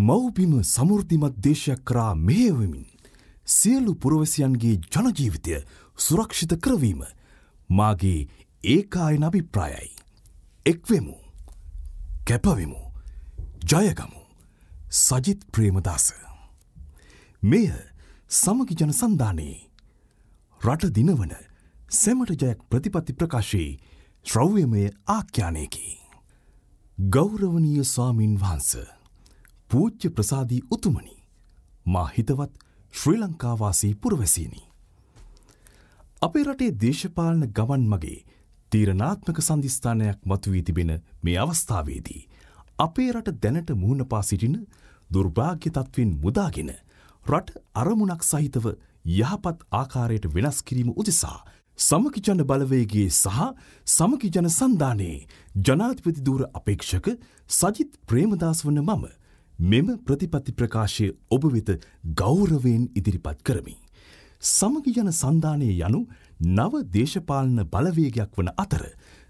මව්බිම සමුෘද්ධිමත් දේශයක් කරා මෙහෙවමින් සියලු පුරවසියන්ගේ ජනජීවිතය සුරක්ෂිත කරවීම මාගේ ඒකායන අභිප්‍රායයි. එක්වෙමු කැපවෙමු ජයගමු සජිත් ප්‍රේමදාස. මෙය සමගි ජන සන්ධානයේ රට දිනවන සැමට ජයක් ප්‍රතිපත්ති ප්‍රකාශයේ ශ්‍රව්‍යමය ආඛ්‍යානයකි. ගෞරවනීය ස්වාමීන් වහන්ස පූච්්‍ය ප්‍රසාදී උතුමනි මා හිතවත් ශ්‍රී ලංකාවාසී පුරවැසිනි. අපේ රටේ දේශපාලන ගමන් මගේ තීරණාත්මක සන්ධිස්ථානයක් මතුවී තිබෙන මේ අවස්ථාවේදී. අපේ රට දැනට මුහුණ පා සිටින දුර්භාග්‍ය තත්ත්වෙන් මුදාගෙන රට අරමුණක් සහිතව යහපත් ආකාරයට වෙනස් කිරීම උදෙසා සමකි ජන බලවේගේ සහ සමකි ජන සන්ධානයේ ජනාධිපති දූර අපේක්ෂක සජිත් ප්‍රේමදාස් වන මම මෙම ප්‍රතිපත්ති ප්‍රකාශය ඔබ වෙත ගෞරවයෙන් ඉදිරිපත් කරමි. සමගි ජන සන්ධානය යනු නව දේශපාලන බලවේගයක් වන අතර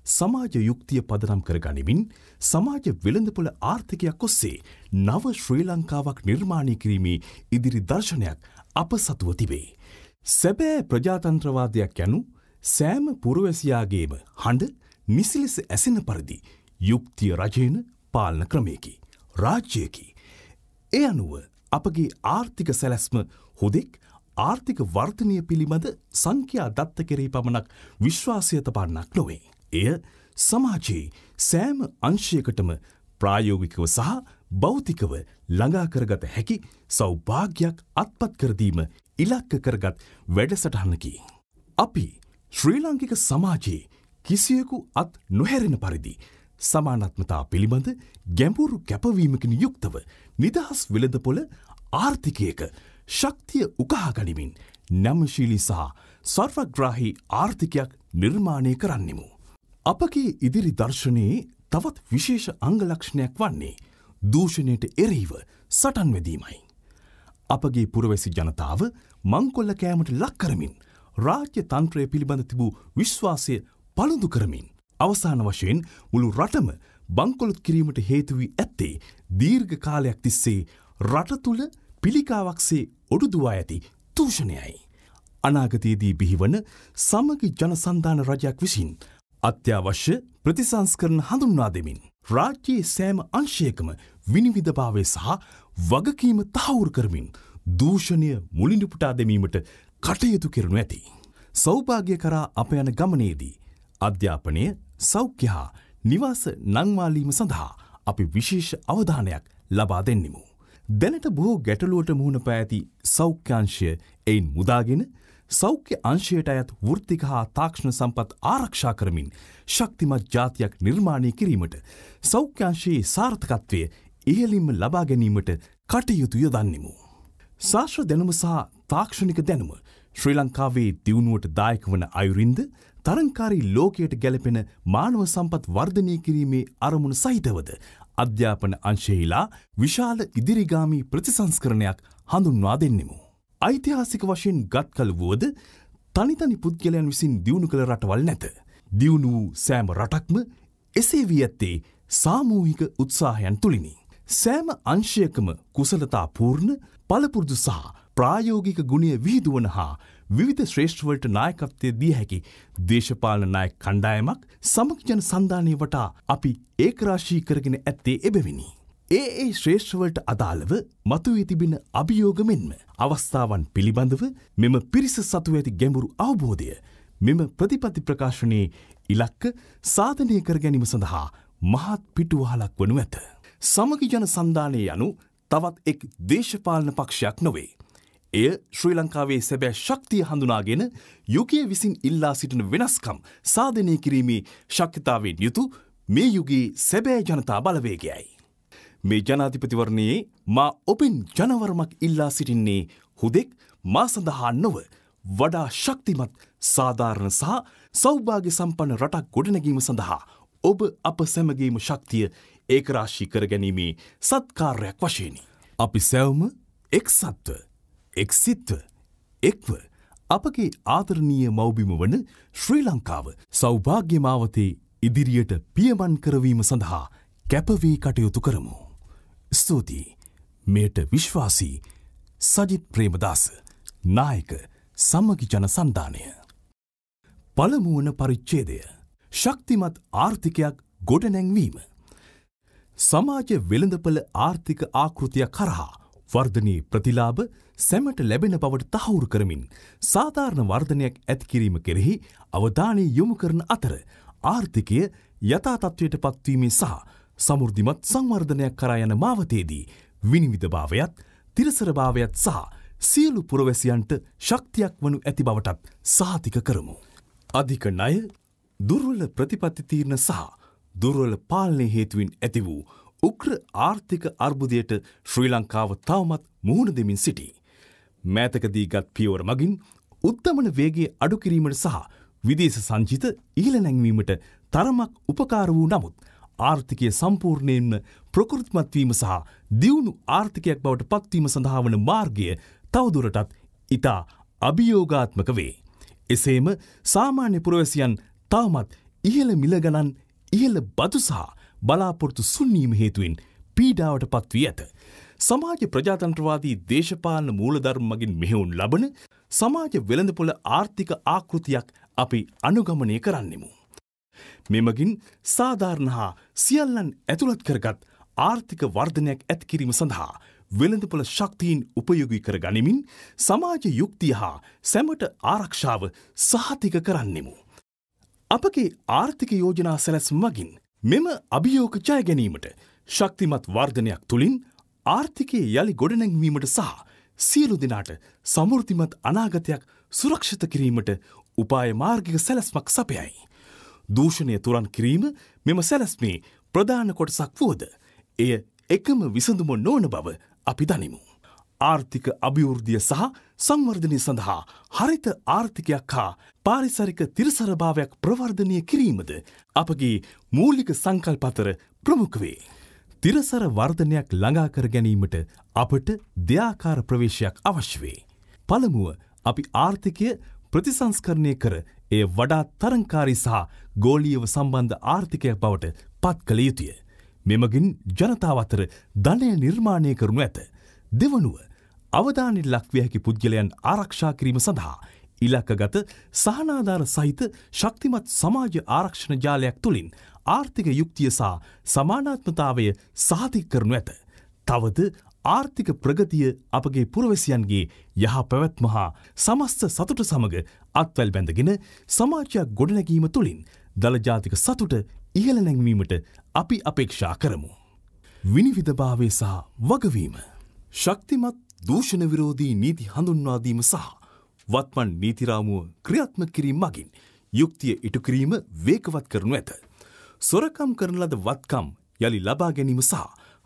සමාජ යුක්තිය පදනම් කර ගනිමින් සමාජ වෙළඳපොළ ආර්ථිකයක් ඔස්සේ නව ශ්‍රී ලංකාවක් නිර්මාණය කිරීමේ ඉදිරි දර්ශනයක් අප සතුව තිබේ. සැබෑ ප්‍රජාතන්ත්‍රවාදයක් යනු සෑම පුරවැසියාගේම හඬ නිසිලෙස ඇසෙන පරිදි යුක්තිය රජයන පාලන ක්‍රමයකි. රාජ්‍යයකි. එ අනුව අපගේ ආර්ථික සැලැස්ම හොදෙක් ආර්ථික වර්තනය පිළිබඳ සංඛ්‍යා දත්ත කෙරෙහි පමණක් විශ්වාසය තබන්නක් නොවේ. එය සමාජයේ සෑම අංශයකටම ප්‍රායෝගිකව සහ භෞතිකව ළඟාකරගත හැකි සෞභාග්‍යයක් අත්පත් කරදීම ඉලක්ක කරගත් වැඩසටහනකි. අපි ශ්‍රී ලංකික සමාජයේ කිසියකු අත් නොහැරෙන පරිදි සමානත්මතා පිළිබඳ ගැඹුරු කැපවීමකින් යුක්තව නිදහස් වෙළඳපොළ ආර්ථිකයක ශක්තිය උකහා ගනිමින් නැමශීලි සහ සර්වග්‍රාහි ආර්ථිකයක් නිර්මාණය කරන්නෙමු. අපගේ ඉදිරි දර්ශනයේ තවත් විශේෂ අංගලක්ෂණයක් වන්නේ දූෂණයට එරෙහිව සටන්වැදීමයි. අපගේ පුරවැසි ජනතාව මංකොල්ල කෑමට ලක්කරමින් රාජ්‍ය තන්ත්‍රය පිළිබඳ තිබූ විශ්වාසය පළුදු කරමින් අවසාන වශයෙන් මුළු රටම බංකොලොත් කිරීමට හේතුවී ඇත්තේ දීර්ඝ කාලයක් තිස්සේ රට තුළ පිළිකාවක්සේ ඔඩුදුවා ඇති තූෂණයයි. අනාගතයේදී බිහිවන සමගි ජනසන්ධාන රජයක් විසින් අත්‍යවශ්‍ය ප්‍රතිසංස්කරන හඳුන්වා දෙමින්. රාජ්‍යයේ සෑම අංශයකම විනිවිධභාවය සහ වගකීම තහවුරු කරමින් දූෂණය මුලිනිපුටා දෙමීමට කටයුතු කෙරනු ඇති. සෞභාග්‍ය කරා අප යන ගමනේදී. අධ්‍යාපනය සෞඛ්‍යහා නිවාස නංවාලීම සඳහා අපි විශේෂ අවධානයක් ලබා දෙන්නෙමු. දැනට බොහෝ ගැටලුවට මුහුණ පෑඇති සෞඛ්‍යංශය එයින් මුදාගෙන සෞඛ්‍ය අංශයට අයත් වෘත්තික හා තාක්ෂණ සම්පත් ආරක්ෂා කරමින් ශක්තිමත් ජාතියක් නිර්මාණය කිරීමට සෞඛ්‍යංශයේ සාර්ථකත්වය ඉහලින්ම ලබා ගැනීමට කටයුතු යොදන්නෙමු. ශාශ්‍ර දැනුම සහ තාක්ෂණික දැනුම ශ්‍රී ලංකාවේ දියුණුවට දායක වන අයුරින්ද තරංකාරී ලෝකයට ගැලපෙන මානව සම්පත් වර්ධනය කිරීමේ අරමුණ සහිතවද අධ්‍යාපන අංශහිලා විශාල ඉදිරිගාමී ප්‍රතිසංස්කරණයක් හඳුන්වා දෙන්නෙමු. ඓතිහාසික වශයෙන් ගත් කළ වුවද තනිතනි පුද්ගලයන් විසින් දියුණු කළ රටවල් නැත. දියුණු වූ සෑම රටක්ම එසේ වී ඇත්තේ සාමූහික උත්සාහයන් තුළිනි. සෑම අංශයකම කුසලතා පූර්ණ පලපුරුදු සහ ප්‍රායෝගික ගුණය විහිදුවන හා විවිධ ශ්‍රේෂ්ඨවලට නායකත්වය දිය හැකි දේශපාලන නායක කණ්ඩායමක් සමගජන සන්ධානය වටා අපි ඒකරාශී කරගෙන ඇත්තේ එබැවිනි. ඒ ඒ ශ්‍රේෂ්ඨවලට අදාළව මතුවී තිබෙන අභියෝග මෙන්ම අවස්ථාවන් පිළිබඳව මෙම පිරිස සතු ඇති ගැඹුරු අවබෝධය මෙම ප්‍රතිපති ප්‍රකාශනයේ ඉලක්ක සාධනය කර ගැනීම සඳහා මහත් පිටුවහලක් වනු ඇත. සමගි ජන සන්ධානය යනු තවත් එක් දේශපාලන පක්ෂයක් නොවේ. එය ශ්‍රී ලංකාවේ සැබෑ ශක්තිය හඳුනාගෙන යුගය විසින් ඉල්ලා සිටින වෙනස්කම් සාධනය කිරීමේ ශක්්‍යතාවෙන් යුතු මේ යුගේ සැබෑ ජනතා බලවේගයයි. මේ ජනාධිපතිවරණයේ මා ඔපෙන් ජනවරමක් ඉල්ලා සිටින්නේ හුදෙක් මා සඳහා නොව වඩා ශක්තිමත් සාධාරණ සහ සෞභාග්‍ය සම්පන්න රටක් ගොඩනැගීම සඳහා ඔබ අප සැමගේම ශක්තිය ඒකරාශී කර ගැනීමේ සත්කාර්යක් වශයනි. අපි සැවම එක් සත්ව එක්සිත්ව එක්ව අපගේ ආදරණීය මෞබිම වන ශ්‍රී ලංකාව සෞභාග්‍යමාවතේ ඉදිරියට පියමන් කරවීම සඳහා කැපවී කටයුතු කරමු. ස්තුතියි මෙයට විශ්වාසී සජිත් ප්‍රේමදාස නායක සමගි ජන සන්ධානය. පළමුුවන පරිච්චේදය ශක්තිමත් ආර්ථිකයක් ගොඩනැංවීම. සමාජ වෙළඳපළ ආර්ථික ආකෘතියක් කරහා වර්ධනී ප්‍රතිලාභ සැමට ලැබෙන බවට තහවුරු කරමින් සාධාරණ වර්ධනයක් ඇතිකිරීම කෙරෙහි අවධානය යොමු කරන අතර ආර්ථිකය යථතත්වයට පත්වීමේ සහ සමුෘද්ධිමත් සංවර්ධනයක් කරා යන මාවතයේදී විනිවිධභාවයත් තිරසරභාවයත් සහ සියලු පුරවැසියන්ට ශක්තියක් වනු ඇති බවටත් සාතික කරමු. අධික ණය දුර්වල ප්‍රතිපත්තිතීරණ සහ දුර්වල පාලනය හේතුවෙන් ඇති වූ උක්‍ර ආර්ථික අර්බුදයට ශ්‍රී ලංකාව තවමත් මුහුණ දෙමින් සිටි. මෑතකදී ගත් පියවර මගින් උත්තමන වේගේ අඩුකිරීමට සහ විදේශ සංචිත ඊල නැංවීමට තරමක් උපකාර වූ නමුත් ආර්ථිකය සම්පූර්ණයෙන්ම ප්‍රකෘත්මත්වීම සහ දියුණු ආර්ථිකයක් බවට පත්වීම සඳහාවන මාර්ගය තවදුරටත් ඉතා අභියෝගාත්මක වේ. එසේම සාමාන්‍ය පුරවැසියන් තවමත් ඉහළ මිලගණන් ඉහළ බදු සහ බලාපොරොත්තු සුන්නීම හේතුවෙන් පීඩාවට පත්වී ඇත. සමාජ ප්‍රජාතන්ත්‍රවාදී දේශපාලන මූලධර්ම මගින් මෙහෙවුන් ලබන සමාජ වෙළඳපොළ ආර්ථික ආකෘතියක් අපි අනුගමනය කරන්නෙමු. මෙමගින් සාධාරණ හා සියල්ලන් ඇතුළත් කරගත් ආර්ථික වර්ධනයක් ඇත්කිරීම සඳහා වෙළඳපොළ ශක්තිීන් උපයෝගී කර ගනිමින් සමාජ යුක්තිය හා සැමට ආරක්ෂාව සහතික කරන්නෙමු. අපගේ ආර්ථික යෝජනා සැලැස් මගින් මෙම අභියෝග ජය ගැනීමට ශක්තිමත් වර්ධනයක් තුළින් ආර්ථිකයේ යළි ගොඩනැංවීමට සහ සියලු දෙනාට සමෘතිමත් අනාගතයක් සුරක්ෂත කිරීමට උපාය මාර්ගික සැලස්මක් සපයයි. දූෂණය තුරන් කිරීම මෙම සැලස්මේ ප්‍රධාන කොටසක් වුවද එය එකම විසඳුම නොවන බව අපි දනිමු. ආර්ථික අභිවෘද්ධිය සහ සංවර්ධනය සඳහා හරිත ආර්ථිකයක් හා පාරිසරික තිරසරභාවයක් ප්‍රවර්ධනය කිරීමද අපගේ මූලික සංකල්පතර ප්‍රමුඛවේ. තිරසර වර්ධනයක් ළඟාකර ගැනීමට අපට දෙයාකාර ප්‍රවේශයක් අවශ්‍ය වේ. පළමුුව අපි ආර්ථිකය ප්‍රතිසංස්කරණය කර එය වඩා තරංකාරි සහ ගෝලියව සම්බන්ධ ආර්ථිකයක් බවට පත් කළ යුතුය. මෙමගින් ජනතාව අතර ධනය නිර්මාණය කරනු ඇත. දෙවනුව අවධානි ලක්වයහැකි පුද්ගලයන් ආරක්ෂා කිරීම සඳහා ඉලක්කගත සහනාධාර සහිත ශක්තිමත් සමාජ ආරක්ෂණ ජාලයක් තුළින් ආර්ථික යුක්තිය සහ සමානාත්මතාවය සාතික් කරනු ඇත. තවද ආර්ථික ප්‍රගතිය අපගේ පුරවැසියන්ගේ යහ පැවැත්ම හා සමස්ත සතුට සමඟ අත්වැල් බැඳගෙන සමාජයක් ගොඩනැගීම තුළින් දළජාතික සතුට ඉහළ නැංවීමට අපි අපේක්ෂා කරමු. විනිවිධභාවය සහ වගවීම. ශක්තිමත් දූෂණ විරෝධී නීති හඳුන්වාදීම සහ වත්මන් නීතිරාමුව ක්‍රියාත්ම කිරීම මගින් යුක්තිය ඉටුකිරීම වේකවත් කරනු ඇත. සොරකම් කරන ලද වත්කම් යළි ලබා ගැනීම සහ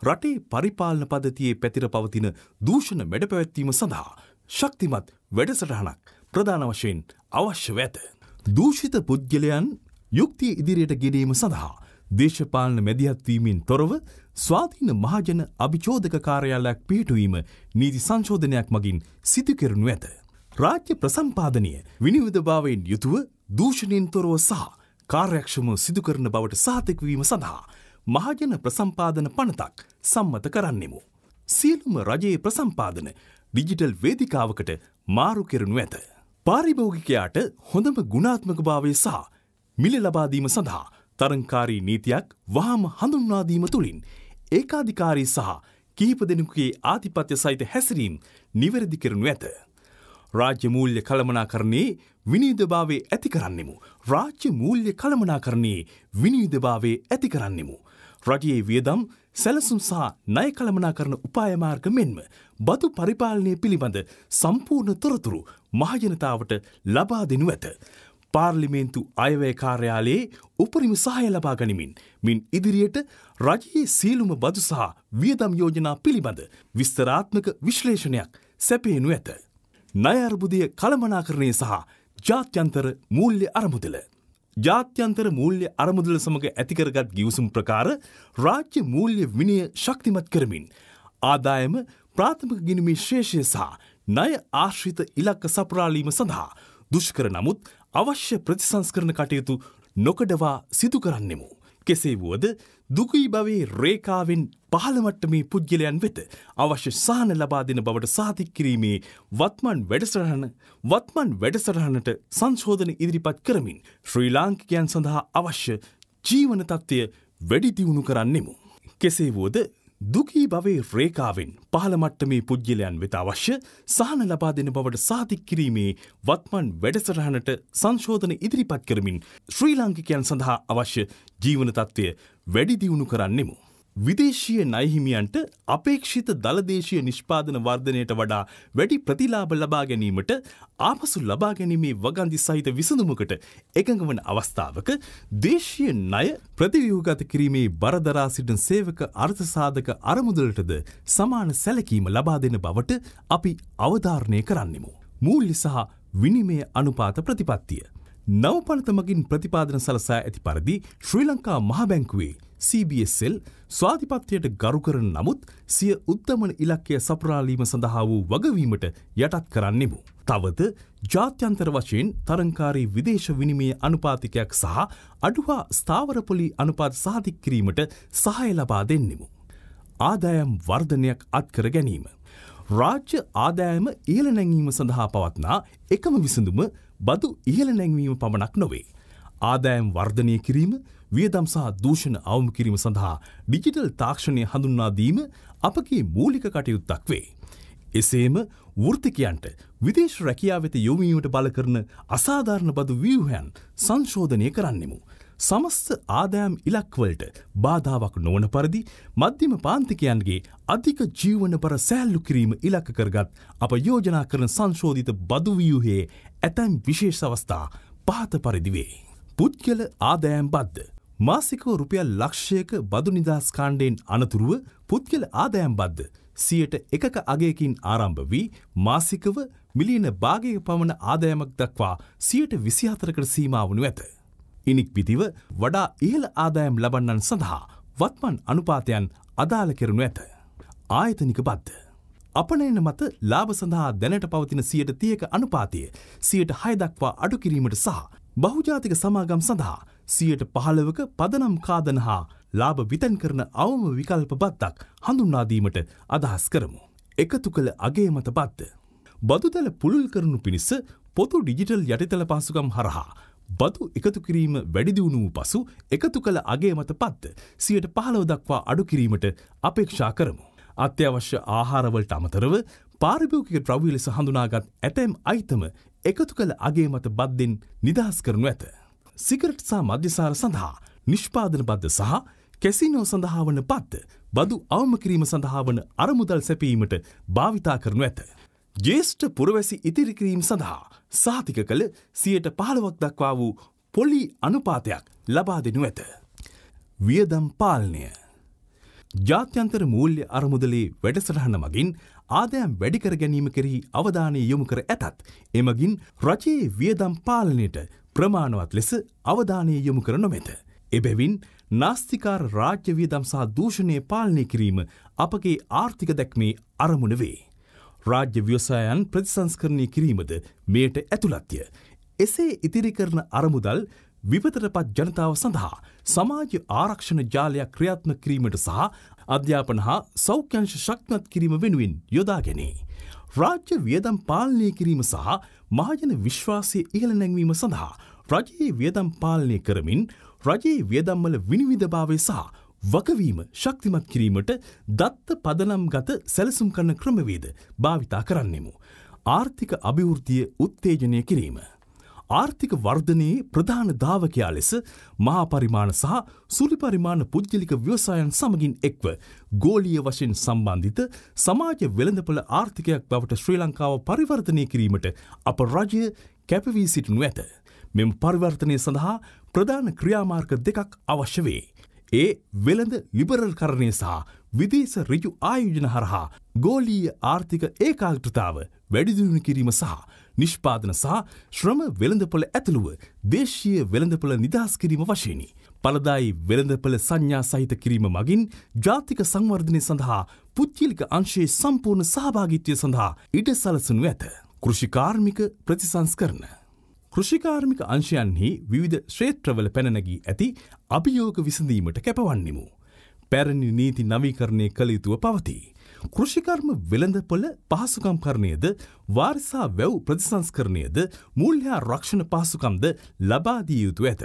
රටේ පරිපාලන පදතියේ පැතිර පවතින දූෂණ මැඩ පැවැත්වීම සඳහා ශක්තිමත් වැඩසටහනක් ප්‍රධාන වශයෙන් අවශ්‍යව ඇත. දූෂිත පුද්ගලයන් යුක්තිය ඉදිරියට ගෙනීම සඳහා දේශපාලන මැදිහත්වීමෙන් තොරව ස්වාධීන මහජන අභිචෝදක කාර්යාලයක් පිහිටුවීම නීති සංශෝධනයක් මගින් සිදුකරනු ඇත. රාජ්‍ය ප්‍රසම්පාදනය විනිවිධභාවයෙන් යුතුව දූෂණයෙන් තොරව සහ කාර්යක්ෂම සිදුකරන බවට සාතකවීම සඳහා මහජන ප්‍රසම්පාදන පනතක් සම්මත කරන්නෙමු. සියලුම රජයේ ප්‍රසම්පාදන ඩිජිටල් වේදිකාවකට මාරු කෙරනු ඇත. පාරිභෝගිකයාට හොඳම ගුණාත්මක භාවය සහ මිල ලබාදීම සඳහා තරංකාරී නීතියක් වහම හඳුන්වාදීම තුළින් ඒකාධිකාරී සහ කීප දෙනෙකුගේ ආධිපත්‍ය සහිත හැසිරීම් නිවැරදි කරනු ඇත. රාජ්‍ය මූල්‍ය කළමනා කරන්නේ විනිවිධභාවේ ඇති කරන්නෙමු. රාජ්‍ය මූල්‍ය කළමනා කරන්නේ විනිවිධභාවේ ඇති කරන්නෙමු. රජයේ වියදම් සැලසුම් සහ නය කළමනා කරන උපායමාර්ග මෙන්ම බදු පරිපාලනය පිළිබඳ සම්පූර්ණ තොරතුරු මහජනතාවට ලබා දෙනු ඇත. පාර්ලිමේන්තු අයවැය කාර්යාලයේ උපරිම සහය ලබා ගනිමින් මින් ඉදිරියට රජයේ සීලුම බදු සහ වියදම් යෝජනා පිළිබඳ විස්තරාත්මක විශ්ලේෂණයක් සැපේනු ඇත. නයර්බුදය කළමනාකරණය සහ ජාත්‍යන්තර මූල්‍ය අරමුදල. ජාත්‍යන්තර මූල්‍ය අරමුදල සමඟ ඇතිකරගත් ගිවසුම් ප්‍රකාර රාජ්‍ය මූල්‍ය විනය ශක්තිමත් කරමින්. ආදායම ප්‍රාථමික ගිනිමේ ශේෂය සහ ණය ආශ්‍රිත ඉලක්ක සපුරාලීම සඳහා දුෂ්කර නමුත් අවශ්‍ය ප්‍රතිසංස්කරන කටයුතු නොකඩවා සිදු කරන්නෙමු. කෙසේ වුවද දුකී භවේ රේකාවෙන් පහළමට්ටමේ පුද්ගලයන් වෙත අවශ්‍ය සාහන ලබා දෙන බවට සාතික් කිරීමේ වත්මන් වැඩසටහන වත්මන් වැඩසටහනට සංශෝධන ඉදිරිපත් කරමින් ශ්‍රී ලාංකිකයන් සඳහා අවශ්‍ය ජීවන තත්ත්වය වැඩිදිවුණු කරන්නෙමු. කෙසේ වුවද දුකී භවේ රේකාවෙන් පහළමට්ටමේ පුද්ගලයන් වෙත අවශ්‍ය සහන ලබා දෙන බවට සාතික් කිරීමේ වත්මන් වැඩසටහනට සංශෝධන ඉදිරිපත් කරමින් ශ්‍රී ලාංකිකයන් සඳහා අවශ්‍ය ජීවන තත්ත්වය වැඩිදිවුණු කරන්නෙමු. විදේශීය නයහිමියන්ට අපේක්ෂිත දළදේශය නිෂ්පාදන වර්ධනයට වඩා වැඩි ප්‍රතිලාබ ලබා ගැනීමට ආපසු ලබා ගැනීමේ වගන්දි සහිත විසඳුමකට එකඟ වන අවස්ථාවක දේශීය ණය ප්‍රතිව්‍යූගත කිරීමේ බරදරා සිටින සේවක අර්ථසාධක අරමුදලටද සමාන සැලකීම ලබා දෙන බවට අපි අවධාරණය කරන්නෙමු. මූල්‍ය සහ විනිමය අනුපාත ප්‍රතිපත්තිය. නවපනත මගින් ප්‍රතිපාදන සලසා ඇති පරිදි ශ්‍රී ලංකා මහබැංකුවේ CBSL ස්වාධිපත්වයට ගරු කරන නමුත් සිය උත්තමන ඉලක්කය සපුරාලීම සඳහා වූ වගවීමට යටත් කරන්නෙමු. තවද ජාත්‍යන්තර වශයෙන් තරංකාරී විදේශ විනිමය අනුපාතිකයක් සහ අඩුහා ස්ථාවරපොලි අනුපාත සාධික් කිරීමට සහය ලබා දෙන්නෙමු. ආදායම් වර්ධනයක් අත්කර ගැනීම. රාජ්‍ය ආදායම ඉහළ නැංවීම සඳහා පවත්නා එකම විසඳුම බදු ඉහළ නැංවීම පමණක් නොවේ. ආදායම් වර්ධනය කිරීම වියදම් සහ දූෂණ අවම කිරීම සඳහා ඩිජිටල් තාක්ෂණය හඳුන්වාදීම අපගේ මූලික කටයුත්තක් වේ. එසේම වෘතිකයන්ට විදේශ රැකියා වෙත යොමීමට බල කරන අසාධාරණ බදු ව්‍යවහයන් සංශෝධනය කරන්නෙමු. සමස්ත ආදායම් ඉලක්වලට බාධාවක් නොවන පරිදි මධ්‍යම පාන්තිකයන්ගේ අධික ජීවන පර සෑල්ලු කිරීම ඉලක්ක කරගත් අප යෝජනා කරන සංශෝධිත බදුවියහේ ඇතැම් විශේෂ අවස්ථා පහත පරිදිවේ. පුද්ගල ආදායම් බද්ධ. මාසිකව රුපියල් ලක්ෂයක බදු නිදහස් කාණ්ඩයෙන් අනතුරුව පුද්ගල ආදායම් බද්ධ. සියට එකක අගයකින් ආරම්භ වී මාසිකව මිලියන භාගය පමණ ආදායමක් දක්වා සියට විසිහතරකට සීමාවනු ඇත. ඉනික් පිතිව වඩා ඉහළ ආදායම් ලබන්නන් සඳහා වත්මන් අනුපාතයන් අදාළ කෙරනු ඇත. ආයතනික බද්ධ. අපනයන මත ලාබ සඳහා දැනට පවතින සියට තියක අනුපාතය සියට හයදක්වා අඩු කිරීමට සහ බහුජාතික සමාගම් සඳහා සියට පහළවක පදනම් කාදන හා ලාභ විතන් කරන අවම විකල්ප බත්තක් හඳුන්නාදීමට අදහස් කරමු. එකතු කළ අගේ මත බද්ධ. බදුදැල පුළුල් කරනු පිණිස පොතු ඩිජිටල් යටිතල පහසුකම් හරහා බදු එකතු කිරීම වැඩිදිවුණු වූ පසු එකතු කළ අගේ මත පත්ත සියට පහළව දක්වා අඩු කිරීමට අපේක්ෂා කරමු. අත්‍යවශ්‍ය ආහාරවලට අමතරව පාරිභෝකික ද්‍රව්‍ය ලෙස හඳුනාගත් ඇතැම් අයිතම එකතු කළ අගේ මත බද්දෙන් නිදහස් කරනු ඇත. සිකරට් සහ මධ්‍යසාර සඳහා නිෂ්පාදන බද්ධ සහ කැසිනෝ සඳහා වන පත්ත බදු අවම කිරීම සඳහා වන අරමුදල් සැපීමට භාවිතා කරනු ඇත. ජේෂ්ඨ පුරවැසි ඉතිරිකිරීම් සඳහා සාතික කළ සියට පහළවක් දක්වා වූ පොලි අනුපාතයක් ලබා දෙනු ඇත. වියදම් පාලනය ජාත්‍යන්තර මූල්‍ය අරමුදලේ වැඩසටහන මගින් ආදයම් වැඩිකර ගැනීම කෙරෙහි අවධානය යොමු කර ඇතත් එමගින් රජයේ වියදම් පාලනයට ප්‍රමාණවත් ලෙස අවධානය යොමු කර නොමැත. එබැවින් නාස්තිකාර රාජ්‍ය වියදම් සහ දූෂණය පාලනය කිරීම අපගේ ආර්ථික දැක්මේ අරමුණ වේ. රාජ්‍ය ව්‍යවසායන් ප්‍රතිසංස්කරණය කිරීමද මෙයට ඇතුළත්ය. එසේ ඉතිරි කරන අරමුදල් විපතට පත් ජනතාව සඳහා සමාජ ආරක්ෂණ ජාලයක් ක්‍රියාත්ම කිරීමට සහ අධ්‍යාපන හා සෞඛ්‍යංශ ශක්මත් කිරීම වෙනුවෙන් යොදාගැනේ. රාජ්‍ය වියදම් පාලනය කිරීම සහ මහජන විශ්වාසය ඉහළ නැංවීම සඳහා රජයේ වියදම් පාලනය කරමින් රජයේ වියදම්වල විනිවිධභාවය සහ වකවීම ශක්තිමත් කිරීමට දත්ත පදනම් ගත සැලසුම් කරන ක්‍රමවේද භාවිතා කරන්නෙමු. ආර්ථික අභිවෘතිය උත්තේජනය කිරීම. ආර්ථික වර්ධනයේ ප්‍රධාන ධාවකයා ලෙස මහාපරිමාණ සහ සුලිපරිමාණ පුද්ගලික ව්‍යවසායන් සමගින් එක්ව ගෝලිය වශයෙන් සම්බන්ධිත සමාජ වෙළඳපළ ආර්ථිකයක් බවට ශ්‍රී ලංකාව පරිවර්තනය කිරීමට අප රජය කැපවී සිටිනු ඇත. මෙම පරිවර්තනය සඳහා ප්‍රධාන ක්‍රියාමාර්ක දෙකක් අවශ්‍ය වේ. ඒ වෙළඳ ලිබරල් කරණය සහ විදේශ රිජු ආයෝජන හරහා ගෝලීය ආර්ථික ඒකාගෘතාව වැඩිදිුණු කිරීම සහ නිෂ්පාදන සහ ශ්‍රම වෙළඳපොළ ඇතුළුව දේශීය වෙළඳපොළ නිදහස් කිරීම වශයනි. පලදායි වෙළඳපළ සංඥා සහිත කිරීම මගින් ජාතික සංවර්ධනය සඳහා පුද්ගලික අංශයේ සම්පූර්ණ සහභාගිත්වය සඳහා ඉඩ සලසනු ඇත. කෘෂිකාර්මික ප්‍රතිසංස්කරන. කෘෂිකාර්මික අංශයන්හි විවිධ ශ්‍රේත්‍රවල පැනනැගී ඇති අභියෝග විසඳීමට කැපවන්නෙමු. පැරණි නීති නවීකරණය කළ යුතුව පවති. කෘෂිකර්ම වෙළඳපොල පහසුකම් කරණයද වාරිසා වැව් ප්‍රතිසංස්කරණයද මුල්හා රක්ෂණ පහසුකම්ද ලබාදිය යුතු ඇත.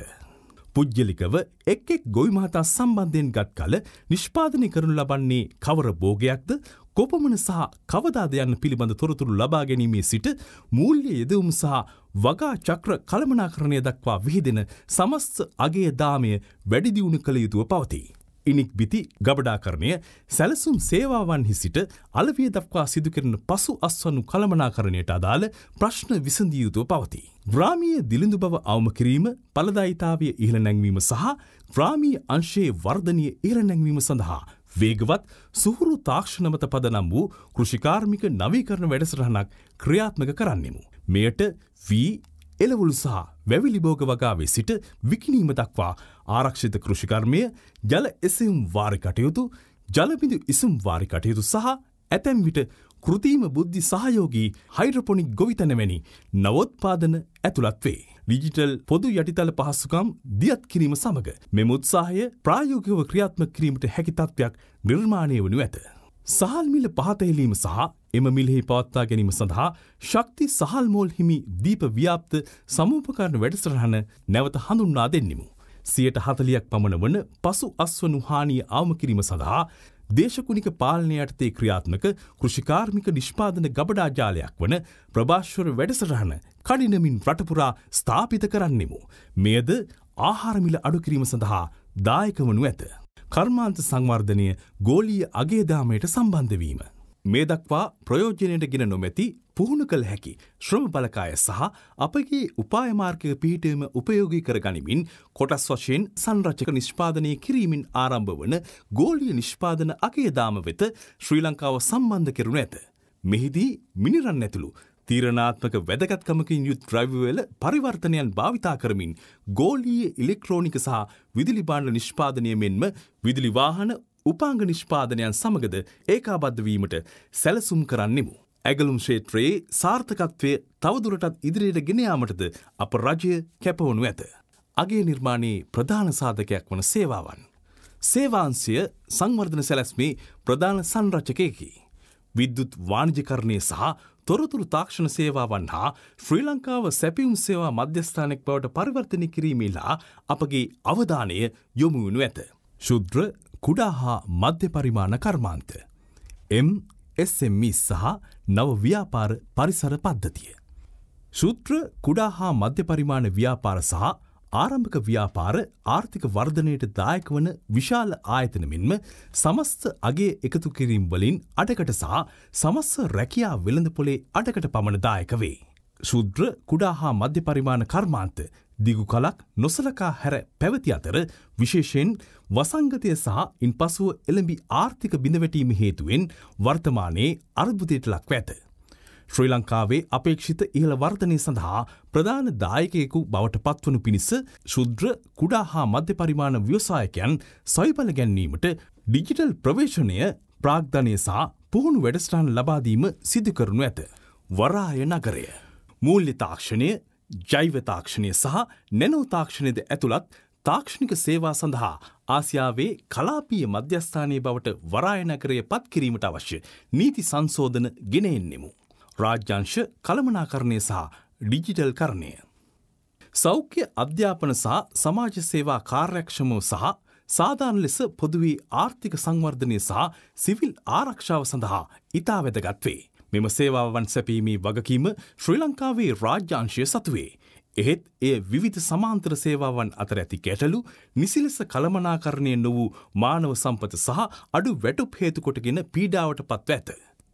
පුද්ගලිකව එක් එක් ගොයිමහතා සම්බන්ධයෙන් ගත් කල නිෂ්පාදනය කරනු ලබන්නේ කවර බෝගයක්ද කොපමන සහ කවදාද යන්න පිළිබඳ තොරතුරු ලබා ගැනීමේ සිට මූල්‍ය යෙදවුම් සහ වගා චක්‍ර කළමනාකරණය දක්වා විහිදෙන සමස්ත අගේ දාමය වැඩිදියුණු කළ යුතුව පවතිී. ඉනික් බිති ගබඩාකරණය සැලසුම් සේවාවන්හි සිට අලවිය දක්වා සිදුකරන පසු අස්වනු කළමනාකරණයට අදාළ ප්‍රශ්න විසඳියයුතුව පවති. ග්‍රාමීය දිලිඳු බව අවම කිරීම පලදායිතාවය ඉහළ නැංවීම සහ ග්‍රාමී අංශයේ වර්ධනය ඉහළ නැංවීම සඳහා වේගවත් සුහුරු තාක්ෂණමත පදනම් වූ කෘෂිකාර්මික නවීකරණ වැඩසටහනක් ක්‍රියාත්මක කරන්නෙමු. මෙයට වී එලවුළු සහ වැවිලිබෝග වගාවේ සිට විකිනීම දක්වා ආරක්ෂිත කෘෂිකර්මය ජල එසයුම් වාරි කටයුතු ජලබිඳු ඉසුම් වාරි කටයුතු සහ ඇතැම් විට කෘතිීම බුද්ධි සහයෝගී හයිඩ්‍රපොනික් ගොවිතනවැනි නවොත්පාදන ඇතුළත් වේ. ඩිජිටල් පොදු යටිතල පහසුකම් දියත් කිරීම සමඟ මෙම උත්සාහය ප්‍රායෝගව ක්‍රියාත්ම කිරීමට හැකි තත්ත්වයක් නිර්මාණය වනු ඇත. සහල්මිල පහතහෙලීම සහ එම මිලෙහි පවත්තා ගැනීම සඳහා ශක්ති සහල්මෝල් හිමි දීප ව්‍යාප්ත සමූපකරණ වැඩසටහන නැවත හඳුන්නා දෙන්නෙමු. සියට හතලියක් පමණ වන පසු අස්වනු හානිය අවම කිරීම සඳහා දේශකුනික පාලනය යටතේ ක්‍රියාත්මක කෘෂිකාර්මික නිෂ්පාදන ගබඩාජාලයක් වන ප්‍රභාශ්වර වැඩසටහන කඩිනමින් රටපුරා ස්ථාපිත කරන්නෙමු. මෙයද ආහාරමිල අඩුකිරීම සඳහා දායක වනු ඇත. කර්මාන්ත සංවර්ධනය ගෝලීය අගේදාමයට සම්බන්ධවීම. මේ දක්වා ප්‍රයෝජනයට ගෙන නොමැති පුහුණු කළ හැකි ශ්‍රම බලකාය සහ අපගේ උපායමාර්කය පිහිටම උපයෝගී කර ගනිමින් කොටස් වශයෙන් සංරචක නිෂ්පාදනය කිරීමෙන් ආරම්භ වන ගෝලිය නිෂ්පාදන අගේදාම වෙත ශ්‍රී ලංකාව සම්බන්ධ කෙරුණු ඇත. මෙහිදී මිනිරන් ඇතුළු තීරණාත්මක වැදගත්කමකින් යුත් ද්‍රව්‍යවල පරිවර්තනයන් භාවිතා කරමින් ගෝලීය ඉලෙක්ට්‍රෝනික සහ විදිලි බාණ්ඩ නිෂ්පාදනය මෙන්ම විදිලි වාහන උපාංග නිෂ්පාදනයන් සමගද ඒකාබද්ධවීමට සැලසුම් කරන්නෙමු. ඇගලුම් ශේත්‍රයේ සාර්ථකත්වය තවදුරටත් ඉදිරියට ගෙනයාමටද අප රජය කැපවනු ඇත. අගේ නිර්මාණයේ ප්‍රධාන සාධකයක් වන සේවාවන්. සේවාන්සය සංවර්ධන සැලැස්මේ ප්‍රධාන සංරචකයකි. විද්දුත් වාණජිකරණය සහ තොරතුරු තාක්ෂණ සේවාවන් හා ශ්‍රී ලංකාව සැපියුම් සේවා මධ්‍යස්ථානයක් බවට පරිවර්තනය කිරීමේලා අපගේ අවධානය යොමුවනු ඇත. ශුද්‍ර කුඩා හා මධ්‍ය පරිමාණ කර්මාන්ත. MSME සහ නව ව්‍යාපාර පරිසර පද්ධතිය. ශුත්‍ර කුඩා හා මධ්‍ය පරිමාණ ව්‍යාපාර සහ ආරම්භක ව්‍යාපාර ආර්ථික වර්ධනයට දායක වන විශාල ආයතන මෙන්ම සමස්ත අගේ එකතු කිරීම් වලින් අඩකට සහ සමස්ස රැකියා වෙළඳ පොලේ අඩකට පමණ දායක වේ. ශුද්‍ර කුඩා හා මධ්‍ය පරිමාණ කර්මාන්ත දිගු කලක් නොසලකා හැර පැවති අතර විශේෂයෙන් වසංගතය සහ ඉන් පසුව එළඹි ආර්ථික බිඳවැටීම හේතුවෙන් වර්තමානයේ අර්බුදයට ලක්ව ඇත. ශ්‍රී ලංකාවේ අපේක්ෂිත ඉහළ වර්ධනය සඳහා ප්‍රධාන දායකයෙකු බවට පත්වනු පිණිස ශුද්‍ර කුඩා හා මධ්‍ය පරිමාණ ව්‍යවසායකයන් සොයිබල ගැන්වීමට ඩිජිටල් ප්‍රවේශණය ප්‍රාග්ධනය සහ පුහුණු වැඩස්ටාන් ලබාදීම සිදුකරනු ඇත. වරාය නගරය. මූල්‍ය තාක්ෂණය ජෛවතාක්ෂණය සහ නැනෝතාක්ෂණයද ඇතුළත් තාක්ෂණික සේවා සඳහා ආසියාවේ කලාපිය මධ්‍යස්ථානය බවට වරායනකරය පත් කිරීමට අවශ්‍ය නීති සංසෝධන ගෙනෙන්නෙමු. රාජ්‍යංශ කළමනාකරණය සහ ඩිජිටල් කරණය. සෞඛ්‍ය අධ්‍යාපන සහ සමාජ සේවා කාර්යක්ෂමව සහ සාධාන ලෙස පොදුවී ආර්ථික සංවර්ධනය සහ සිවිල් ආරක්ෂාව සඳහා ඉතා වැදගත්වේ. මෙම සේවාවන් සැපීමේ වගකීම ශ්‍රී ලංකාවේ රාජ්‍යංශය සතුවේ. එහෙත් එය විවිධ සමාන්තර සේවාවන් අතර ඇති ගැටලු නිසිලෙස කළමනාකරණය නොවූ මානව සම්පත සහ අඩු වැටුප් හේතුකොටගෙන පීඩාවට පත්ව ඇත.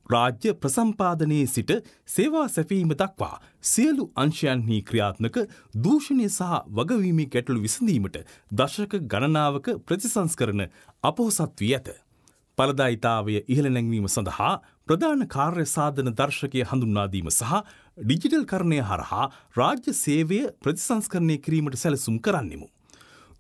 රාජ්‍ය ප්‍රසම්පාදනයේ සිට සේවා සැපීම දක්වා සියලු අංශයන්හි ක්‍රියාත්මක දූෂණය සහ වගවීමේ ගැටලු විසඳීමට දශක ගණනාවක ප්‍රතිසංස්කරන අපොහොසත් වී ඇත. පලදායිතාවය ඉහළ නැංවීම සඳහා ප්‍රධාන කාර්ය සාධන දර්ශකය හඳුන්වාදීම සහ ඩිජිටල් කරණය හරහා රාජ්‍ය සේවය ප්‍රතිසංස්කරණය කිරීමට සැලසුම් කරන්නෙමු.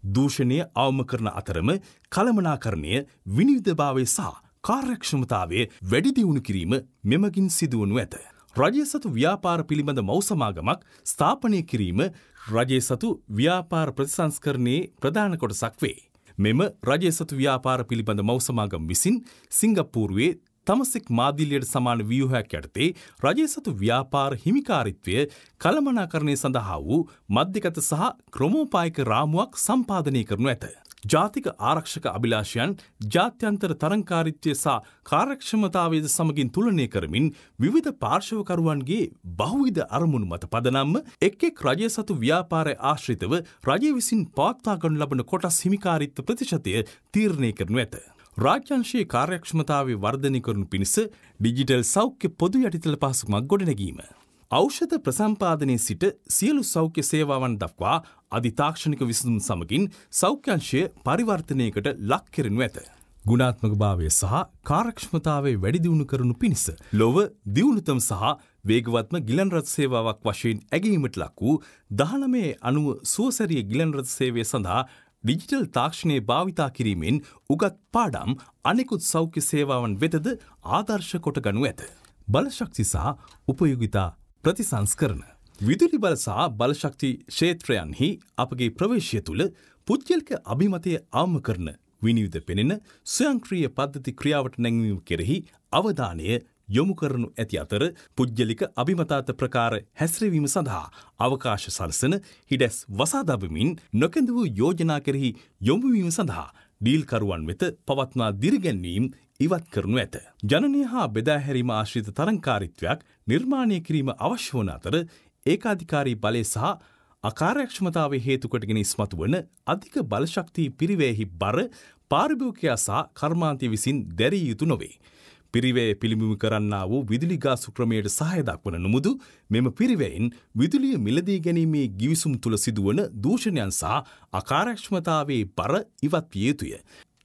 දූෂණය අවම කරන අතරම කළමනාකරණය විනිවිධභාවය සහ කාර්යක්ෂමතාවේ වැඩිදිවුණු කිරීම මෙමගින් සිදුවනු ඇත. රජය සතු ව්‍යාපාර පිළිබඳ මෞසමාගමක් ස්ථාපනය කිරීම රජය සතු ව්‍යාපාර ප්‍රතිසංස්කරණයේ ප්‍රධාන කොටසක් වේ. මෙම රජය සතු ව්‍යාපාර පිළිබඳ මෞසමාගම් විසින් සිංගප්පූරුවේ තමසෙක් මාදිල්ලයට සමාන ව්‍යූහයක් යටතේ රජය සතු ව්‍යාපාර හිමිකාරිත්වය කළමනාකරණය සඳහා වූ මධ්‍යගත සහ ක්‍රමෝපායක රාමුවක් සම්පාධනය කරනු ඇත. ජාතික ආරක්ෂක අභිලාෂයන් ජාත්‍යන්තර තරංකාරිත්වය සහ කාරක්ෂමතාවේද සමගින් තුළනය කරමින් විවිධ පාර්ශවකරුවන්ගේ බහුවිධ අරමුණු මත පදනම්ම එක් එක් රජය සතු ව්‍යාපාරය ආශ්‍රිතව රජය විසින් පවත්තාගනු ලබන කොටස් හිමිකාරිත්ව ප්‍රතිශතය තීරණය කරනු ඇත. රාජ්‍යංශයේ කාර්යක්ෂමතාවේ වර්ධනය කරනු පිණිස ඩිජිටල් සෞඛ්‍ය පොදු යටිතල පහසුමක් ගොඩනැගීම. ඖෂධ ප්‍රසම්පාදනය සිට සියලු සෞඛ්‍ය සේවාවන් දක්වා අධිතාක්ෂණික විසඳුම් සමගින් සෞඛ්‍යංශය පරිවර්තනයකට ලක් කෙරෙනු ඇත. ගුණාත්මක භාවය සහ කාරක්ෂමතාවේ වැඩිදිවුණු කරනු පිණිස. ලොව දියුණුතම සහ වේගවත්ම ගිලන්රත් සේවාවක් වශයෙන් ඇගීමට ලක් වූ දහනමේ අනුව සුවසැරිය ගිලන්රත් සේවය සඳහා ඩිජිටල් තාක්ෂණය භාවිතා කිරීමෙන් උගත් පාඩම් අනෙකුත් සෞඛ්‍ය සේවාවන් වෙතද ආදර්ශ කොට ගනු ඇත. බලශක්ති සහ උපයෝගිතා ප්‍රතිසංස්කරන. විදුලි බල සහ බලශක්ති ක්ෂේත්‍රයන්හි අපගේ ප්‍රවේශය තුළ පුද්ගල්ක අභිමතය ආම කරන විනිවිධ පෙනෙන ස්වයංක්‍රිය පද්ධති ක්‍රියාවට නැංවීම කෙරෙහි අවධානය යොමු කරනු ඇති අතර පුද්ගලික අභිමතාත ප්‍රකාර හැස්රවීම සඳහා අවකාශ සලසන හිඩැස් වසාදබමින් නොකැඳ වූ යෝජනා කෙරෙහි යොමුවීම සඳහා ඩීල්කරුවන් වෙත පවත්නා දිරිගැන්වීම් ඉවත් කරනු ඇත. ජනනය හා බෙදාහැරීම ආශ්‍රිත තරංකාරිත්වයක් නිර්මාණය කිරීම අවශ්‍ය වන අතර ඒකාධිකාරී බලය සහ අකාරයක්ෂමතාව හේතුකටගෙන ඉස්මතු වන අධික බලශක්තිී පිරිවේහි බර පාරිභෝකයා සහ කර්මාන්තය විසින් දැරිය යුතු නොවේ. පිරිවේ පිළිබිමි කරන්නා වූ විදුලි ගාසු ක්‍රමයට සහය දක්වන නොමුදු මෙම පිරිවැයින් විදුලිය මිලදී ගැනීමේ ගිවිසුම් තුළ සිදුවන දූෂණයන් සහ අකාරක්ෂමතාවේ බර ඉවත් විය යුතුය.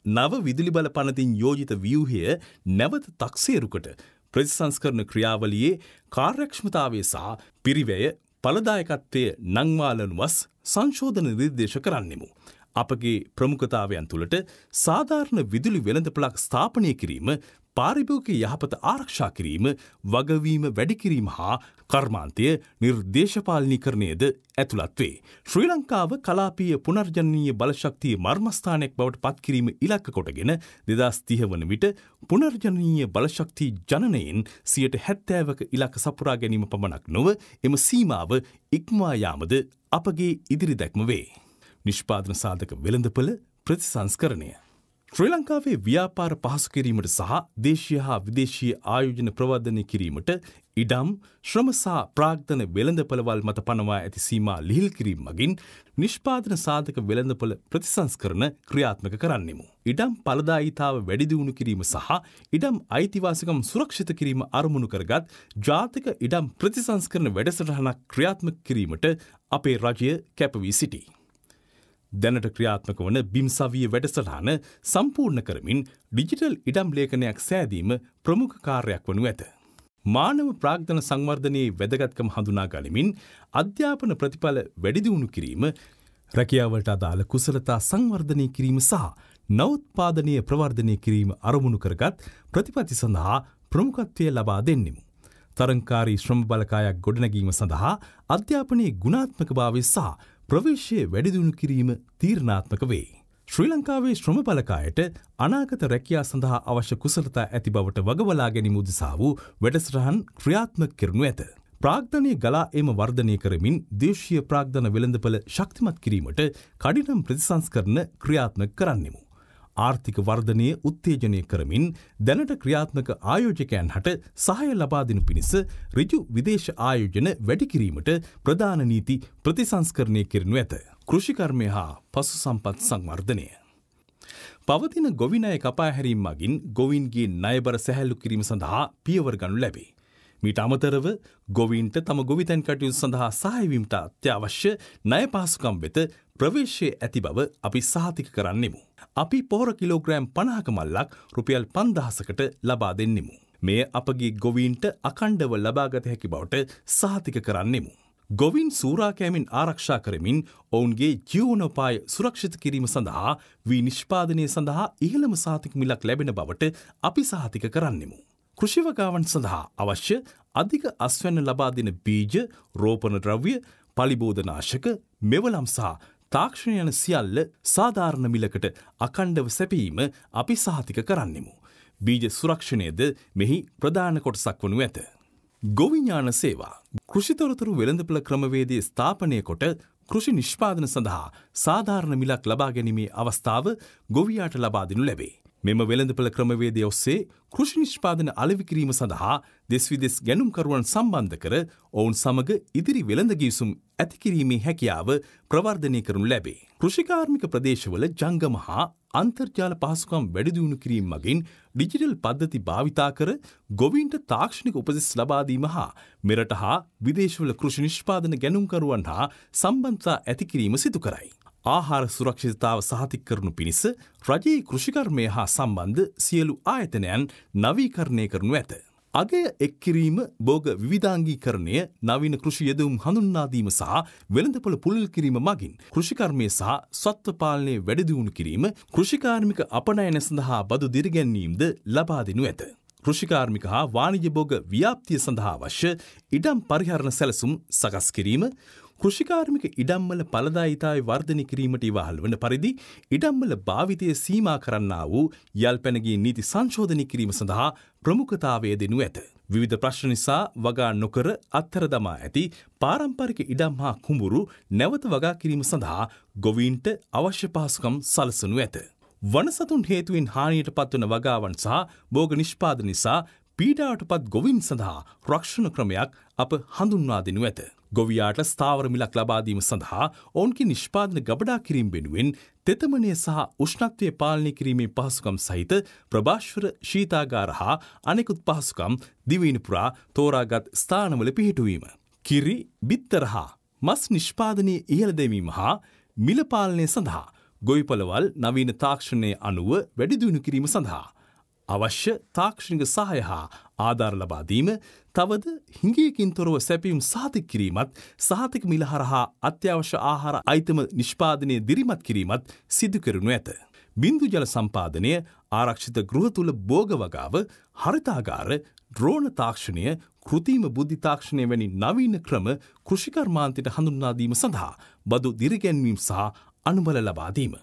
නව විදුලි බල පනතින් යෝජිත ව්‍යූහය නැවත තක්සේරුකට ප්‍රතිසංස්කරන ක්‍රියාවලියේ කාර්යක්ෂමතාවේ සහ පිරිවැය පලදායකත්වය නංවාලනුවස් සංශෝධන නිර්දේශ කරන්නෙමු. අපගේ ප්‍රමුඛතාවයන් තුළට සාධාරණ විදුලි වෙළඳපලක් ස්ථාපනය කිරීම පාරිභෝග යහපත ආරක්ෂා කිරීම වගවීම වැඩිකිරීම හා කර්මාන්තය නිර්දේශපාලනිකරණයද ඇතුළත්වේ. ශ්‍රී ලංකාව කලාපිය පුනර්ජනීය බලශක්තිය මර්මස්ථානයක් බවට පත්කිරීම ඉලක්ක කොටගෙන දෙදස් තිහ වන විට පුනර්ජනීය බලශක්ති ජනනයෙන් සියට හැත්තෑවක ඉලක්ක සපුරා ගැනීම පමණක් නොව එම සීමාව ඉක්මවායාමද අපගේ ඉදිරි දැක්ම වේ. නිෂ්පාදන සාධක වෙළඳපළ ප්‍රතිසංස්කරණය. ශ්‍රී ලංකාවේ ව්‍යාපාර පහසු කිරීමට සහ දේශය හා විදේශීය ආයෝජන ප්‍රවර්ධනය කිරීමට ඉඩම් ශ්‍රමසා ප්‍රාග්ධන වෙළඳපළවල් මත පනවා ඇති සීමා ලිහිල් කිරීම මගින් නිෂ්පාදන සාධක වෙළඳපොළ ප්‍රතිසංස්කරන ක්‍රියාත්මක කරන්නෙමු. ඉඩම් පලදායිතාව වැඩිදිවුණු කිරීම සහ ඉඩම් අයිතිවාසිකම් සුරක්ෂිත කිරීම අරමුණු කරගත් ජාතික ඉඩම් ප්‍රතිසංස්කරන වැඩසටහනක් ක්‍රියාත්මක කිරීමට අපේ රජය කැපවී සිටි. දැනට ක්‍රියාත්මක වන බිම්සවිය වැඩසටහන සම්පූර්ණ කරමින් ඩිජිටල් ඉඩම් ලේඛනයක් සෑදීම ප්‍රමුඛ කාර්යක් වනු ඇත. මානව ප්‍රාග්ධන සංවර්ධනයේ වැදගත්කම හඳුනා ගනිමින් අධ්‍යාපන ප්‍රතිඵල වැඩිදිවුණු කිරීම රැකියාවලට අදාළ කුසලතා සංවර්ධනය කිරීම සහ නෞත්පාදනය ප්‍රවර්ධනය කිරීම අරමුණු කරගත් ප්‍රතිපති සඳහා ප්‍රමුඛත්වය ලබා දෙන්නෙමු. තරංකාරී ශ්‍රම බලකායක් ගොඩනැගීම සඳහා අධ්‍යාපනයේ ගුණාත්මක භාවය සහ ප්‍රවේශය වැඩිදුණු කිරීම තීරණාත්මක වේ. ශ්‍රී ලංකාවේ ශ්‍රම බලකායට අනාගත රැකයා සඳහා අවශ්‍ය කුසලතා ඇති බවට වගවලා ගැනීම උදෙසා වූ වැඩසටහන් ක්‍රියාත්මක කරනු ඇත. ප්‍රාග්ධනය ගලා එම වර්ධනය කරමින් දේශීය ප්‍රාග්ධන වෙළඳපළ ශක්තිමත් කිරීමට කඩිනම් ප්‍රතිසංස්කරන ක්‍රියාත්මක කරන්නෙමු. ආර්ථික වර්ධනය උත්තේජනය කරමින් දැනට ක්‍රියාත්මක ආයෝජකයන් හට සහය ලබාදිනු පිණිස රිජු විදේශ ආයෝජන වැඩිකිරීමට ප්‍රධාන නීති ප්‍රතිසංස්කරණය කරනු ඇත. කෘෂිකර්මය හා පසු සම්පත් සංවර්ධනය. පවතින ගොවිනය කපාහැරීම් මගින් ගොවින්ගේ නයබර සැහැල්ලු කිරීම සඳහා පියවර ගනු ලැබේ. මීට අමතරව ගොවින්ට තම ගොවිතැන් කටයුතු සඳහා සහයවීමට අත්‍යවශ්‍ය ණය පහසුකම් වෙත ප්‍රවේශය ඇති බව අපි සහතික කරන්නෙමු. අපි පෝර කිලෝග්‍රෑම් පණහක මල්ලක් රුපියල් පන්දහසකට ලබා දෙන්නෙමු. මෙය අපගේ ගොවීන්ට අකණ්ඩව ලබාගත හැකි බවට සහතික කරන්නෙමු. ගොවින් සූරාකෑමින් ආරක්ෂා කරමින් ඔවුන්ගේ ජීවනෝපාය සුරක්ෂිත කිරීම සඳහා වී නිෂ්පාදනය සඳහා ඉහළම සාතික මිලක් ලැබෙන බවට අපි සහතික කරන්නෙමු. කෘෂිවගාවන් සඳහා අවශ්‍ය අධික අස්වැන්න ලබා දෙන බීජ රෝපණ ද්‍රව්‍ය පලිබෝධනාශක මෙවලම් සහ තාක්ෂණ යන සියල්ල සාධාරණ මිලකට අකණ්ඩව සැපීම අපි සහතික කරන්නෙමු. බීජ සුරක්ෂණයද මෙහි ප්‍රධාන කොටසක් වනු ඇත. ගොවිඥාන සේවා කෘෂිතොරතුරු වෙළඳපළ ක්‍රමවේදය ස්ථාපනය කොට කෘෂි නිෂ්පාදන සඳහා සාධාරණ මිලක් ලබා ගැනීමේ අවස්ථාව ගොවියාට ලබාදිනු ලැබේ. මෙම වෙළඳපළ ක්‍රමවේදය ඔස්සේ කෘෂි නිෂ්පාදන අලවිකිරීම සඳහා දෙස්විදෙස් ගැනුම්කරුවන් සම්බන්ධ කර ඔවුන් සමග ඉදිරි වෙළඳගිවිසුම් ඇතිකිරීමේ හැකියාව ප්‍රවර්ධනය කරනු ලැබේ. කෘෂිකාර්මික ප්‍රදේශවල ජංගම හා අන්තර්ජාල පහසුකම් වැඩිදියුණු කිරීම මගින් ඩිජිටල් පද්ධති භාවිතා කර ගොවින්ට තාක්ෂණික උපදෙස් ලබාදීම හා මෙරට හා විදේශවල කෘෂි නිෂ්පාදන ගැනුම්කරුවන් හා සම්බන්ධතා ඇතිකිරීම සිදු කරයි. ආහාර සුරක්ෂිතතාව සහතික් කරනු පිණිස රජයේ කෘෂිකර්මය හා සම්බන්ධ සියලු ආයතනයන් නවීකරණය කරනු ඇත. අගය එක්කිරීම බෝග විධාංගීකරණය නවීන කෘෂි යෙදවුම් හඳුන්නාදීම සහ වෙළඳපොළ පුළල් කිරීම මගින් කෘෂිකර්මය සහ සත්වපාලනය වැඩදිවුණු කිරීම කෘෂිකාර්මික අපනයන සඳහා බදු දිරිගැන්වීම්ද ලබාදිනු ඇත. කෘෂිකාර්මික හා වාණිජ බෝග ව්‍යාප්තිය සඳහා අවශ්‍ය ඉඩම් පරිහරණ සැලසුම් සකස් කිරීම කෘෂිකාර්මික ඉඩම්මල පලදායිතායි වර්ධනය කිරීමට ඉවහල් වන පරිදි ඉඩම්මල භාවිතය සීමා කරන්නා වූ යල් පැනගේ නීති සංශෝධනය කිරීම සඳහා ප්‍රමුඛතාවය දෙනු ඇත. විවිධ ප්‍රශ්න නිසා වගා නොකර අත්තර දමා ඇති පාරම්පරික ඉඩම් හා කුඹුරු නැවත වගා කිරීම සඳහා ගොවීන්ට අවශ්‍ය පහසුකම් සලසනු ඇත. වනසතුන් හේතුවෙන් හානියට පත්වන වගාවන් සහ බෝග නිෂ්පාද නිසා පීඩාවට පත් ගොවින් සඳහා රක්ෂණ ක්‍රමයක් අප හඳුන්වා දෙනු ඇත. ගොවියාට ස්ථාවර මිලක් ලබාදීම සඳහා ඔවුන්ගේ නිෂ්පාදන ගබඩා කිරීම වෙනුවෙන් තෙතමනය සහ උෂ්ණත්වය පාලනය කිරීමේ පහසුකම් සහිත ප්‍රභාශ්වර ශීතාගාර හා අනෙකුත් පහසුකම් දිවීනපුරා තෝරාගත් ස්ථානවල පිහිටුවීම. කිරි බිත්තර හා මස් නිෂ්පාදනය ඉහළ දෙවීම හා මිලපාලනය සඳහා ගොයිපලවල් නවීන තාක්ෂණය අනුව වැඩිදිුණු කිරීම සඳහා. අවශ්‍ය තාක්ෂණික සහය හා ආධාර ලබාදීම තවද හිංගියකින් තොරව සැපීම් සාතික් කිරීමත් සාතික මිල හරහා අත්‍යවශ්‍ය ආහාර අයිතම නිෂ්පාදනය දිරිමත් කිරීමත් සිදුකරනු ඇත. බින්දු ජල සම්පාදනය ආරක්ෂිත ගෘහ තුළ බෝගවගාව හරිතාගාර ද්‍රෝණ තාක්ෂණය කෘතිීම බුද්ධිතාක්ෂණය වැනි නවීන ක්‍රම කෘෂිකර්මාන්තයට හඳුන්නාදීම සඳහා බදු දිරිගැන්වීම් සහ අනුබල ලබාදීම.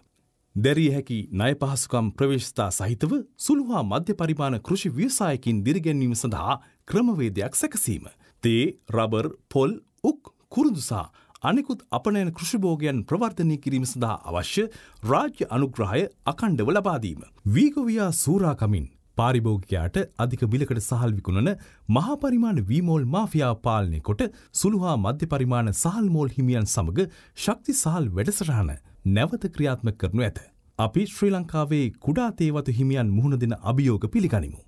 දැරිය හැකි ණය පහසුකම් ප්‍රවේශතා සහිතව සුළුහා මධ්‍ය පරිමාණ කෘෂි ව්‍යවසායකින් දිරිගැන්වීම සඳහා ක්‍රමවේදයක් සැකසීම. තේ රබර් පොල් උක් කුරුඳුසා අනෙකුත් අපනයන කෘෂිභෝගයන් ප්‍රවර්ධනය කිරීම සඳහා අවශ්‍ය රාජ්‍ය අනුග්‍රහය අකණ්ඩව ලබාදීම. වීගොවයා සූරාකමින් පාරිභෝගකයාට අධික මිලකට සහල් විකුණන මහාපරිමාණ වීමෝල් මාෆියාව පාලනය කොට සුළුහා මධ්‍ය පරිමාණ සහල් මෝල් හිමියන් සමඟ ශක්ති සහල් වැඩසටහන නැවත ක්‍රියාත්ම කරනු ඇත. අපි ශ්‍රී ලංකාවේ කුඩා තේවතු හිමියන් මුහුණ දෙන අභියෝග පිළිගනිමු.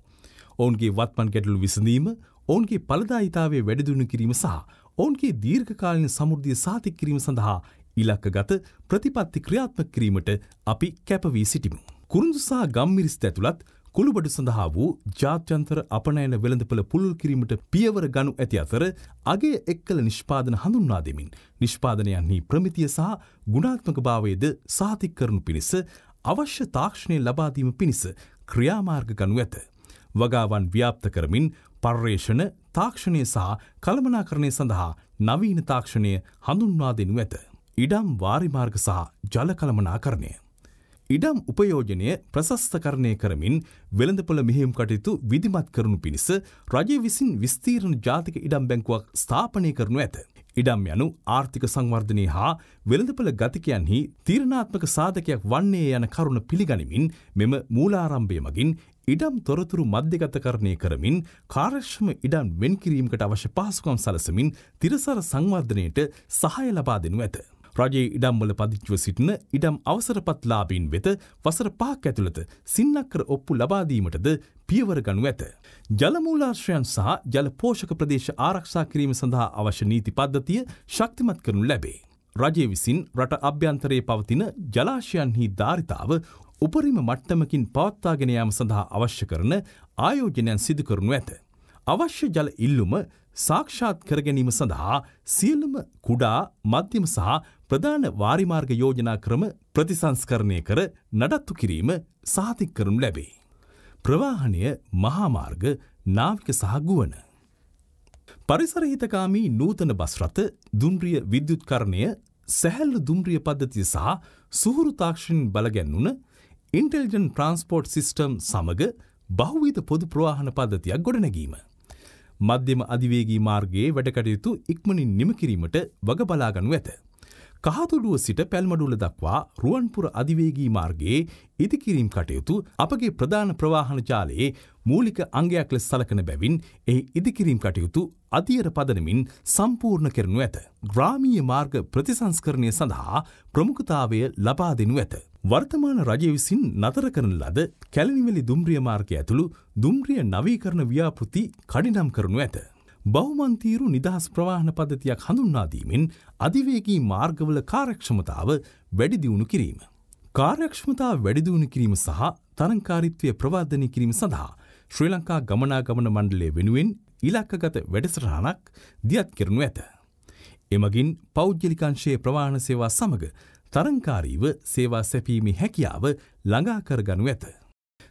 ඔවුන්ගේ වත්මන් ගැටලු විසඳීම ඔවුන්ගේ පලදායිතාවේ වැඩිදුණු කිරීම සහ ඔවුන්ගේ දීර්ඝකාලන සමුෘද්ධිය සාතික් කිරීම සඳහා ඉලක්ක ගත ප්‍රතිපත්ති ක්‍රියාත්ම කිරීමට අපි කැපවී සිටිමු. කුරුඳු සහ ගම්මිරිස් ඇතුළත් කුළුබඩු සඳහා වූ ජාත්‍යන්තර අපනයන වෙළඳපළ පුළුල් කිරීමට පියවර ගනු ඇති අතර අගේ එක් කළ නිෂ්පාදන හඳුන්වා දෙමින් නිෂ්පාදනයන්හි ප්‍රමිතිය සහ ගුණාත්මක භාවයද සාතික් කරනු පිණිස අවශ්‍ය තාක්ෂණය ලබාදීම පිණිස ක්‍රියාමාර්ග ගනු ඇත. වගාවන් ව්‍යාප්ත කරමින් පර්යේෂණ තාක්ෂණය සහ කළමනාකරණය සඳහා නවීන තාක්ෂණය හඳුන්වා දෙනු ඇත. ඉඩම් වාරිමාර්ග සහ ජල කළමනාකරණය. ඉඩම් උපයෝජනය ප්‍රශස්ථකරණය කරමින් වෙළඳපොළ මෙහෙම් කටයුතු විදිමත් කරනු පිණිස රජය විසින් විස්තීරණ ජාතික ඉඩම් බැංකුවක් ස්ථාපනය කරනු ඇත. ඉඩම් යනු ආර්ථික සංවර්ධනය හා වෙළඳපළ ගතිකයන්හි තීරණාත්මක සාධකයක් වන්නේ යන කරුණ පිළිගනිමින් මෙම මූලාරම්භය මගින් ඉඩම් තොරතුරු මධ්‍යගතකරණය කරමින් කාර්යක්ෂම ඉඩම් වෙන්කිරීමකට අවශ්‍ය පහසුකම් සලසමින් තිරසර සංවර්ධනයට සහය ලබා දෙනු ඇත. රජයේ ඉඩම්වල පදිංචිව සිටින ඉඩම් අවසරපත් ලාබීන් වෙත වසර පහක් ඇතුළත සින්නක්කර ඔප්පු ලබාදීමටද පියවර ගනු ඇත. ජලමූලාශ්‍රයන් සහ ජල පෝෂක ප්‍රදේශ ආරක්ෂා කිරීම සඳහා අවශ්‍ය නීති පද්ධතිය ශක්තිමත් කරනු ලැබේ. රජය විසින් රට අභ්‍යන්තරයේ පවතින ජලාශයන්හි ධාරිතාව උපරිම මට්ටමකින් පවත්තාගෙන යාම සඳහා අවශ්‍ය කරන ආයෝජනයන් සිදු කරනු ඇත. අවශ්‍ය ජල ඉල්ලුම සාක්ෂාත් කරගැනීම සඳහා සියලුම කුඩා මධ්‍යම සහ ප්‍රධාන වාරිමාර්ග යෝජනා ක්‍රම ප්‍රතිසංස්කරණය කර නඩත්තු කිරීම සාතික් කරනු ලැබේ. ප්‍රවාහනය මහාමාර්ග නාවික සහගුවන. පරිසරහිතකාමී නූතන බස්රත දුම්රිය විද්‍යුත්කරණය සැහැල්ලු දුම්රිය පද්ධතිය සහ සුහුරු තාක්ෂණ බලගැන්වුන ඉන්ටෙල්ජන් ට්‍රන්ස්පෝර්ට් සිිස්ටම් සමඟ බහුවිත පොදු ප්‍රවාහන පද්ධතියක් ගොඩනැගීම. මධ්‍යම අධිවේගී මාර්ගයේ වැඩකටයුතු ඉක්මනින් නිමකිරීමට වග බලාගනු ඇත. කහතුඩුව සිට පැල්මඩුල දක්වා රුවන්පුර අධිවේගී මාර්ගයේ ඉදිකිරීම් කටයුතු අපගේ ප්‍රධාන ප්‍රවාහන ජාලයේ මූලික අංගයක් ලෙස් සලකන බැවින් එහි ඉදිකිරීම් කටයුතු අධියර පදනමින් සම්පූර්ණ කරනු ඇත. ග්‍රාමීය මාර්ග ප්‍රතිසංස්කරණය සඳහා ප්‍රමුඛතාවය ලබා දෙනු ඇත. වර්තමාන රජය විසින් නතර කරන ලද කැලනිවෙලි දුම්රිය මාර්ගය ඇතුළු දුම්රිය නවීකරණ ව්‍යාපෘති කඩිනම් කරනු ඇත. බෞමන්තීරු නිදහස් ප්‍රවාහන පද්ධතියක් හඳුන්නාදීමෙන් අධිවේගී මාර්ගවල කාරක්ෂමතාව වැඩිදිවුණු කිරීම. කාර්යක්ෂමතා වැඩිදිවුණු කිරීම සහ තරංකාරිත්වය ප්‍රවාධනය කිරීම සඳහා ශ්‍රී ලංකා ගමනාගමන මණ්ඩලේ වෙනුවෙන් ඉලක්කගත වැඩසටහනක් දියත් කරනු ඇත. එමගින් පෞද්ගලිකංශයේ ප්‍රවාහන සේවා සමඟ තරංකාරීව සේවා සැපීමේ හැකියාව ළඟාකර ගනු ඇත.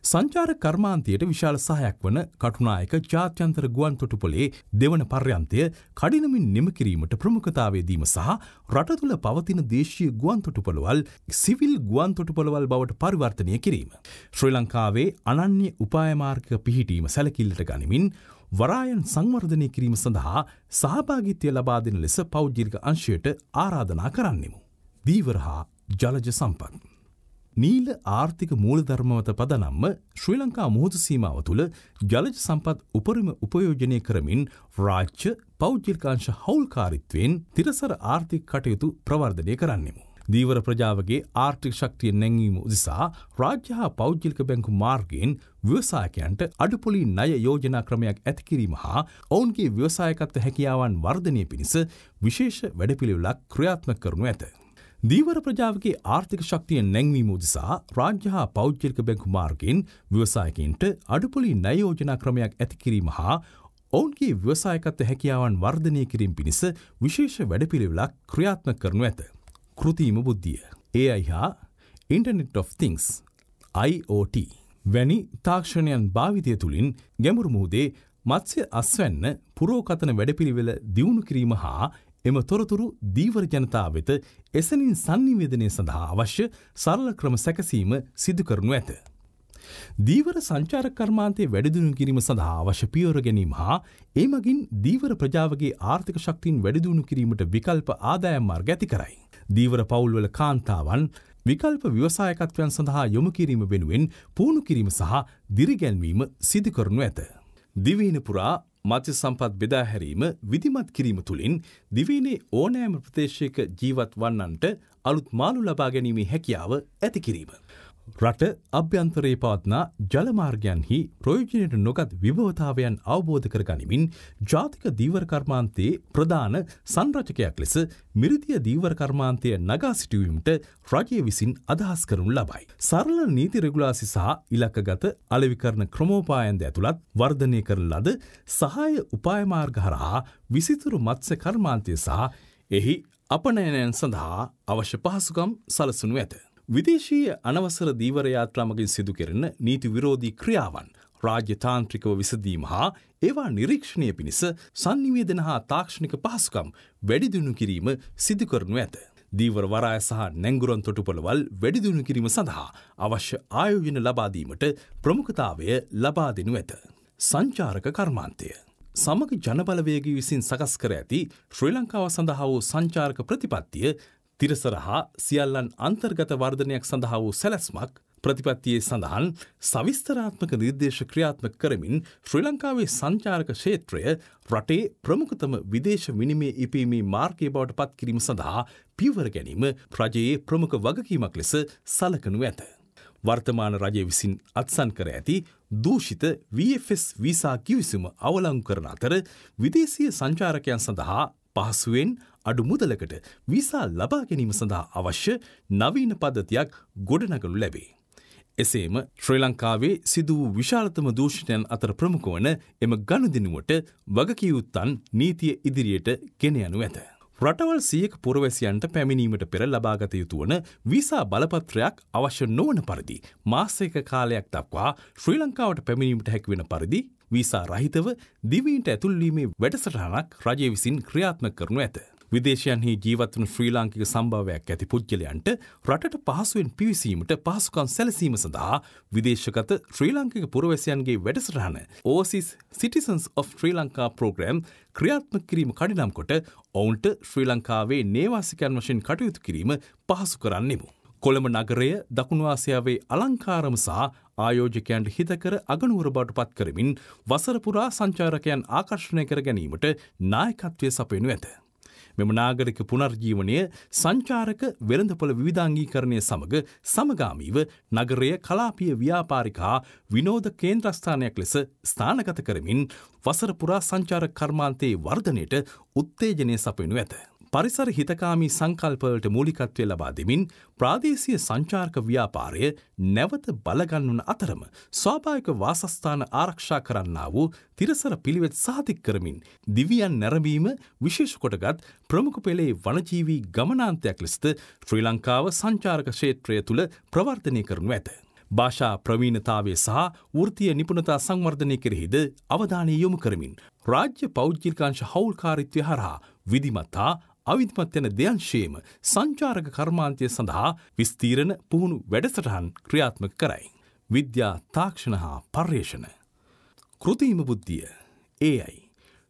සංචාර කර්මාන්තයට විශාල සහයක් වන කටුනායක ජාත්‍යන්තර ගුවන් තොටුපොලේ දෙවන පර්යන්තය කඩිනමින් නිමකිරීමට ප්‍රමුඛතාවේදීම සහ රට තුළ පවතින දේශීය ගුවන් තොටුපොළවල් සිවිල් ගුවන් තොටුපොළවල් බවට පරිවර්තනය කිරීම. ශ්‍රී ලංකාවේ අනන්‍ය උපායමාර්ග පිහිටීම සැලකිල්ලට ගනිමින් වරායන් සංවර්ධනය කිරීම සඳහා සහභාගිත්‍යය ලබා දෙන ලෙස පෞද්ගලික අංශයට ආරාධනා කරන්නෙමු. දීවරහා ජලජ සම්පන්. නීල ආර්ථික මූලධර්මවත පදනම්ම ශ්‍රී ලංකා මුහුදු සීමාව තුළ ජලජ සම්පත් උපරිම උපයෝජනය කරමින් රාජ්‍ය පෞද්ජිල්කාංශ හවුල්කාරිත්වයෙන් තිරසර ආර්ථික කටයුතු ප්‍රවර්ධනය කරන්නෙමු. දීවර ප්‍රජාවගේ ආර්ථික ශක්තිය නැංවීම උදිසා රාජ්‍ය හා පෞද්ජිල්ක බැංකු මාර්ගයෙන් ව්‍යවසායකයන්ට අඩුපොලි ණය යෝජනා ක්‍රමයක් ඇතිකිරීම හා ඔවුන්ගේ ව්‍යවසායකත්ව හැකියාවන් වර්ධනය පිණිස විශේෂ වැඩපිළිවෙලක් ක්‍රියාත්මක කරනු ඇත. දීවර ප්‍රජාවගේ ආර්ථික ශක්තිය නැංවීම උදෙසා රාජ්‍ය හා පෞද්ගලික බැංකු මාර්ගයෙන් ව්‍යවසායකින්ට අඩුපොලි නයෝජනා ක්‍රමයක් ඇතිකිරීම හා ඔවුන්ගේ ව්‍යවසායකත්ව හැකියාවන් වර්ධනය කිරීම පිණිස විශේෂ වැඩපිළිවෙලක් ක්‍රියාත්මක කරනු ඇත. කෘතිීම බුද්ධිය. AI හා ඉන්ටර්නෙට් of Things IOT වැනි තාක්ෂණයන් භාවිතය තුළින් ගැමුරු මුහදේ මත්ස්‍ය අස්වැන්න පුරෝකතන වැඩපිළිවෙල දියුණු කිරීම හා එම තොරතුරු දීවර ජනතාව වෙත එසනින් සංනිවේදනය සඳහා අවශ්‍ය සරල ක්‍රම සැකසීම සිදු කරනු ඇත. දීවර සංචාර කර්මාන්තය වැඩිදුණු කිරීම සඳහා අවශ්‍ය පියවර ගැනීම හා ඒ මගින් දීවර ප්‍රජාවගේ ආර්ථික ශක්තින් වැඩිදුණු කිරීමට විකල්ප ආදායම් මාර්ග ඇති කරයි. දීවර පවුල්වල කාන්තාවන් විකල්ප ව්‍යවසායකත්වයන් සඳහා යොමු කිරීම වෙනුවෙන් පුහුණු කිරීම සහ දිරිගැන්වීම සිදු කරනු ඇත. දිවීන පුරා මත්ස්‍ය සම්පත් බෙදා හැරීම විධිමත් කිරීම තුළින් දිවීනේ ඕනෑම ප්‍රදේශයක ජීවත් වන්නන්ට අලුත් මාළු ලබා ගැනීමේ හැකියාව ඇති කිරීම. රට අභ්‍යන්තරයේ පවත්නා ජලමාර්ගයන්හි ප්‍රයෝජනයට නොගත් විභවතාවයන් අවබෝධ කර ගනිමින් ජාතික දීවර කර්මාන්තයේ ප්‍රධාන සංරචකයක් ලෙස මිරිදිය දීවර කර්මාන්තය නගා සිටුවීමට රජය විසින් අදහස් කරනු ලබයි. සරල නීති රෙගුලාසි සහ ඉලක්කගත අලවිකරන ක්‍රමෝපායන්ද ඇතුළත් වර්ධනය කරන ලද සහාය උපායමාර්ග හරහා විසිතුරු මත්ස කර්මාන්තය සහ එහි අපනයනයන් සඳහා අවශ්‍ය පහසුකම් සලසනු ඇත. විදේශීය අනවසර දීවර යාත්‍රාමගින් සිදු කෙරෙන නීති විරෝධී ක්‍රියාවන් රාජ්‍ය තාන්ත්‍රිකව විසදීම හා ඒවා නිරීක්ෂණය පිණිස සංනිවේදන හා තාක්ෂණික පහසුකම් වැඩිදිනු කිරීම සිදුකරනු ඇත. දීවර වරාය සහ නැංගුරන් තොටුපොළවල් වැඩිදිනු කිරීම සඳහා අවශ්‍ය ආයෝජන ලබාදීමට ප්‍රමුඛතාවය ලබා දෙනු ඇත. සංචාරක කර්මාන්තය. සමග ජනබලවේගී විසින් සකස් කර ඇති ශ්‍රී ලංකාව සඳහා වූ සංචාරක ප්‍රතිපත්තිය තිරසර හා සියල්ලන් අන්තර්ගත වර්ධනයක් සඳහා වූ සැලැස්මක් ප්‍රතිපත්තියේ සඳහන් සවිස්තරාත්මක නිර්දේශ ක්‍රියාත්මක කරමින් ශ්‍රී ලංකාවේ සංචාරක ක්ෂේත්‍රය රටේ ප්‍රමුඛතම විදේශ විනිමේ ඉපීමේ මාර්ගය බවට පත් කිරීම සඳහා පියවර ගැනීම රජයේ ප්‍රමුඛ වගකීමක් ලෙස සලකනු ඇත. වර්තමාන රජය විසින් අත්සන් කර ඇති දූෂිත VFS වීසා කිවිසුම අවලං කරන අතර විදේශීය සංචාරකයන් සඳහා පහසුවෙන් අඩු මුදලකට විසා ලබා ගැනීම සඳහා අවශ්‍ය නවීන පද්ධතියක් ගොඩනගනු ලැබේ. එසේම ශ්‍රී ලංකාවේ සිදු වූ විශාලතම දූෂණයන් අතර ප්‍රමුඛ වන එම ගණුදිනුවට වගකියයුත්තන් නීතිය ඉදිරියට ගෙන යනු ඇත. රටවල් සියක පුරවැසියන්ට පැමිණීමට පෙර ලබාගත යුතු වන විසා බලපත්‍රයක් අවශ්‍ය නොවන පරිදි මාසයක කාලයක් දක්වා ශ්‍රී ලංකාවට පැමිණීමට හැකිවෙන පරිදි වීසා රහිතව දිවීන්ට ඇතුල්ලීමේ වැඩසටහනක් රජය විසින් ක්‍රියාත්ම කරනු ඇත. විදේශයන්හි ජීවත්වන ශ්‍රී ලාංකික සම්භාවයක් ඇති පුද්ගලයන්ට රටට පහසුවෙන් පිවිසීමට පහසුකන් සැලසීම සඳහා විදේශගත ශ්‍රී ලාංකික පුරවැසියන්ගේ වැඩසටහන overseas citizens of Sri Lanka programme ක්‍රියාත්ම කිරීම කඩිනම් කොට ඔවුන්ට ශ්‍රී ලංකාවේ නේවාසිකයන් වශයෙන් කටයුතු කිරීම පහසු කරන්නෙමු. කොළඹ නගරය දකුණවාසයාවේ අලංකාරම සහ ආයෝජකයන්ට හිතකර අගනුවර බවට පත් කරමින් වසරපුරා සංචාරකයන් ආකර්ශණය කර ගැනීමට නායකත්වය සපයනු ඇත. මෙම නාගරික පුනර්ජීවනය සංචාරක වෙළඳපොළ විධාංගීකරණය සමඟ සමගාමීව නගරය කලාපිය ව්‍යාපාරිකා විනෝද කේන්ද්‍රස්ථානයක් ලෙස ස්ථානගත කරමින් වසරපුරා සංචාර කර්මාන්තයේ වර්ධනයට උත්තේජනය සපයනු ඇත. පරිසර හිතකාමී සංකල්පවලට මූලිකත්වය ලබා දෙමින් ප්‍රාදේශය සංචාර්ක ව්‍යාපාරය නැවත බලගන්වන අතරම ස්වාභායක වාසස්ථාන ආරක්ෂා කරන්නා වූ තිරසර පිළිවෙත් සාතික් කරමින් දිවියන් නැරඹීම විශේෂ කොටගත් ප්‍රමුඛ පෙළේ වනජීවී ගමනාන්තයක් ලෙසද ශ්‍රී ලංකාව සංචාරක ක්ෂේත්‍රය තුළ ප්‍රවර්ධනය කරනු ඇත. භාෂා ප්‍රවීණතාවේ සහ වෘතිය නිපුණතා සංවර්ධනය කෙරෙහිද අවධානය යොමු කරමින්. රාජ්‍ය පෞද්ගිල්කාංශ හවුල්කාරිත්වය හරහා විදිමත්තා අවිධමත් යන දෙයංශයේම සංචාරක කර්මාන්තය සඳහා විස්තීරණ පුහුණු වැඩසටහන් ක්‍රියාත්මක කරයි. විද්‍යා තාක්ෂණ හා පර්යේෂණ. කෘතිීම බුද්ධිය ඒයි.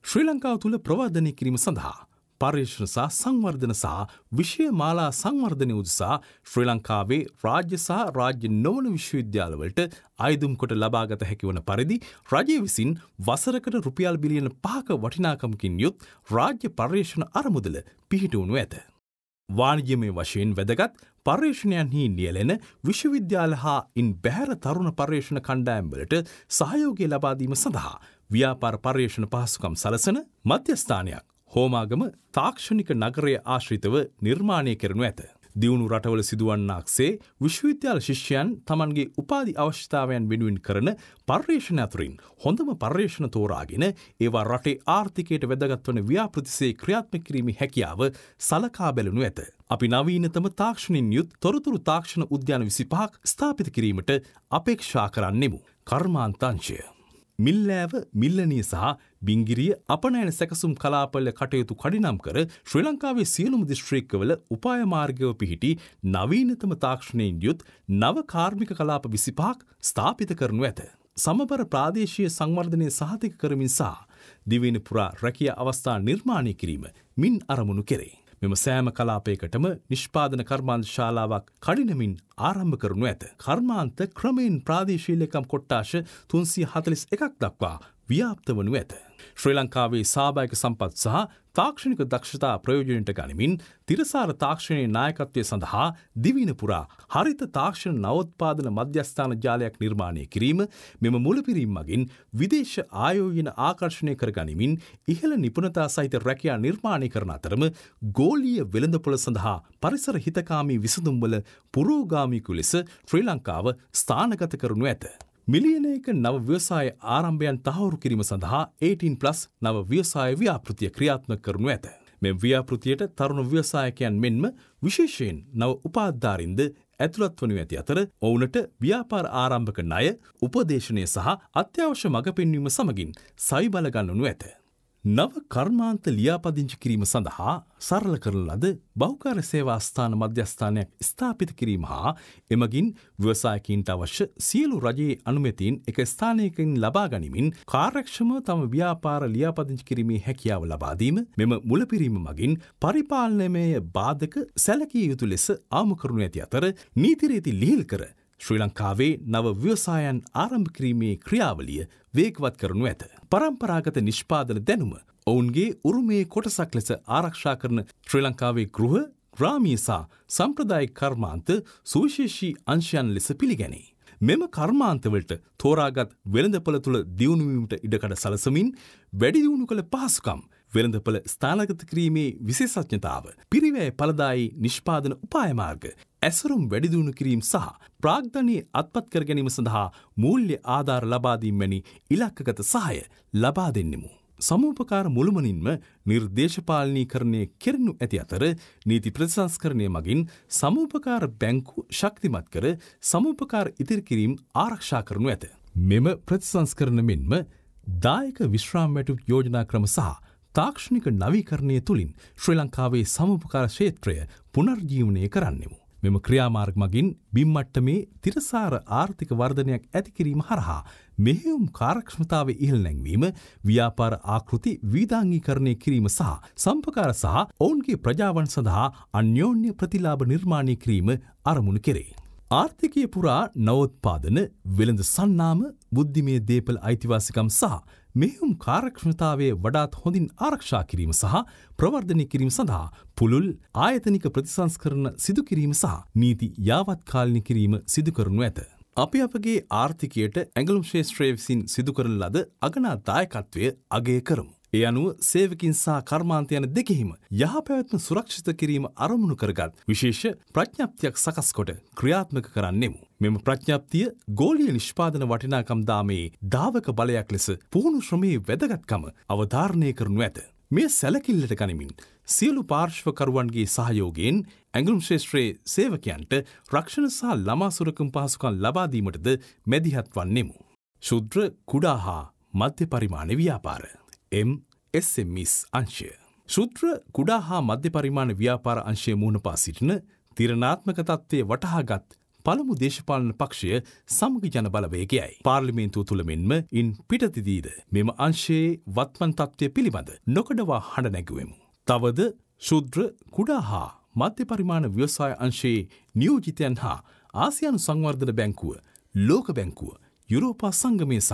ශ්‍රී ලංකාව තුළ ප්‍රවාධනය කිරීම සඳහා පර්යේෂණ සහ සංවර්ධන සහ විෂය මාලා සංවර්ධනය උදසා ශ්‍රී ලංකාවේ රාජ්‍ය සහ රාජ්‍ය නොවන විශ්වවිද්‍යාලවලට අයිදුම් කොට ලබාගත හැකිවන පරිදි රජය විසින් වසරකට රුපියල් බිලියන පහක වටිනාකමකින් යුත් රාජ්‍ය පර්යේෂණ අරමුදල පිහිටවුණු ඇත. වාණිජමය වශයෙන් වැදගත් පර්යේෂණයන්හි නියලෙන විශ්වවිද්‍යාල හා ඉන් බැහැර තරුණ පර්යේෂණ කණ්ඩායම්වලට සහයෝගය ලබාදීම සඳහා ව්‍යාපාර පර්යේෂණ පහසුකම් සලසන මධ්‍යස්ථානයක් හෝමාගම තාක්ෂණික නගරය ආශ්‍රිතව නිර්මාණය කරනු ඇත. දියුණු රටවල සිදුවන්නාක්සේ විශ්වවිද්‍යාල ශිෂ්‍යයන් තමන්ගේ උපාදි අවශ්‍යතාවයන් වෙනුවෙන් කරන පර්යේෂණ අතුරින් හොඳම පර්යේෂණ තෝරාගෙන ඒවා රටේ ආර්ථිකයට වැදගත්වන ව්‍යාපෘතිසේ ක්‍රියාත්ම කිරීමේ හැකියාව සලකා බැලනු ඇත. අපි නවීනතම තාක්ෂණින් යුත් තොරතුරු තාක්ෂණ උද්‍යාන විසිපහක් ස්ථාපිත කිරීමට අපේක්ෂා කරන්නෙමු. කර්මාන්තංශය. මිල්ලෑව මිල්ලනී සහ බිංගිරිය අපනෑන සැකසුම් කලාපල්ල කටයුතු කඩිනම් කර ශ්‍රී ලංකාවේ සියලුම දිස්ත්‍රීක්කවල උපායමාර්ගව පිහිටි නවීනතම තාක්ෂණයෙන් යුත් නව කාර්මික කලාප විසිපහක් ස්ථාපිත කරනු ඇත. සමබර ප්‍රාදේශය සංවර්ධනය සහතික කරමින් සහ දිවෙන පුරා රැකිය අවස්ථා නිර්මාණය කිරීම මින් අරමුණු කෙරේ. මෙම සෑම කලාපයකටම නිෂ්පාදන කර්මාන්ත ශාලාවක් කඩිනමින් ආරම්භ කරනු ඇත. කර්මාන්ත ක්‍රමයෙන් ප්‍රාදේශීලකම් කොට්ටාශ තුන්සිය හතලිස් එකක් දක්වා ව්‍යාප්ත වනු ඇත. ශ්‍රී ලංකාවේ සාභායක සම්පත් සහ තාක්ෂණික දක්ෂතා ප්‍රයෝජනයට ගනිමින් තිරසාර තාක්ෂණයේ නායකත්වය සඳහා දිවින පුරා හරිත තාක්ෂණ නවෝත්පාදන මධ්‍යස්ථාන ජාලයක් නිර්මාණය කිරීම මෙම මුලපිරීම් මගින් විදේශ ආයෝජන ආකර්ශණය කර ගනිමින් ඉහළ නිපුණතා සහිත රැකයා නිර්මාණය කරන අතරම ගෝලීය වෙළඳපොළ සඳහා පරිසර හිතකාමී විසඳුම්වල පුරෝගාමිකු ලෙස ශ්‍රී ලංකාව ස්ථානගත කරනු ඇත. මිලියනයක නව ව්‍යවසාය ආරම්භයන් තහවුරු කිරීම සඳහා 18+ නව ව්‍යවසාය ව්‍යාපෘතිය ක්‍රියාත්මක කරනු ඇත. මෙම ව්‍යාපෘතියට තරුණ ව්‍යවසායකයන් මෙන්ම විශේෂයෙන් නව උපාධාරින්ද ඇතුළත් වනු ඇති අතර ඔවුනට ව්‍යාපාර ආරම්භක ණය උපදේශනය සහ අත්‍යවශ්‍ය මඟ පෙන්වීම සමගින් සවි බලගන්නනු ඇත. නව කර්මාන්ත ලියාපදිංචි කිරීම සඳහා සරල කරන ලද බෞකාර සේවාස්ථාන මධ්‍යස්ථානයක් ස්ථාපිත කිරීම හා එමගින් ව්‍යවසායකින්ට අවශ්‍ය සියලු රජයේ අනුමැතින් එක ස්ථානයකින් ලබා ගනිමින් කාර්යක්ෂම තම ව්‍යාපාර ලියාපදිංචි කිරීමේ හැකියාව ලබාදීම මෙම මුලපිරීම මගින් පරිපාලනමය බාධක සැලකිය යුතු ලෙස ආම කරනු ඇති අතර නීතිරේති ලිහිල් කර ශ්‍රී ලංකාවේ නව ව්‍යවසායන් ආරම්භ කිරීමේ ක්‍රියාවලිය වේගවත් කරනු ඇත. පරම්පරාගත නිෂ්පාදන දැනුම ඔවුන්ගේ උරුමේ කොටසක් ලෙස ආරක්ෂා කරන ශ්‍රී ලංකාවේ ගෘහ ග්‍රාමීසා සම්ප්‍රදායි කර්මාන්ත සුවිශේෂී අංශයන් ලෙස පිළිගැනේ. මෙම කර්මාන්තවලට තෝරාගත් වෙළඳපළ තුළ දියුණුවීමට ඉඩකඩ සලසමින් වැඩිදියුණු කළ පහසුකම් වෙළඳපළ ස්ථානගත කිරීමේ විශේෂඥතාව පිරිවෑ පලදායි නිෂ්පාදන උපායමාර්ග ඇසරුම් වැඩිදුණු කිරීම් සහ ප්‍රාග්ධනයේ අත්පත් කර ගැනීම සඳහා මූල්‍ය ආධාර ලබාදීමැනි ඉලක්කගත සහය ලබා දෙන්නෙමු. සමූපකාර මුළුමනින්ම නිර්දේශපාලනී කරණය කෙරනු ඇති අතර නීති ප්‍රතිසංස්කරණය මගින් සමූපකාර බැංකු ශක්තිමත් කර සමූපකාර ඉතිරිකිරීම් ආරක්ෂා කරනු ඇත. මෙම ප්‍රතිසංස්කරන මෙන්ම දායක විශ්‍රාම් වැටු යෝජනා ක්‍රම සහ තාක්ෂණික නවීකරණය තුළින් ශ්‍රී ලංකාවේ සමුපකාර ක්ෂේත්‍රය පුනර්ජීවනය කරන්නෙමු. මෙම ක්‍රියාමාර්ග මගින් බිම්මට්ට මේ තිරසාර ආර්ථික වර්ධනයක් ඇතිකිරීම හරහා මෙහෙවුම් කාරක්ෂමතාව ඉහල් නැංවීම ව්‍යාපාර ආකෘති වීදාංගීකරණය කිරීම සහ සම්පකාර සහ ඔවුන්ගේ ප්‍රජාවන් සඳහා අන්‍යෝන්‍ය ප්‍රතිලාභ නිර්මාණය කිරීම අරමුණු කෙරේ. ආර්ථිකය පුරා නවෝත්පාදන වෙළඳ සන්නාම බුද්ධිමය දේපල් අයිතිවාසිකම් සහ මෙහුම් කාරක්ෂමතාවේ වඩාත් හොඳින් ආරක්ෂා කිරීම සහ ප්‍රවර්ධනය කිරීම සඳහා පුළුල් ආයතනික ප්‍රතිසංස්කරන සිදුකිරීම සහ නීති යාවත්කාලනි කිරීම සිදුකරනු ඇත. අපි අපගේ ආර්ථිකයට ඇගලුම් ශේෂත්‍රය විසින් සිදුකරන ලද අගනා දායකත්වය අගය කරමු. ඒ අනුව සේවකින් සහ කර්මාන්තය යන දෙකෙහිම යහපැවැත්ම සුරක්ෂිත කිරීම අරමුණු කරගත් විශේෂ ප්‍රඥප්තියක් සකස් කොට ක්‍රියාත්මක කරන්නෙමු. මෙම ප්‍රඥප්තිය ගෝලිය නිෂ්පාදන වටිනාකම් දාමේ ධාවක බලයක් ලෙස පුහුණු ශ්‍රමයේ වැදගත්කම අවධාරණය කරනු ඇත. මේ සැලකිල්ලට ගනිමින් සියලු පාර්ශ්වකරුවන්ගේ සහයෝගයෙන් ඇගලුම් ශේෂත්‍රයේ සේවකයන්ට රක්ෂණ සහ ළමාසුරකම් පහසුකන් ලබාදීමටද මැදිහත් වන්නෙමු. ශුද්‍ර කුඩා හා මධ්‍ය පරිමාණ ව්‍යාපාර. MSMIS අංශය. ශුද්‍ර කුඩා හා මධ්‍ය පරිමාණ ව්‍යාපාර අංශය මුහුණ පා සිටින තිරණාත්මක තත්ත්වය වටහාගත් පළමු දේශපාලන පක්ෂය සමග ජන බලවේගයයි. පාර්ලිමේන්තුව තුළ මෙන්ම ඉන් පිටතිදීද මෙම අංශයේ වත්මන් තත්ත්වය පිළිබඳ නොකඩවා හඬ නැගුවෙමු. තවද ශුද්‍ර කුඩා හා මධ්‍ය පරිමාණ ව්‍යවසාය අංශයේ නියෝජිතයන් හා ආසියානු සංවර්ධන බැංකුව ලෝක බැංකුව යුරෝපා සංගමය සහ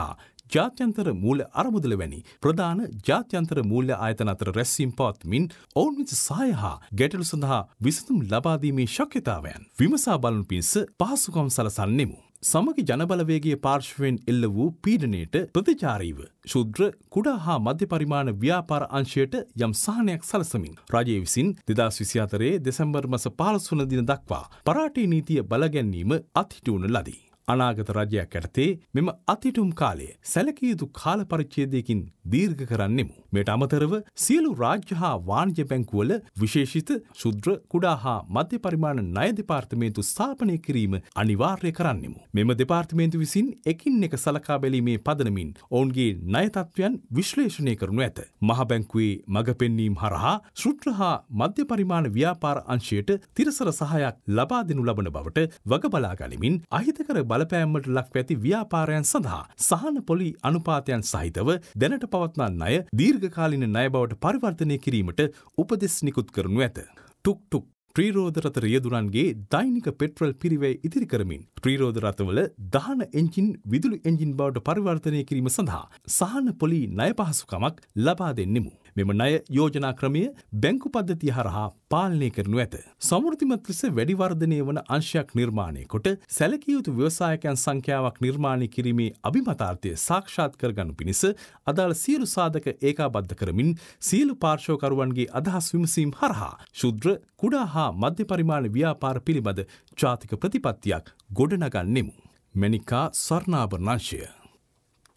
ජාත්‍යන්තර මූල්‍ය අරමුදල වැනි ප්‍රධාන ජාත්‍යන්තර මූල්‍ය ආයතන අතර රැස්වීම් පවත්මින් ඔවුන් විච සහය හා ගැටලු සඳහා විසතුම් ලබාදීමේ ශක්්‍යතාවයන් විමසා බලනු පිණිස පහසුකම් සලසන්නෙමු. සමගි ජනබලවේගේ පාර්ශ්වෙන් එල්ල වූ පීඩනයට ප්‍රතිචාරීව. ශුද්‍ර කුඩා හා මධ්‍ය පරිමාණ ව්‍යාපාර අංශයට යම් සහනයක් සලසමින්. රජය විසින් දෙදස් විසිාතරයේ දෙසැම්බර් මස පාලස්වන දින දක්වා පරාටේ නීතිය බලගැන්වීම අත්හිටුවන ලදී. අනාගත රජයක් ඇටතේ මෙම අතිටුම් කාලය සැලකයුතු කාල පරිච්චේදයකින් දීර්ඝ කරන්නෙමු. මෙට අමතරව සියලු රාජ්‍ය හා වාණ්‍ය බැංකුවල විශේෂිත ශුද්‍ර කුඩා හා මධ්‍ය පරිමාණ ණය දෙපාර්තමේන්තු ස්ථාපනය කිරීම අනිවාර්ය කරන්නෙමු. මෙම දෙපාර්තමේන්තු විසින් එකින් එක සලකා බැලීමේ පදනමින් ඔවුන්ගේ ණයතත්වයන් විශ්ලේෂණය කරනු ඇත. මහ බැංකුවේ මඟ පෙන්වීම් හරහා ශුද්‍ර හා මධ්‍ය පරිමාණ ව්‍යාපාර අංශයට තිරසර සහයක් ලබා දෙනු ලබන බවට වග බලා ගනිමින් අහිතකර බලපෑම්මට ලක් ඇති ව්‍යාපාරයන් සඳහා සහන පොලි අනුපාතයන් සහිතව දැනට පවත්නා ණය දීර්ඝකාලින ණය බවට පරිවර්තනය කිරීමට උපදෙස් නිකුත් කරනු ඇත. ටුක් ටුක් ත්‍රීරෝධරත රියදුරන්ගේ දෛනික පෙට්‍රල් පිරිවැය ඉදිරි කරමින් ත්‍රීරෝධ රථවල දහන එංජින් විදුලි එංජින් බවට පරිවර්තනය කිරීම සඳහා සහන පොලි ණය පහසුකමක් ලබා දෙන්නෙමු. මෙම ණය යෝජනා ක්‍රමය බැංකු පද්ධතිය හරහා පාලනය කරනු ඇත. සමෘතිමත් ලෙස වැඩිවර්ධනය වන අංශයක් නිර්මාණය කොට සැලකියයුතු ව්‍යවසායකයන් සංඛ්‍යාවක් නිර්මාණය කිරීමේ අභිමතාර්ථය සාක්ෂාත් කරගනු පිණිස අදාළ සියලු සාධක ඒකාබද්ධ කරමින් සියලු පාර්ශවකරුවන්ගේ අදහස් විමසීම් හරහා ශුද්‍ර කුඩා හා මධ්‍ය පරිමාණ ව්‍යාපාර පිළිබඳ ජාතික ප්‍රතිපත්තියක් ගොඩනගන්නෙමු. මැනිකා ස්වර්ණාභරණංශය.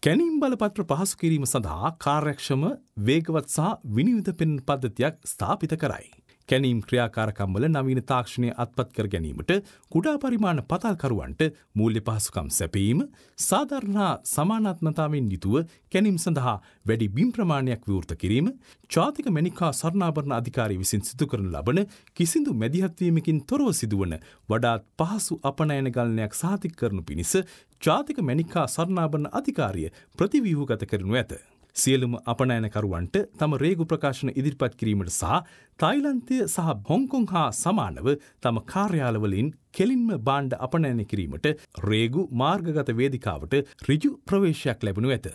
කැනීම් බලපත්‍ර පහසු කිරීම සඳහා කාර්යක්ෂම වේගවත් සහ විනිවිධ පෙන් පද්ධතියක් ස්ථාපිත කරයි. කැනීම් ක්‍රියාකාරකම්වල නවීන තාක්ෂණය අත්පත් කර ගැනීමට කුඩා පරිමාණ පතල්කරුවන්ට මූල්‍ය පහසුකම් සැපීම සාධරණා සමානත්මතාවෙන් යුතුව කැනීම් සඳහා වැඩි බිම් ප්‍රමාණයක් විවෘත කිරීම චාතික මැනිකා සරණාභරණ අධිකාරී විසින් සිදු කරන ලබන කිසිදු මැදිහත්වීමකින් තොරව සිදුවන වඩාත් පහසු අපනයන ගලනයක් සාතික් කරනු පිණිස ජාතික මැනිකා සරණාභරණ අධිකාරිය ප්‍රතිවීහුගත කරනු ඇත. සියලුම අපනෑනකරුවන්ට තම රේගු ප්‍රකාශන ඉදිරිපත් කිරීමට සහ තායිලන්තය සහ හොංකොං හා සමානව තම කාර්යාලවලින් කෙලින්ම බාණ්ඩ අපනෑන කිරීමට රේගු මාර්ගගත වේදිකාවට රිජු ප්‍රවේශයක් ලැබුණු ඇත.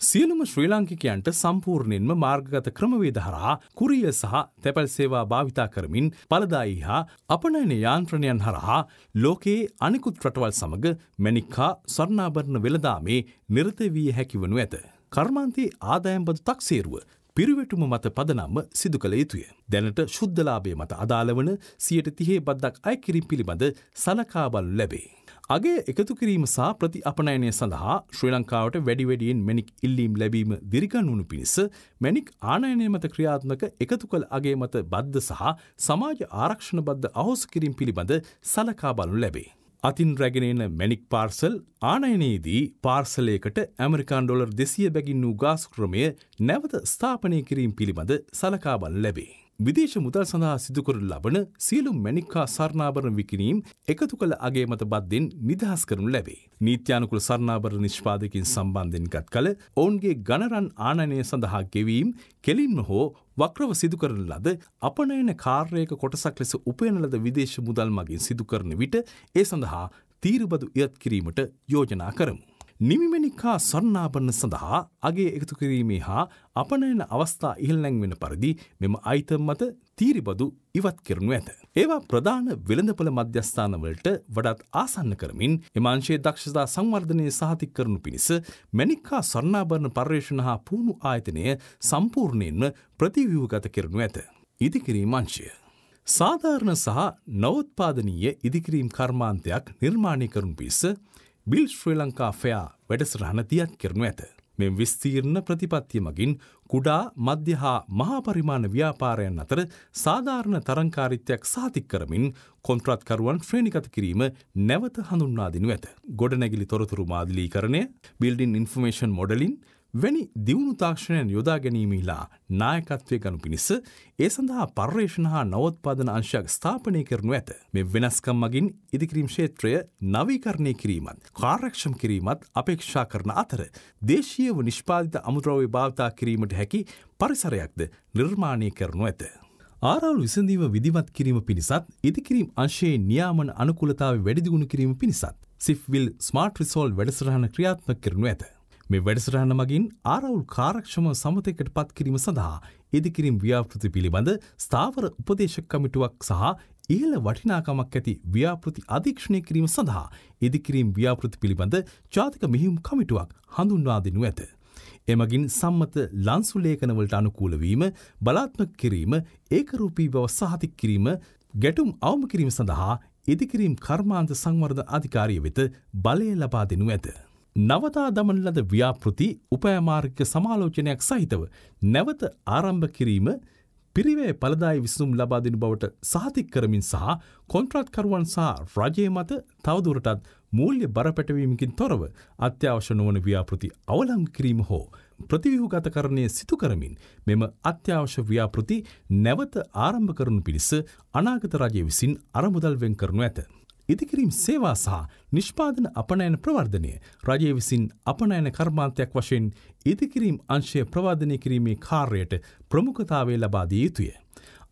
සියලුම ශ්‍රී ලාංකිකයන්ට සම්පූර්ණයෙන්ම මාර්ගගත ක්‍රමවේද හරහා කුරිය සහ තැපැල් සේවා භාවිතා කරමින් පලදායි හා අපනයන යාන්ත්‍රණයන් හරහා ලෝකයේ අනිකුත් රටවල් සමඟ මැනික්හා සර්ණාභරණ වෙළදාමේ නිරත වී හැකිවනු ඇත. කර්මාන්තයේ ආදායම්බද තක්සේරුව පිරිවැටුම මත පදනම්ම සිදු කළ යුතුය. දැනට ශුද්ධලාභය මත අදාළවන සියට තිහේ බද්දක් අයකිරිම් පිළිබඳ සලකාබලු ලැබේ. අගේ එකතු කිරීම සහ ප්‍රති අපනයනය සඳහා ශ්‍රී ලංකාවට වැඩිවැඩියෙන් මැනික් ඉල්ලීම් ලැබීම දිරිගන්වුණු පිණිස මැනික් ආනයනය මත ක්‍රියාත්මක එකතු කළ අගේ මත බද්ධ සහ සමාජ ආරක්ෂණ බද්ධ අහෝස කිරීම් පිළිබඳ සලකා බලු ලැබේ. අතින් රැගෙනන මැනික් පාර්සල් ආනයනයේදී පාර්සලයකට ඇමරිකාන් ඩොලර් දෙසිය බැගින් වූ ගාස් ක්‍රමය නැවත ස්ථාපනය කිරීම පිළිබඳ සලකාබල ලැබේ. විදේශ මුදල් සඳහා සිදුකර ලබන සියලු මැනික්කා සරණාභරණ විකිනීම් එකතු කළ අගේ මත බද්දෙන් නිදහස් කරනු ලැබේ. නීත්‍යානකුල සරණාභර නිෂ්පාදකින් සම්බන්ධෙන් ගත් කළ ඔවුන්ගේ ගණරන් ආනනය සඳහා ගෙවීම් කෙලින්ම හෝ වක්‍රව සිදුකරන ලද අපනයන කාර්යයක කොටසක් ලෙස උපයන ලද විදේශ මුදල් මගින් සිදුකරන විට ඒ සඳහා තීරබදු ඉයත් කිරීමට යෝජනා කරමු. නිමිමැනිකා සරණාභරණ සඳහා අගේ එකතු කිරීමේ හා අපනයන අවස්ථා ඉහල්ලැංවෙන පරිදි මෙම අයිතම් මත තීරිබදු ඉවත් කරනු ඇත. ඒවා ප්‍රධාන වෙළඳපළ මධ්‍යස්ථානවලට වඩත් ආසන්න කරමින් එමාංශයේ දක්ෂතා සංවර්ධනය සහතික් කරනු පිණිස මැනික්කා සරණාභරණ පර්යේෂණ හා පුහුණු ආයතනය සම්පූර්ණයෙන්ම ප්‍රතිවියූගත කරනු ඇත. ඉදිකිරීම අංශය. සාධාරණ සහ නවෝත්පාදනීය ඉදිකිරීම් කර්මාන්තයක් නිර්මාණය කරනු පිස බිල් ශ්‍රී ලංකා ෆයා වැඩසරහන තියත් කරනු ඇත. මෙම විස්තීර්ණ ප්‍රතිපත්තිය මගින් කුඩා මධ්‍ය හා මහාපරිමාණ ව්‍යාපාරයන් අතර සාධාරණ තරංකාරිත්‍යයක් සාතික් කරමින් කොන්ත්‍රත්කරුවන් ශ්‍රේණිකත කිරීම නැවත හඳුන්වාදිනු ඇත. ගොඩනැගිලි තොරතුරු මාදිලීකරණය බිල්ඩින් ඉන්ෆර්මේෂන් මොඩලින් වැනි දියුණු තාක්ෂණයන් යොදා ගැනීමලා නායකත්වය ගනු පිණිස ඒ සඳහා පර්යේෂණ හා නවත්පාදන අංශයක් ස්ථාපනය කරනු ඇත මෙ වෙනස්කම් මගින් ඉදිකිරීම් ක්ෂේත්‍රය නවීකරණය කිරීමත් කාරක්ෂම් කිරීමත් අපේක්ෂා කරන අතර දේශීයව නිෂ්පාධිත අමුද්‍රව්‍ය භාවිතා කිරීමට හැකි පරිසරයක්ද නිර්මාණය කරනු ඇත. ආරවල් විසඳීම විදිමත් කිරීම පිණිසත් ඉදිකිරීම් අංශයේ නියාමන අනුකුලතාව වැඩිදිගුණු කිරීම පිණිසත් සිෆ්විල් ස්මාර්ට් රිසෝල් වැඩසරහන ක්‍රියාත්ම කරනු ඇත. මේ වැඩසටහන මගින් ආරවුල් කාරක්ෂම සමතයකට පත් කිරීම සඳහා ඉදිකිරීම් ව්‍යාපෘති පිළිබඳ ස්ථාවර උපදේශක කමිටුවක් සහ ඉහළ වටිනාකමක් ඇති ව්‍යාපෘති අධීක්ෂණය කිරීම සඳහා ඉදිකිරීම් ව්‍යාපෘති පිළිබඳ ජාතික මෙහිම් කමිටුවක් හඳුන්වා දෙනු ඇත. එමගින් සම්මත ලන්සුලේකනවලට අනුකූලවීම බලාත්මක කිරීම ඒකරූපී බව සහතික් කිරීම ගැටුම් අවම කිරීම සඳහා ඉදිකිරීම් කර්මාන්ත සංවර්ධ අධිකාරිය වෙත බලය ලබා දෙනු ඇත. නවතා දමන ලද ව්‍යාපෘති උපයමාර්ග සමාලෝචනයක් සහිතව නැවත ආරම්භ කිරීම පිරිවේ පලදායි විසුම් ලබාදින බවට සහතික් කරමින් සහ කොන්ට්‍රත්කරුවන් සහ රජය මත තවදුරටත් මූල්‍ය බරපැටවීමකින් තොරව අත්‍යවශ්‍ය නොවන ව්‍යාපෘති අවලංග කිරීම හෝ ප්‍රතිවිහුගත කරණය සිතු කරමින් මෙම අත්‍යවශ්‍ය ව්‍යාපෘති නැවත ආරම්භ කරනු පිණිස අනාගත රජය විසින් අරමුදල් වෙන් කරනු ඇත. ඉදිකිරීම් සේවා සහ නිෂ්පාදන අපනයන ප්‍රවර්ධනය රජය විසින් අපනයන කර්මාන්තයක් වශයෙන් ඉදිකිරීම් අංශය ප්‍රවාධනය කිරීමේ කාර්යයට ප්‍රමුඛතාවේ ලබාදිය යුතුය.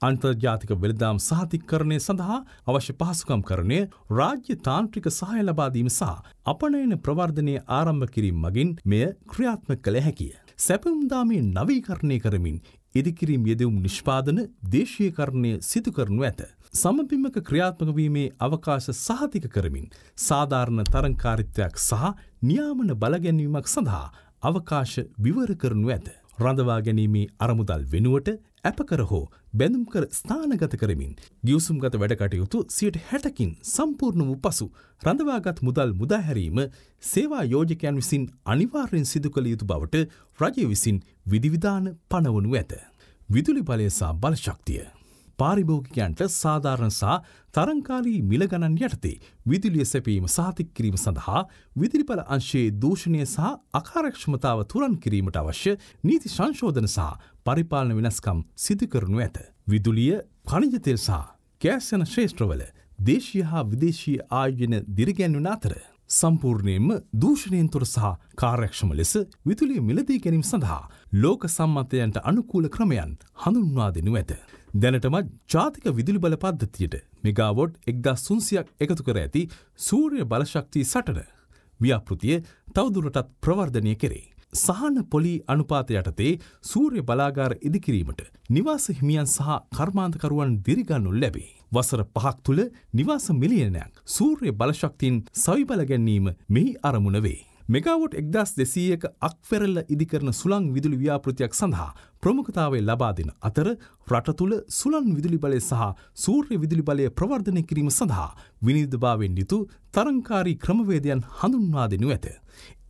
අන්තර්ජාතික වෙළදාම් සහතික් කරණය සඳහා අවශ්‍ය පහසුකම් කරණය රාජ්‍ය තාන්ත්‍රික සහය ලබාදීම සහ අපනයන ප්‍රවර්ධනය ආරම්භ කිරීම මගින් මෙය ක්‍රියාත්ම කළ හැකිය. සැපම්දාමේ නවීකරණය කරමින් ඉදිකිරීම් යෙදවුම් නිෂ්පාදන දේශීයකරණය සිදු කරනු ඇත. සමපිමක ක්‍රියාත්මකවීමේ අවකාශ සහතික කරමින් සාධාරණ තරංකාරිත්වයක් සහ නියාමන බලගැන්වීමක් සඳහා අවකාශ විවර කරනු ඇත. රඳවා ගැනීමේ අරමුදල් වෙනුවට ඇපකර හෝ බැඳුම්කර ස්ථානගත කරමින් ගියවසුම්ගත වැඩකටයුතු සියට හැටකින් සම්පූර්ණ වූ පසු රඳවාගත් මුදල් මුදාහැරීම සේවා යෝජකයන් විසින් අනිවාර්යෙන් සිදු කළ යුතු බවට රජය විසින් විධවිධාන පනවනු ඇත. විදුලි බලයසා බලශක්තිය. පාරිභෝගිකයන්ට සාධාරණ සහ තරංකාලී මිලගණන් යටතේ විදුලිය සැපීම සාතික් කිරීම සඳහා විදිරිපල අංශයේ දූෂණය සහ අකාරක්ෂමතාව තුරන් කිරීමට අවශ්‍ය නීති සංශෝධන සහ පරිපාලන වෙනස්කම් සිදුකරනු ඇත. විදුලිය පණිජතෙල් සහ ගෑස් යන ශ්‍රේෂ්ත්‍රවල දේශීය හා විදේශීය ආයෝජන දිරිගැන්වන අතර. සම්පූර්ණයෙන්ම දූෂණයෙන් තොර සහ කාර්යක්ෂම ලෙස විදුලිය මිලදී ගැනීම සඳහා ලෝක සම්මතයන්ට අනුකූල ක්‍රමයන් හඳුන්වා දෙනු ඇත. දැනටමත් ජාතික විදුලි බල පද්ධතියට මෙගාවොඩ් එක්දා සුන්සියක් එකතු කර ඇති සූර්ය බලශක්තිී සටන ව්‍යාපෘතිය තවදුරටත් ප්‍රවර්ධනය කෙරේ. සහන පොලි අනුපාත යටතේ සූර්ය බලාගාර ඉදිකිරීමට නිවාස හිමියන් සහ කර්මාන්තකරුවන් දිරිගන්නු ලැබේ. වසර පහක් තුළ නිවාස මිලියනයක් සූර්ය බලශක්තින් සවිබල ගැන්නීම මෙහි අරමුණ වේ. මෙගාවොට් එක්දස් දෙසීයක අක්ෆෙරල්ල ඉදිකරන සුළං විදුලි ව්‍යාපෘතියක් සඳහා ප්‍රමුඛතාවේ ලබා දෙන අතර රට තුළ සුළන් විදුලි බලය සහ සූර්ය විදුලි බලය ප්‍රවර්ධනය කිරීම සඳහා විනිධභාවෙන් යුතු තරංකාරී ක්‍රමවේදයන් හඳුන්වා දෙනු ඇත.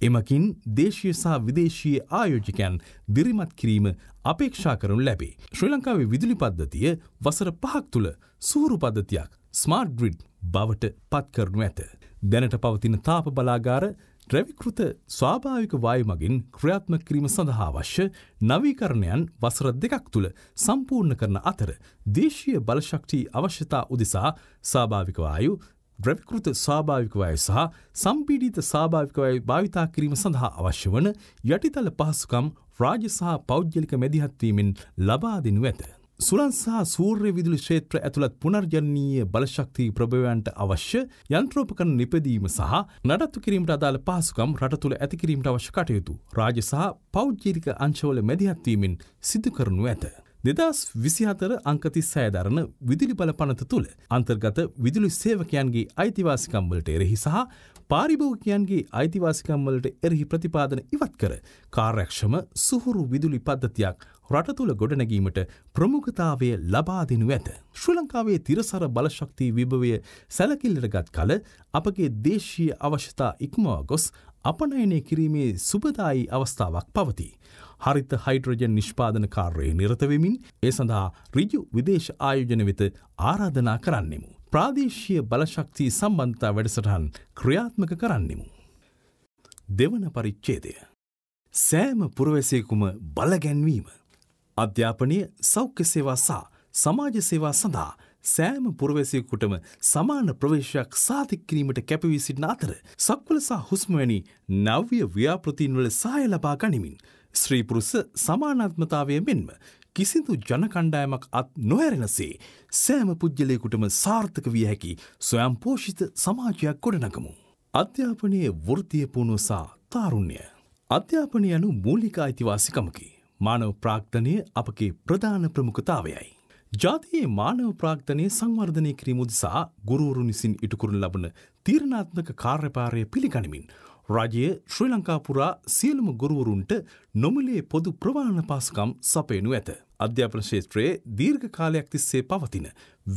එමකින් දේශය සහ විදේශීය ආයෝජකයන් දිරිමත් කිරීම අපේක්ෂා කරනු ලැබේ. ශ්‍රී ලංකාවේ විදුලි පද්ධතිය වසර පහක් තුළ සූරු පද්ධතියක් ස්මාර්ට් ග්‍රිඩ් බවට පත්කරනු ඇත. දැනට පවතින තාප බලාගාර ද්‍රැවිකෘත ස්වාභාවික වායු මගින් ක්‍රියාත්ම කිරීම සඳහා අවශ්‍ය නවීකරණයන් වසර දෙකක් තුළ සම්පූර්ණ කරන අතර දේශීය බලශක්ති අවශ්‍යතා උදෙසා සභාවිකවායු ද්‍රවිකෘත ස්වාභාවිකවය සහ සම්පීඩීත සභාවිකවය භාවිතා කිරීම සඳහා අවශ්‍ය වන යටිතල පහසුකම් රාජ සහ පෞද්ගලික මැදිහත්වීමෙන් ලබා දෙනු ඇත. සුළන් සහ සූර්ය විදුලි ක්ෂේත්‍ර ඇතුළත් පුනර්ජනීය බලශක්තිී ප්‍රභවයන්ට අවශ්‍ය යන්ත්‍රෝපකන නිපදීම සහ නඩත්තු කිරීමට අදාළ පහසුකම් රට තුළ ඇතිකිරීමට අවශ්‍ය කටයුතු රාජ සහ පෞද්ජීරික අංශවල මැදිහත්වීමෙන් සිදු කරනු ඇත. දෙදස් විසිහතර අංකතිස් සෑදරන විදිලි බල පනත තුළ අන්තර්ගත විදුලි සේවකයන්ගේ අයිතිවාසිකම්වලට එරෙහි සහ පාරිභෝගකයන්ගේ අයිතිවාසිකම්වලට එරෙහි ප්‍රතිපාදන ඉවත් කර කාර්යක්ෂම සුහුරු විදුලි පද්ධතියක් රට තුළ ගොඩනැගීමට ප්‍රමුඛතාවය ලබා දෙනු ඇත. ශ්‍රී ලංකාවේ තිරසර බලශක්ති විභවය සැලකිල්ලට ගත් කල අපගේ දේශීය අවශ්‍යතා ඉක්මවා ගොස් අපනයනය කිරීමේ සුබදායි අවස්ථාවක් පවති. හරිත හයිඩ්‍රජන් නිෂ්පාදන කාර්යයේ නිරතවෙමින් ඒ සඳහා රිජු විදේශ ආයෝජන වෙත ආරාධනා කරන්නෙමු. ප්‍රාදේශීය බලශක්තිී සම්බන්ධතා වැඩසටහන් ක්‍රියාත්මක කරන්නෙමු. දෙවන පරිච්චේදය. සෑම පුරවැසයකුම බලගැන්වීම. අධ්‍යාපනය සෞඛ්‍ය සේවා සා සමාජ සේවා සඳහා සෑම පුරවැසියකුටම සමාන ප්‍රවේශයක් සාතික්කිරීමට කැපවී සිටින අතර සක්වලසා හුස්මවැනි නව්‍ය ව්‍යාපෘතින්වල සාය ලබා ගනිමින් ශ්‍රීපුරුස සමානාත්මතාවය මෙන්ම කිසිදු ජනකණ්ඩායමක් අත් නොහැරෙනසේ සෑම පුද්ගලයකුටම සාර්ථක විය හැකි සොයම් පෝෂිත සමාජයක් ගොඩනකමු. අධ්‍යාපනයේ වෘතිය පුුණුසා තාරුණ්‍ය. අධ්‍යාපනය යනු මූලික අයිතිවාසිකමකි. මානව ප්‍රාග්ධනය අපගේ ප්‍රධාන ප්‍රමුඛතාවයයි. ජාතියේ මානව ප්‍රාග්ධනය සංවර්ධනය කිරීම උදෙසා ගුරුවරුන් විසින් ඉටුකරන ලබන තීරණාත්මක කාර්යපාරය පිළිගනිමින් රජය ශ්‍රී ලංකාපුරා සියලුම ගුරුවරුන්ට නොමිලේ පොදු ප්‍රවාණ පාසකම් සපයනු ඇත. අධ්‍යාපන ශේත්‍රයේ දීර්ඝ කාලයක් තිස්සේ පවතින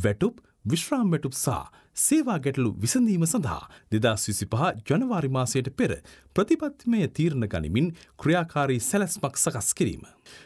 වැටුප් විශ්‍රාම් වැටුප් සා සේවා ගැටලු විසඳීම සඳහා දෙදස් විසිපහ ජනවාරි මාසයට පෙර ප්‍රතිපත්තිමය තීරණ ගනිමින් ක්‍රියාකාරී සැලැස්මක් සකස් කිරීම.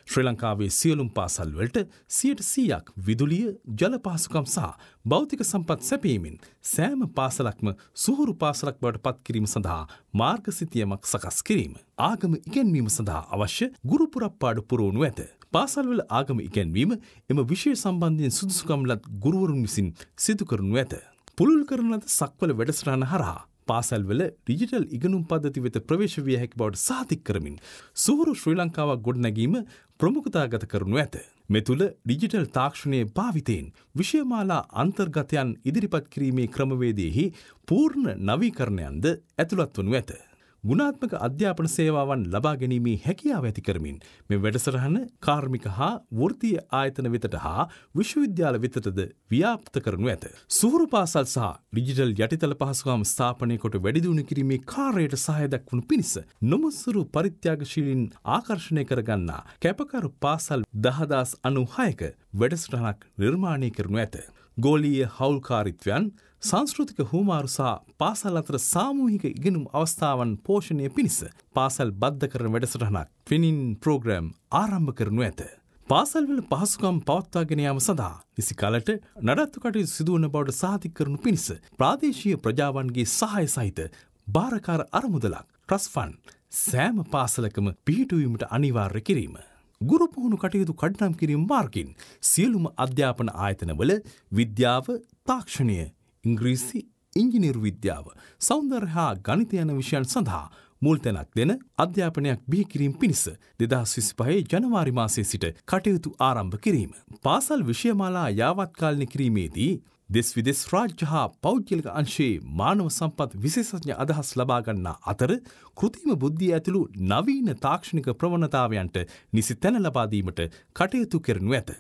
ශ්‍රී ලංකාවේ සියලුම් පාසල්වලට සියට සීයක් විදුලිය ජලපාසුකම් සහ භෞතික සම්පත් සැපීමෙන් සෑම පාසලක්ම සුහුරු පාසලක් බවට පත් කිරීම සඳහා මාර්ගසිතියමක් සකස් කිරීම. ආගම ඉගැන්වීම සඳහා අවශ්‍ය ගුරුපුරප්පාඩු පුරුවනු ඇත. පාසල්වල ආගම ඉගැන්වීම එම විෂය සම්බන්ධයෙන් සුදුසුකම්ලත් ගුරුවරුන් විසින් සිදු කරනු ඇත. පුළුල් කරනද සක්වල වැඩසටහන හරහා පාසල්වල ඩිජිටල් ඉගනුම් පද්ධති වෙත ප්‍රවේශවිය හැකි බවට සාතික් කරමින් සුහුරු ශ්‍රී ලංකාවක් ගොඩනැගීම ප්‍රමුඛතාගත කරනු ඇත. මෙතුළ ඩිජිටල් තාක්ෂණය භාවිතයෙන් විෂයමාලා අන්තර්ගතයන් ඉදිරිපත් කිරීමේ ක්‍රමවේදයෙහි පූර්ණ නවීකරණයන්ද ඇතුළත් වනු ඇත. ගුණාත්මක අධ්‍යාපන සේවාවන් ලබා ගැනීමේ හැකියාව ඇති කරමින් මෙ වැඩසරහන කාර්මික හා වෘතිය ආයතන වෙතට හා විශ්වවිද්‍යාල වෙතටද ව්‍යාප්ත කරනු ඇත. සුහුරු පාසල් සහ ඩිජිටල් යටිතල පහසුකම් ස්ථාපනය කොට වැඩිදුණු කිරීමේ කාර්යයට සහයදක්වුණු පිණිස නොමස්සුරු පරිත්‍යාගශීලින් ආකර්ශණය කරගන්නා කැපකරු පාසල් දහදස් අනු හයක වැඩසටහනක් නිර්මාණය කරනු ඇත. ගෝලීය හවුල්කාරිත්වයන් සංස්කෘතික හුමාරුසා පාසල් අතර සාමූහික ඉගෙනුම් අවස්ථාවන් පෝෂණය පිණිස පාසල් බද්ධ කරන වැඩසටහනක් ට්විනින් ප්‍රෝග්‍රම් ආරම්භ කරනු ඇත. පාසල්වල පහසුකම් පවත්වාගෙනයාම සඳහා නිසි කලට නඩත්තු කටයුතු සිදුවන බවට සාතික් කරනු පිණිස ප්‍රාදේශීය ප්‍රජාවන්ගේ සහය සහිත භාරකාර අරමුදලක් ට්‍රස්ෆන් සෑම පාසලකම පිහිටුවීමට අනිවාර්ය කිරීම. ගුරු පුහුණු කටයුතු කඩ්නම් කිරීම මාර්ගින් සියලුම අධ්‍යාපන ආයතනවල විද්‍යාව තාක්ෂණය ඉංග්‍රීසි ඉංජිනිරු විද්‍යාව සෞන්දර් හා ගනිත යන විෂයන් සඳහා මුල්තැනක් දෙන අධ්‍යාපනයක් බිහිකිරීම පිණිස දෙදස් විසිපහේ ජනවාරි මාසය සිට කටයුතු ආරම්භ කිරීම. පාසල් විෂයමාලා යාවත්කාලනි කිරීමේදී දෙස් විදෙස් රාජ්‍ය හා පෞද්ගලික අංශයේ මානව සම්පත් විශේෂඥ අදහස් ලබාගන්නා අතර කෘතිම බුද්ධිය ඇතුළු නවීන තාක්ෂණික ප්‍රවණතාවයන්ට නිසි තැන ලබාදීමට කටයුතු කරනු ඇත.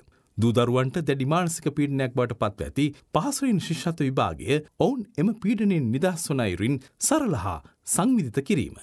දූදරුවන්ට දැඩි මානසික පීඩනයක් බවට පත්ව ඇති පහසුවෙන් ශිෂ්ෂත්ව විභාගය ඔවුන් එම පීඩනෙන් නිදහස් වනයිරින් සරල හා සංවිධිත කිරීම.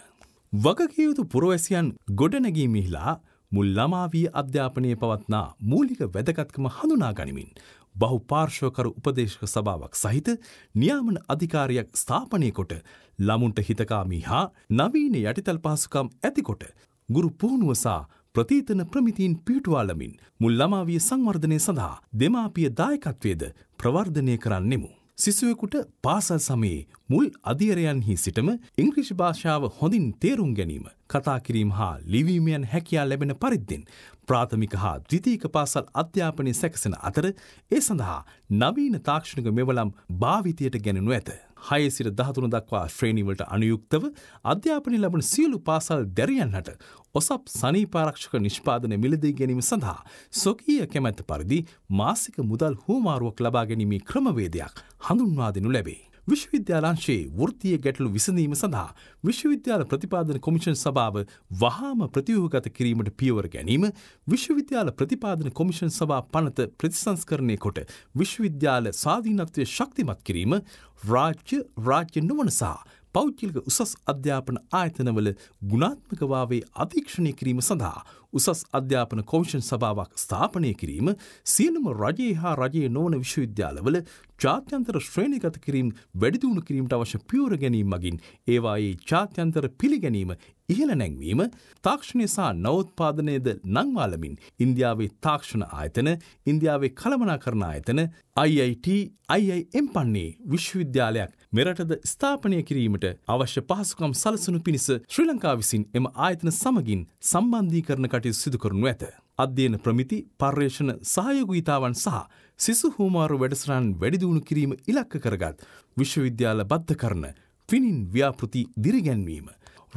වගකියයුතු පුරවැසියන් ගොඩනැගීමිහිලා මුල් ළමාවී අධ්‍යාපනය පවත්නා මූලික වැදගත්කම හඳුනා ගනිමින් බහු පාර්ශවකරු උපදේශක සභාවක් සහිත නියාමන අධිකාරයක් ස්ථාපනය කොට ළමුන්ට හිතකාමී හා නවීන යටිතල් පහසුකම් ඇතිකොට ගුරු පුහුණුවසා ප්‍රතීතන ප්‍රමිතින් පිටුවාලමින් මුල් ළමාවිය සංවර්ධනය සඳහා දෙමාපිය දායකත්වයද ප්‍රවර්ධනය කරන්නෙමු. සිසුවෙකුට පාසල් සමයේ මුල් අධියරයන්හි සිටම ඉංග්‍රිෂ් භාෂාව හොඳින් තේරුම් ගැනීම කතා කිරීම හා ලිවීමයන් හැකියා ලැබෙන පරිද්දෙන් ප්‍රාථමික හා ද්විතීක පාසල් අධ්‍යාපනය සැකසෙන අතර ඒ සඳහා නවීන තාක්ෂණක මෙවලම් භාවිතයට ගැනනු ඇත. හය සිට දහතුන දක්වා ශ්‍රේණිවලට අනුයුක්තව අධ්‍යාපනය ලබන සියලු පාසල් දැරියන්හට ඔසප් සනීපාරක්ෂක නිෂ්පාදන මිලදී ගැනීම සඳහා සොකීය කැමැත්ත පරිදි මාසික මුදල් හෝමාරුවක් ලබා ගැනීමේ ක්‍රමවේදයක් හඳුන්වා දෙනු ලැබේ. විශ්වවිද්‍යාලංශයේ වෘතිය ගැටලු විසඳීම සඳහා විශ්වවිද්‍යාල ප්‍රතිපාදන කොමිෂන් සභාව වහාම ප්‍රතිවහගත කිරීමට පියවර ගැනීම විශ්වවිද්‍යාල ප්‍රතිපාදන කොමිෂන් සභා පනත ප්‍රතිසංස්කරණය කොට විශ්වවිද්‍යාල ස්වාධීනත්වය ශක්තිමත් කිරීම රාජ්‍ය රාජ්‍ය නොවනසා පෞද්ගලික උසස් අධ්‍යාපන ආයතනවල ගුණාත්මකවාවේ අධීක්ෂණය කිරීම සඳහා උසස් අධ්‍යාපන කෝෂන් සභාවක් ස්ථාපනය කිරීම සියලුම රජයේ හා රජයේ නොවන විශ්වවිද්‍යාලවල ජාත්‍යන්තර ශ්‍රේණිගත කිරීම් වැඩිදිුණු කිරීමට අවශ්‍ය පියවර ගැනීම මගින් ඒවායේ ජාත්‍යන්තර පිළිගැනීම ඉහළ නැංවීම තාක්ෂණය සහ නවෝත්පාදනයද නංවාලමින් ඉන්දියාවේ තාක්ෂණ ආයතන ඉන්දියාවේ කළමනා කරන ආයතන IIT IIM පන්නේ විශ්වවිද්‍යාලයක් මෙරටද ස්ථාපනය කිරීමට අවශ්‍ය පහසුකම් සලසනු පිණිස ශ්‍රී ලංකා විසින් එම ආයතන සමගින් සම්බන්ධී කරන කටයුතු සිදු කරනු ඇත. අධ්‍යයන ප්‍රමිති පර්යේෂණ සහයෝගීතාවන් සහ සිසු හෝමාරු වැඩසරන් වැඩිදිුණු කිරීම ඉලක්ක කරගත් විශ්වවිද්‍යාල බද්ධ කරන පිනින් ව්‍යාපෘති දිරිගැන්වීම.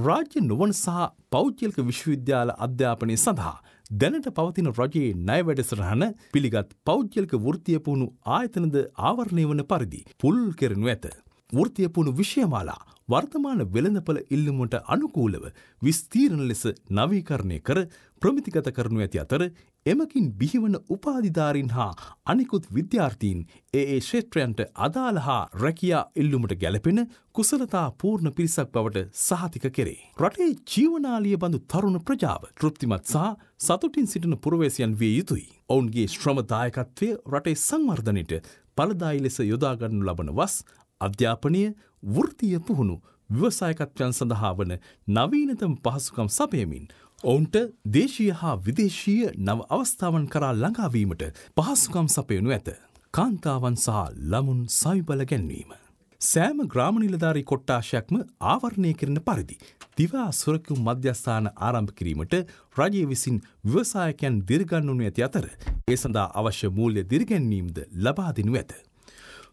රාජ්‍ය නොවන සහ පෞද්ගලික විශ්වවිද්‍යාල අධ්‍යාපනය සඳහා දැනට පවතින රජයේ ණය වැඩසටහන පිළිගත් පෞද්ගලික වෘත්තීය පුහුණු ආයතනද ආවරණය වන පරිදි පුල් කෙරෙනු ඇත. වෘත්තීය පුහුණු විෂයමාලා වර්තමාන වෙළඳපළ ඉල්ලුමට අනුකූලව විස්තීරණ ලෙස නවීකරණය කර ප්‍රමිතිගත කරනු ඇති අතර එමකින් බිහිවන උපාධිධාරින් හා අනිකුත් විද්‍යාර්ථීන් ඒ ඒ ක්ෂේත්‍රයන්ට අදාළ හා රැකියා ඉල්ලුමට ගැලපෙන කුසලතා පූර්ණ පිරිසක් බවට සහතික කෙරේ. රටේ ජීවනාලිය බඳු තරුණ ප්‍රජාව තෘප්තිමත් සහ සතුටින් සිටින පුරවේසියන් විය යුතුයි. ඔවුන්ගේ ශ්‍රමදායකත්වය රටේ සංවර්ධනයට පලදායි ලෙස යොදාගන්නු ලබන වස් අධ්‍යාපනය වෘතිය පුහුණු ව්‍යවසායකත්වයන් සඳහා වන නවීනතම පහසුකම් සපයමින් ඔවුන්ට දේශීය හා විදේශීය නව අවස්ථාවන් කරා ළඟාවීමට පහසුකම් සපයනු ඇත. කාන්තාවන් සහ ළමුන් සවිබල ගැන්වීම. සෑම ග්‍රාමනිලධාරී කොට්ටාශයක්ම ආවරණය කරන පරිදි. දිවා සුරකුම් මධ්‍යස්ථාන ආරම්භ කිරීමට රජය විසින් ව්‍යවසායකයන් දිර්ගන්නුනු ඇති අතර ඒ සඳහා අවශ්‍ය මූල්‍ය දිර්ගැන්වීම්ද ලබාදිනු ඇත.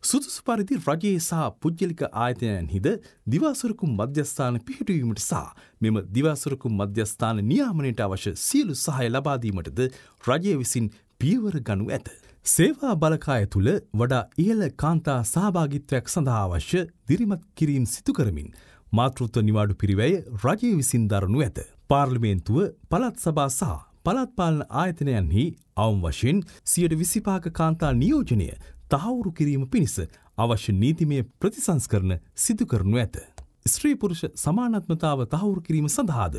සුදුසු පරිදි රජයේ සහ පුද්ගලික ආයතනයන් හිද දිවාසුරකුම් මධ්‍යස්ථාන පිහිටුවීමට සහ මෙම දිවාසුරකුම් මධ්‍යස්ථාන නියාමනයට අවශ්‍ය සියලු සහය ලබාදීමටද රජය විසින් පියවර ගනු ඇත. සේවා බලකාය තුළ වඩා ඉහළ කාන්තා සහභාගිත්වයක් සඳහා අවශ්‍ය දිරිමත් කිරීම් සිතුකරමින් මාතෘත්ව නිවාඩු පිරිවැය රජය විසින් දරනු ඇත. පාර්ලිමේන්තුව පළත් සභා සහ පළත්පාලන ආයතනයන්හි අවම් වශයෙන් සියට විසිපාක කාන්තා නියෝජනය තහවුරු කිරීම පිණිස අවශ්‍ය නීතිමය ප්‍රතිසංස්කරන සිදු කරනු ඇත. ස්ත්‍රීපුරුෂ සමානත්මතාව තහවුරු කිරීම සඳහාද.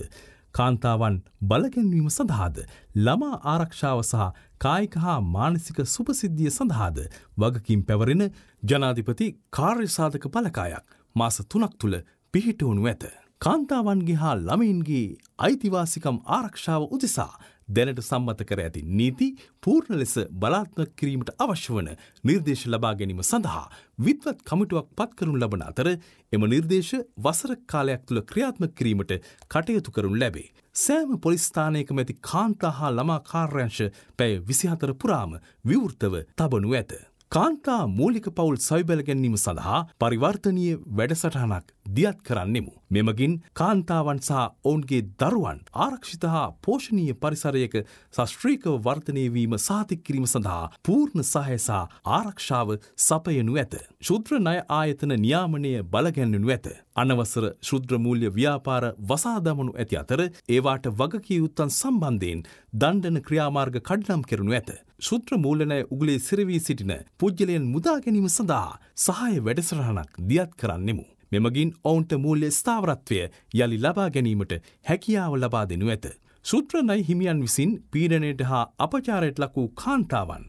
කාන්තාවන් බලගැන්වීම සඳහාද ළමා ආරක්ෂාව සහ කායික හා මානසික සුපසිද්ධිය සඳහාද වගකින් පැවරෙන ජනාධිපති කාර්යසාධක පලකායක් මාස තුනක් තුළ පිහිටවනු ඇත. කාන්තාවන්ගේ හා ළමයින්ගේ අයිතිවාසිකම් ආරක්ෂාව උදෙසා දැනට සම්මත කර ඇති නීති පූර්ණ ලෙස බලාත්මක කිරීමට අවශ්‍ය වන නිර්දේශ ලබා ගැනීම සඳහා විත්වත් කමිටුවක් පත් කරනු ලබන අතර එම නිර්දේශ වසර කාලයක් තුළ ක්‍රියාත්මක කිරීමට කටයුතු කරනු ලැබේ. සෑම පොලිස්ථානයක මැති කාන්තා හා ළමා කාර්යංශ පැය විසිහතර පුරාම විවෘතව තබනු ඇත. කාන්තා මූලික පවුල් සවිබැල ගැනීම සඳහා පරිවර්තනීය වැඩසටහනක් දියත් කරන්නෙමු. මෙමගින් කාන්තාවන් සහ ඔවුන්ගේ දරුවන් ආරක්ෂිත හා පෝෂණීය පරිසරයක ශස්ත්‍රීකව වර්තනයවීම සාතික් කිරීම සඳහා පූර්ණ සහයසා ආරක්ෂාව සපයනු ඇත. ශුද්‍ර නය ආයතන නියාමනය බලගැන්වනු ඇත. අනවසර ශුද්‍රමූල්‍ය ව්‍යාපාර වසාදමනු ඇති අතර ඒවාට වගකියයුත්තන් සම්බන්ධයෙන් දණ්ඩන ක්‍රියාමාර්ග කඩ්නම් කෙරනු ඇත. ශුත්‍ර මූලනය උගලේ සිරවී සිටින පුද්ගලයන් මුදා ගැනීම සඳහා සහය වැඩසරහනක් දියත් කරන්නෙමු. මෙමගින් ඔවුන්ට මූල්‍ය ස්ථාවරත්වය යළි ලබා ගැනීමට හැකියාව ලබා දෙනු ඇත. සුත්‍රනයි හිමියන් විසින් පීඩනයට හා අපචාරයට ලක් වූ කාන්තාවන්.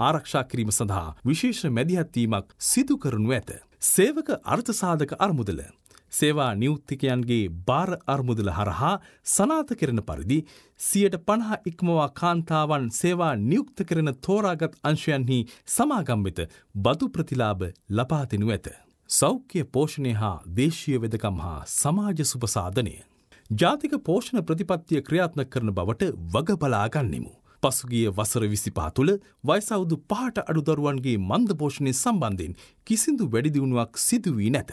ආරක්ෂා කිරීම සඳහා විශේෂ මැදිහත්වීමක් සිදු කරනු ඇත. සේවක අර්ථසාධක අරමුදල. සේවා නියුත්තිකයන්ගේ භාර අර්මුදල හරහා සනාත කෙරෙන පරිදි සියට පණහා ඉක්මවා කාන්තාවන් සේවා නියුක්ත කරන තෝරාගත් අංශයන්හි සමාගම්වෙත බදු ප්‍රතිලාභ ලපාතිනු ඇත. සෞඛ්‍ය පෝෂණය හා දේශීය වෙදකම් හා සමාජ සුපසාධනය. ජාතික පෝෂණ ප්‍රතිපත්තිය ක්‍රියාත්ම කරන බවට වග බලාගන්නෙමු. පසුගිය වසර විසිපා තුළ වයිසවුදු පහට අඩු දරුවන්ගේ මන්ද පෝෂණය සම්බන්ධයෙන් කිසිදු වැඩිදිවුණුවක් සිදුවී නැත.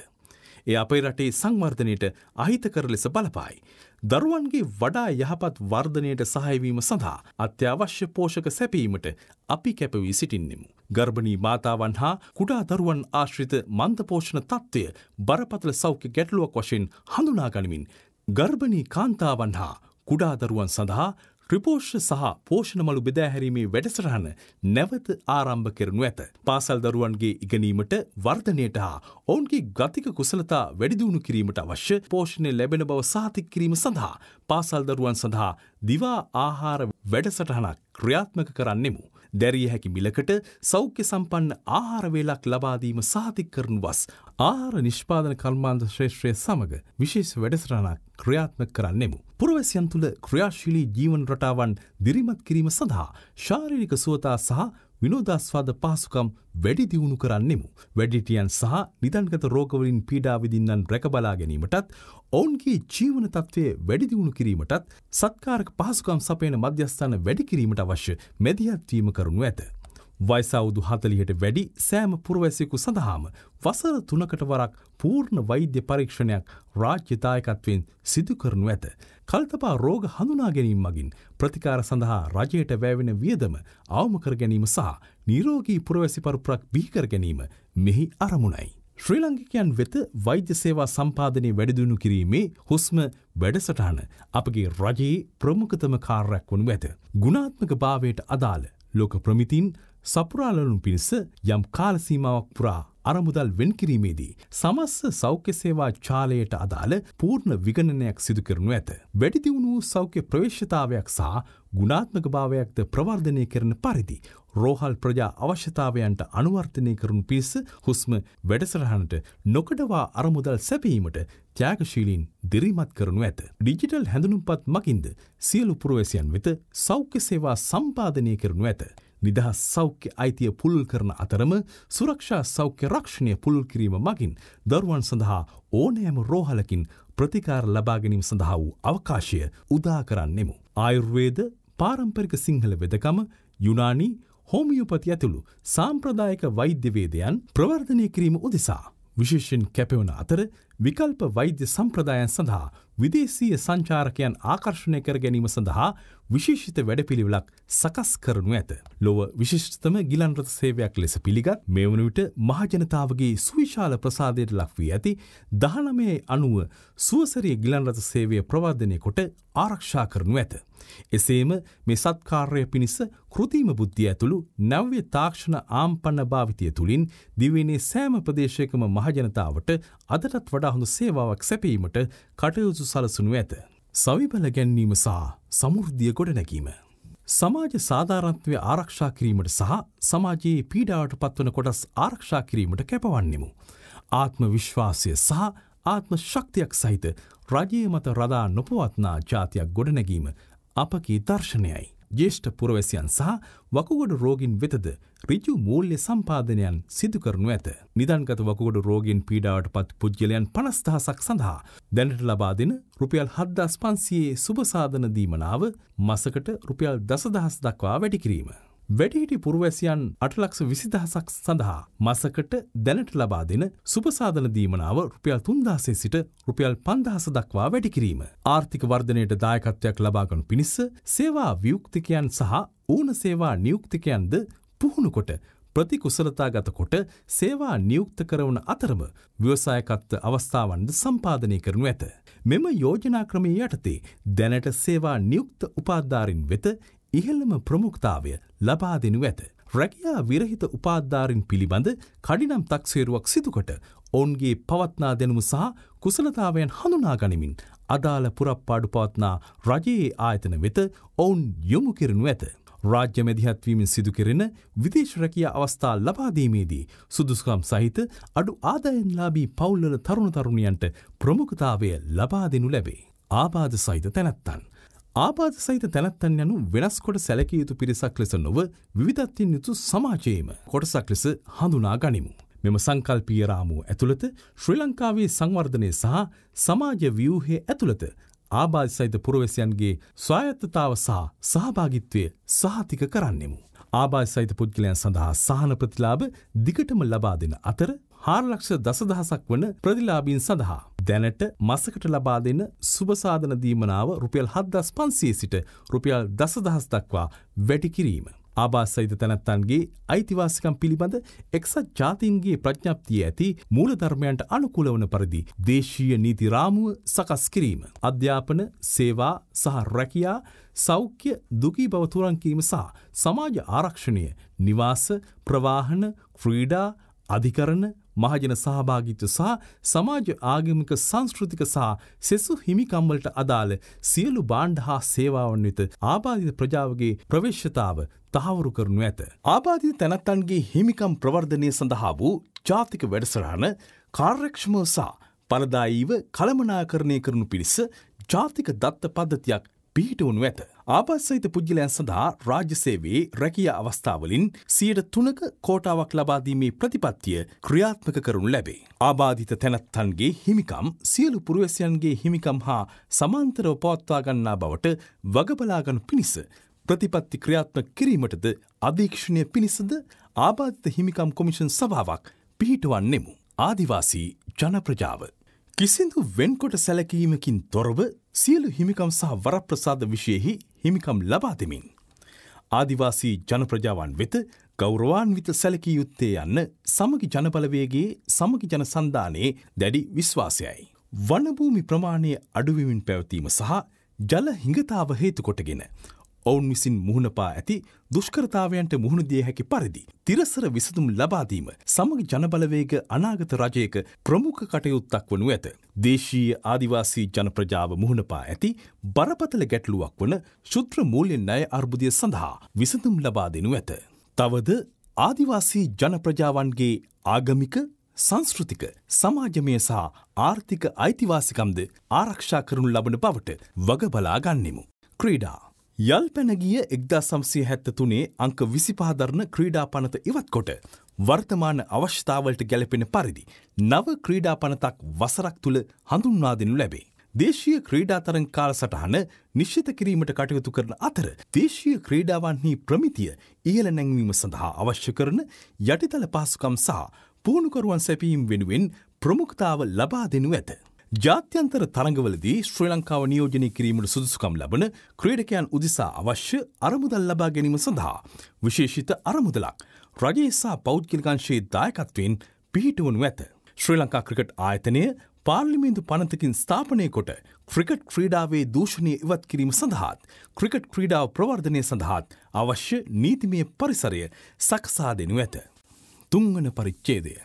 එය අපේ රටේ සංවර්ධනයට අහිතකර ලෙස බලපායි. දරුවන්ගේ වඩා යහපත් වර්ධනයට සහයවීම සඳහා අත්‍යවශ්‍ය පෝෂක සැපීමට අපි කැපවී සිටින්නෙමු. ගර්භණී මාතාවන් හා කුඩා දරුවන් ආශ්‍රිත මන්දපෝෂණ තත්ත්වය බරපතල සෞඛ්‍ය ගැටලුවක් වශයෙන් හඳුනා ගනිමින් ගර්භණී කාන්තාවන් හා කුඩාදරුවන් සඳහා ත්‍රිපෝෂ සහ පෝෂණමලු බෙදෑහැරීමේ වැඩසටහන නැවත ආරම්භ කරනු ඇත. පාසල් දරුවන්ගේ ඉගනීමට වර්ධනයට හා ඔවුන්ගේ ගතික කුසලතා වැඩිදිුණු කිරීමට අවශ්‍ය පෝෂණය ලැබෙන බව සාතික් කිරීම සඳහා පාසල් දරුවන් සඳහා දිවා ආහාර වැඩසටහනක් ක්‍රියාත්මක කරන්නෙමු. දැරිය හැකි මිලකට සෞඛ්‍ය සම්පන්න ආහාරවේලක් ලබාදීම සාතික් කරනු වස් ආහාර නිෂ්පාදන කල්මාන්ද ශ්‍රේෂ්ත්‍රය සමඟ විශේෂ වැඩසටනක් ක්‍රියාත්ම කරන්නෙමු. පුරවැසියන් තුළ ක්‍රියාශීලී ජීවන රටාවන් දිරිමත් කිරීම සඳහා ශාරීරික සුවතා සහ විනෝදස්වාද පහසුකම් වැඩි දියුණු කරන්නෙමු. වැඩිටියන් සහ නිදන්ගත රෝගවලින් පීඩාවිදින්නන් රැකබලා ගැනීමටත් ඔවුන්ගේ ජීවන තත්ත්වය වැඩිදිවුණු කිරීමටත් සත්කාරක පහසුකම් සපයන මධ්‍යස්ථාන වැඩි කිරීමට අවශ්‍ය මැදිහත්වීම කරනු ඇත. වයිසවුදු හතලියට වැඩි සෑම පුරවැසියකු සඳහාම වසර තුනකට වරක් පූර්ණ වෛද්‍ය පරීක්ෂණයක් රාජ්‍යතායකත්වෙන් සිදු කරනු ඇත. කල්තපා රෝග හඳුනා ගැනීම මගින් ප්‍රතිකාර සඳහා රජයට වැෑවෙන වියදම අවමකර ගැනීම සහ නිරෝගී පුරවැසි පරුපරක් බිහිකර ගැනීම මෙහි අරමුණයි. ශ්‍රී ලංකිකයන් වෙත වෛද්‍ය සේවා සම්පාදනය වැඩිදුණු කිරීමේ හුස්ම වැඩසටහන අපගේ රජයේ ප්‍රමුඛතම කාර්යක් වනු ඇත. ගුණාත්මක භාවයට අදාළ ලෝක ප්‍රමිතින් සපුරාලනුම් පිණිස යම් කාලසීමාවක් පුරා අරමුදල් වෙන්කිරීමේදී සමස්ස සෞඛ්‍ය සේවා චාලයට අදාළ පූර්ණ විගණනයක් සිදු කරනු ඇත. වැඩිදිවුණු සෞඛ්‍ය ප්‍රවේශ්‍යතාවයක් සහ ගුණාත්මක භාවයක්ද ප්‍රවර්ධනය කරන පරිදි. රෝහල් ප්‍රජා අවශ්‍යතාවයන්ට අනුවර්තනය කරනු පිස හුස්ම වැඩසරහනට නොකඩවා අරමුදල් සැපීමට ත්‍යගශීලීන් දිරිමත් කරනු ඇත. ඩිජිටල් හැඳුනුම්පත් මකින්ද සියලු පුරවැසියන් වෙත සෞඛ්‍ය සේවා සම්පාධනය කරනු ඇත. නිදහස් සෞඛ්‍ය අයිතිය පුළුල් කරන අතරම සුරක්ෂා සෞඛ්‍ය රක්ෂණය පුළුල් කිරීම මගින් දරුවන් සඳහා ඕනෑම රෝහලකින් ප්‍රතිකාර ලබාගැනීම සඳහා වූ අවකාශය උදා කරන්නෙමු. ආයුර්වේද පාරම්පරික සිංහල වෙදකම යුනානි හෝමියෝපති ඇතුළු සාම්ප්‍රදායක වෛද්‍යවේදයන් ප්‍රවර්ධනය කිරීම උදෙසා. විශේෂෙන් කැපවන අතර විකල්ප වෛද්‍ය සම්ප්‍රදායන් සඳහා විදේශීය සංචාරකයන් ආකර්ශණය කර ගැනීම සඳහා විශේෂිත වැඩපිළිවෙලක් සකස් කරනු ඇත. ලොව විශිෂ්ටතම ගිලන්රත සේවයක් ලෙස පිළිගත් මේ වන විට මහජනතාවගේ සුවිශාල ප්‍රසාදයට ලක්වී ඇති දහනමේ අනුව සුවසරිය ගිලන්රත සේවය ප්‍රවර්ධනය කොට ආරක්ෂා කරනු ඇත. එසේම මේ සත්කාර්ය පිණිස කෘතිම බුද්ධිය ඇතුළු නැව්‍ය තාක්ෂණ ආම්පන්න භාවිතය තුළින් දිවනේ සෑම ප්‍රදේශයකම මහජනතාවට අදටත් වඩා හොඳ සේවාවක් සැපීමට කටයුතු සලසනු ඇත. සවිබල ගැන්වීම සහ සමුෘද්ධිය ගොඩනැකීම. සමාජ සාධාරන්ත්වය ආරක්ෂා කිරීමට සහ සමාජයේ පීඩාවට පත්වන කොටස් ආරක්ෂා කිරීමට කැපවන්නෙමු. ආත්ම විශ්වාසය සහ ආත්ම ශක්තියක් සහිත රජයේ මත රදා නොපවත්නා ජාතියක් ගොඩනැගීම අපගේ දර්ශනයයි. ජේෂ්ඨ පුරවැසියන් සහ වකුගොඩ රෝගින් වෙතද රිජු මූල්‍ය සම්පාදනයන් සිදු කරනු ඇත. නිදන්ගත වකුගොඩ රෝගින් පීඩාවට පත් පුද්ගලයන් පනස්දහසක් සඳහා දැනට ලබා දෙන රුපියල් හද්දස් පන්සියේ සුභසාධන දීමනාව මසකට රුපියල් දසදහස් දක්වා වැඩිකිරීම. වැඩිහිටි පුරවැසියන් අටලක්ෂ විසිදහසක් සඳහා මසකට දැනට ලබා දෙන සුපසාධන දීමනාව රුපියල් තුන්දාසේ සිට රුපියල් පන්දහස දක්වා වැඩිකිරීම. ආර්ථික වර්ධනයට දායකත්වයක් ලබාගනු පිණිස සේවා වියුක්තිකයන් සහ ඕන සේවා නියුක්තිකයන්ද පුහුණුකොට ප්‍රතිකුසලතා ගතකොට සේවා නියුක්ත කරවන අතරම ව්‍යවසායකත්ව අවස්ථාවන්ද සම්පාධනය කරනු ඇත. මෙම යෝජනා ක්‍රමය යටතේ දැනට සේවා නියුක්ත උපාධාරින් වෙත ඉහළම ප්‍රමුක්තාවය ලබා දෙනු ඇත. රැකයා විරහිත උපාධාරින් පිළිබඳ කඩිනම් තක්සේරුවක් සිදුකොට ඔවුන්ගේ පවත්නා දෙනුම සහ කුසලතාවයන් හඳුනා ගනිමින් අදාළ පුරප්පාඩු පවත්නා රජයේ ආයතන වෙත ඔවුන් යොමු කෙරනු ඇත. රාජ්‍ය මැදිහත්වීමෙන් සිදු කෙරෙන විදේශරැකිය අවස්ථා ලබාදීමේදී සුදුසුකම් සහිත අඩු ආදායන්ලාබී පවුල්ලල තරුණ තරුණියන්ට ප්‍රමුඛතාවය ලබා දෙනු ලැබේ. ආබාධ සහිත තැනැත්තන්. ආබාධ සහිත තැනැත්තන් යනු වෙනස් කොට සැලකිය යුතු පිරිසක් ලෙස නොව විධත්තින් යුතු සමාජයේම කොටසක් ලෙස හඳුනා ගනිමු. මෙම සංකල්පීය රාමුව ඇතුළත ශ්‍රී ලංකාවේ සංවර්ධනය සහ සමාජ ව්‍යූහය ඇතුළත ආබාධ සහිත පුරවැසියන්ගේ ස්වායත්තතාව සහ සහභාගිත්වය සහතික කරන්නෙමු. ආබාධ සහිත පුද්ගලයන් සඳහා සහන ප්‍රතිලාභ දිගටම ලබා දෙන අතර හාරලක්ෂ දසදහසක් වන ප්‍රතිලාබීන් සඳහා. දැනට මසකට ලබා දෙන සුභසාධන දීමනාව රුපියල් හද්දස් පන්සේ සිට රුපියල් දසදහස් දක්වා වැඩි කිරීම. ආබාසයිද තැනැත්තන්ගේ අයිතිවාසිකම් පිළිබඳ එක්සත් ජාතීන්ගේ ප්‍රඥ්ඥප්තිය ඇති මූලධර්මයන්ට අනුකුලවන පරිදි දේශීය නීතිරාමුව සකස් කිරීම. අධ්‍යාපන සේවා සහ රැකයා සෞඛ්‍ය දුකී බව තුරන්කීම සහ සමාජ ආරක්ෂණය නිවාස ප්‍රවාහන ක්‍රීඩා අධිකරණ මහජන සහභාගිත්ව සහ සමාජ ආගමික සංස්කෘතික සහ සෙසු හිමිකම්වලට අදාළ සියලු බාණ්ඩ හා සේවාවන් වෙත ආබාධිත ප්‍රජාවගේ ප්‍රවේශ්‍යතාව තහවුරු කරනු ඇත. ආබාධිත තැනැත්තන්ගේ හිමිකම් ප්‍රවර්ධනය සඳහා වූ ජාතික වැඩසරහන කාර්යක්ෂමව සහ පලදායිව කළමනාකරණය කරනු පිණිස ජාතික දත්ත පද්ධතියක් පිහිටවනු ඇත. ආපස්සහිත පුද්ගලයන් සඳහා රාජ්‍යසේවේ රැකිය අවස්ථාවලින් සියට තුනක කෝටාවක් ලබාදීමේ ප්‍රතිපත්තිය ක්‍රියාත්මක කරනු ලැබේ. ආබාධිත තැනැත්තන්ගේ හිමිකම් සියලු පුරුවැසියන්ගේ හිමිකම් හා සමාන්තරව පවත්වාගන්නා බවට වගබලාගනු පිණිස. ප්‍රතිපත්ති ක්‍රියාත්ම කිරීමටද අධීක්ෂණය පිණිසද ආබාධිත හිමිකම් කොමිෂන් සභාවක් පිහිටවන්නෙමු. ආදිවාසී ජනප්‍රජාව. කිසිදු වෙන්කොට සැලකීමකින් තොරව සියලු හිමිකම් සහ වරප්‍රසාද විශයෙහි හිමිකම් ලබා දෙමින්. ආදිවාසී ජනප්‍රජාවන් වෙත ගෞරවාන්විත සැලකී යුත්තේ යන්න සමගි ජනබලවේගේ සමගි ජන සන්ධානයේ දැඩි විශ්වාසයයි. වනභූමි ප්‍රමාණය අඩුවමින් පැවතීම සහ ජල හිඟතාව හේතුකොටගෙන ඔවුන් විසින් මුහුණපා ඇති දුෂ්කරතාවයන්ට මුහුණදිය හැකි පරිදි. තිරසර විසතුම් ලබාදීම සමග ජනබලවේග අනාගත රජයක ප්‍රමුඛ කටයුත්තක් වනු ඇත. දේශීය ආදිවාසී ජනප්‍රජාව මුහුණපා ඇති බරපතල ගැටලුවක් වන ශුත්‍ර මූල්‍ය ණය අර්බුදය සඳහා විසඳුම් ලබා දෙනු ඇත. තවද ආදිවාසී ජනප්‍රජාවන්ගේ ආගමික සංස්කෘතික සමාජමය සහ ආර්ථික අයිතිවාසිකම්ද ආරක්ෂා කරනු ලබන බවට වග බලා ගන්නෙමු. ක්‍රීඩා යල් පැනගිය එක්දා සම්සය හැත්ත තුනේ අංක විසිපාදරණ ක්‍රීඩා පනත ඉවත්කොට වර්තමාන අවශ්‍යතාවලට ගැලපෙන පරිදි නව ක්‍රීඩා පනතක් වසරක් තුළ හඳුන්වා දෙනු ලැබේ. දේශීය ක්‍රීඩාතරන් කාල සටහන නිශ්ෂිත කිරීමට කටයුතු කරන අතර දේශීය ක්‍රීඩාවන්හි ප්‍රමිතිය ඉහළ නැංවීම සඳහා අවශ්‍ය කරන යටිතල පහසුකම් සහ පුහුණුකරුවන් සැපීම් වෙනුවෙන් ප්‍රමුක්තාව ලබා දෙනු ඇත. ජාත්‍යන්තර තරඟවලදී ශ්‍රී ලංකාව නියෝජනය කිරීමට සුදුසුකම් ලබන ක්‍රේඩකයන් උදිසා අවශ්‍ය අරමුදල් ලබා ගැනීම සඳහා විශේෂිත අරමුදලක් රජයසා පෞද්ගලිකංශයේ දායකත්වයෙන් පිහිටවනු ඇත. ශ්‍රී ලංකා ක්‍රිකට් ආයතනය පාර්ලිමේන්තු පනතකින් ස්ථාපනය කොට ක්‍රිකට් ක්‍රීඩාවේ දූෂණය ඉවත් කිරීම සඳහාත් ක්‍රිකට් ක්‍රීඩාව ප්‍රවර්ධනය සඳහාත් අවශ්‍ය නීතිමය පරිසරය සකසා දෙනු ඇත. තුංගන පරිච්චේදය.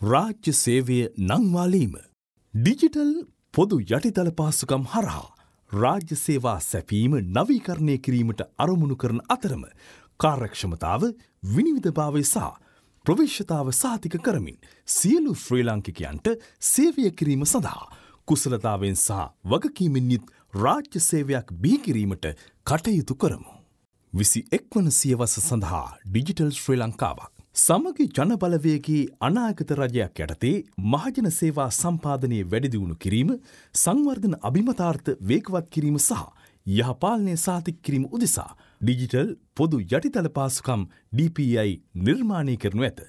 රාජ්‍ය සේවය නංවාලීම ඩිජිටල් පොදු යටිතල පාසුකම් හරහා රාජ්‍ය සේවා සැපීම නවීකරණය කිරීමට අරමුණු කරන අතරම කාර්යක්ෂමතාව විනිවිධභාවය සහ ප්‍රවිශ්ෂතාව සාතික කරමින් සියලු ශ්‍රී ලාංකිකයන්ට සේවය කිරීම සඳහා කුසලතාවෙන් සහ වගකීමෙන් යුත් රාජ්‍ය සේවයක් බිහිකිරීමට කටයුතු කරමු. විසි එක්වන සියවස සඳහා ඩිජිටල් ශ්‍රී ලංකාවක්. සමගි ජනබලවයගේ අනාගත රජයක් යටතේ මහජන සේවා සම්පාධනය වැඩිදිවුණු කිරීම සංවර්ධන අභිමතාර්ථ වේගවත් කිරීම සහ යහපාලනය සාතික් කිරීම උදෙසා ඩිජිටල් පොදු යටිතල පාසුකම් DPI නිර්මාණය කරනු ඇත.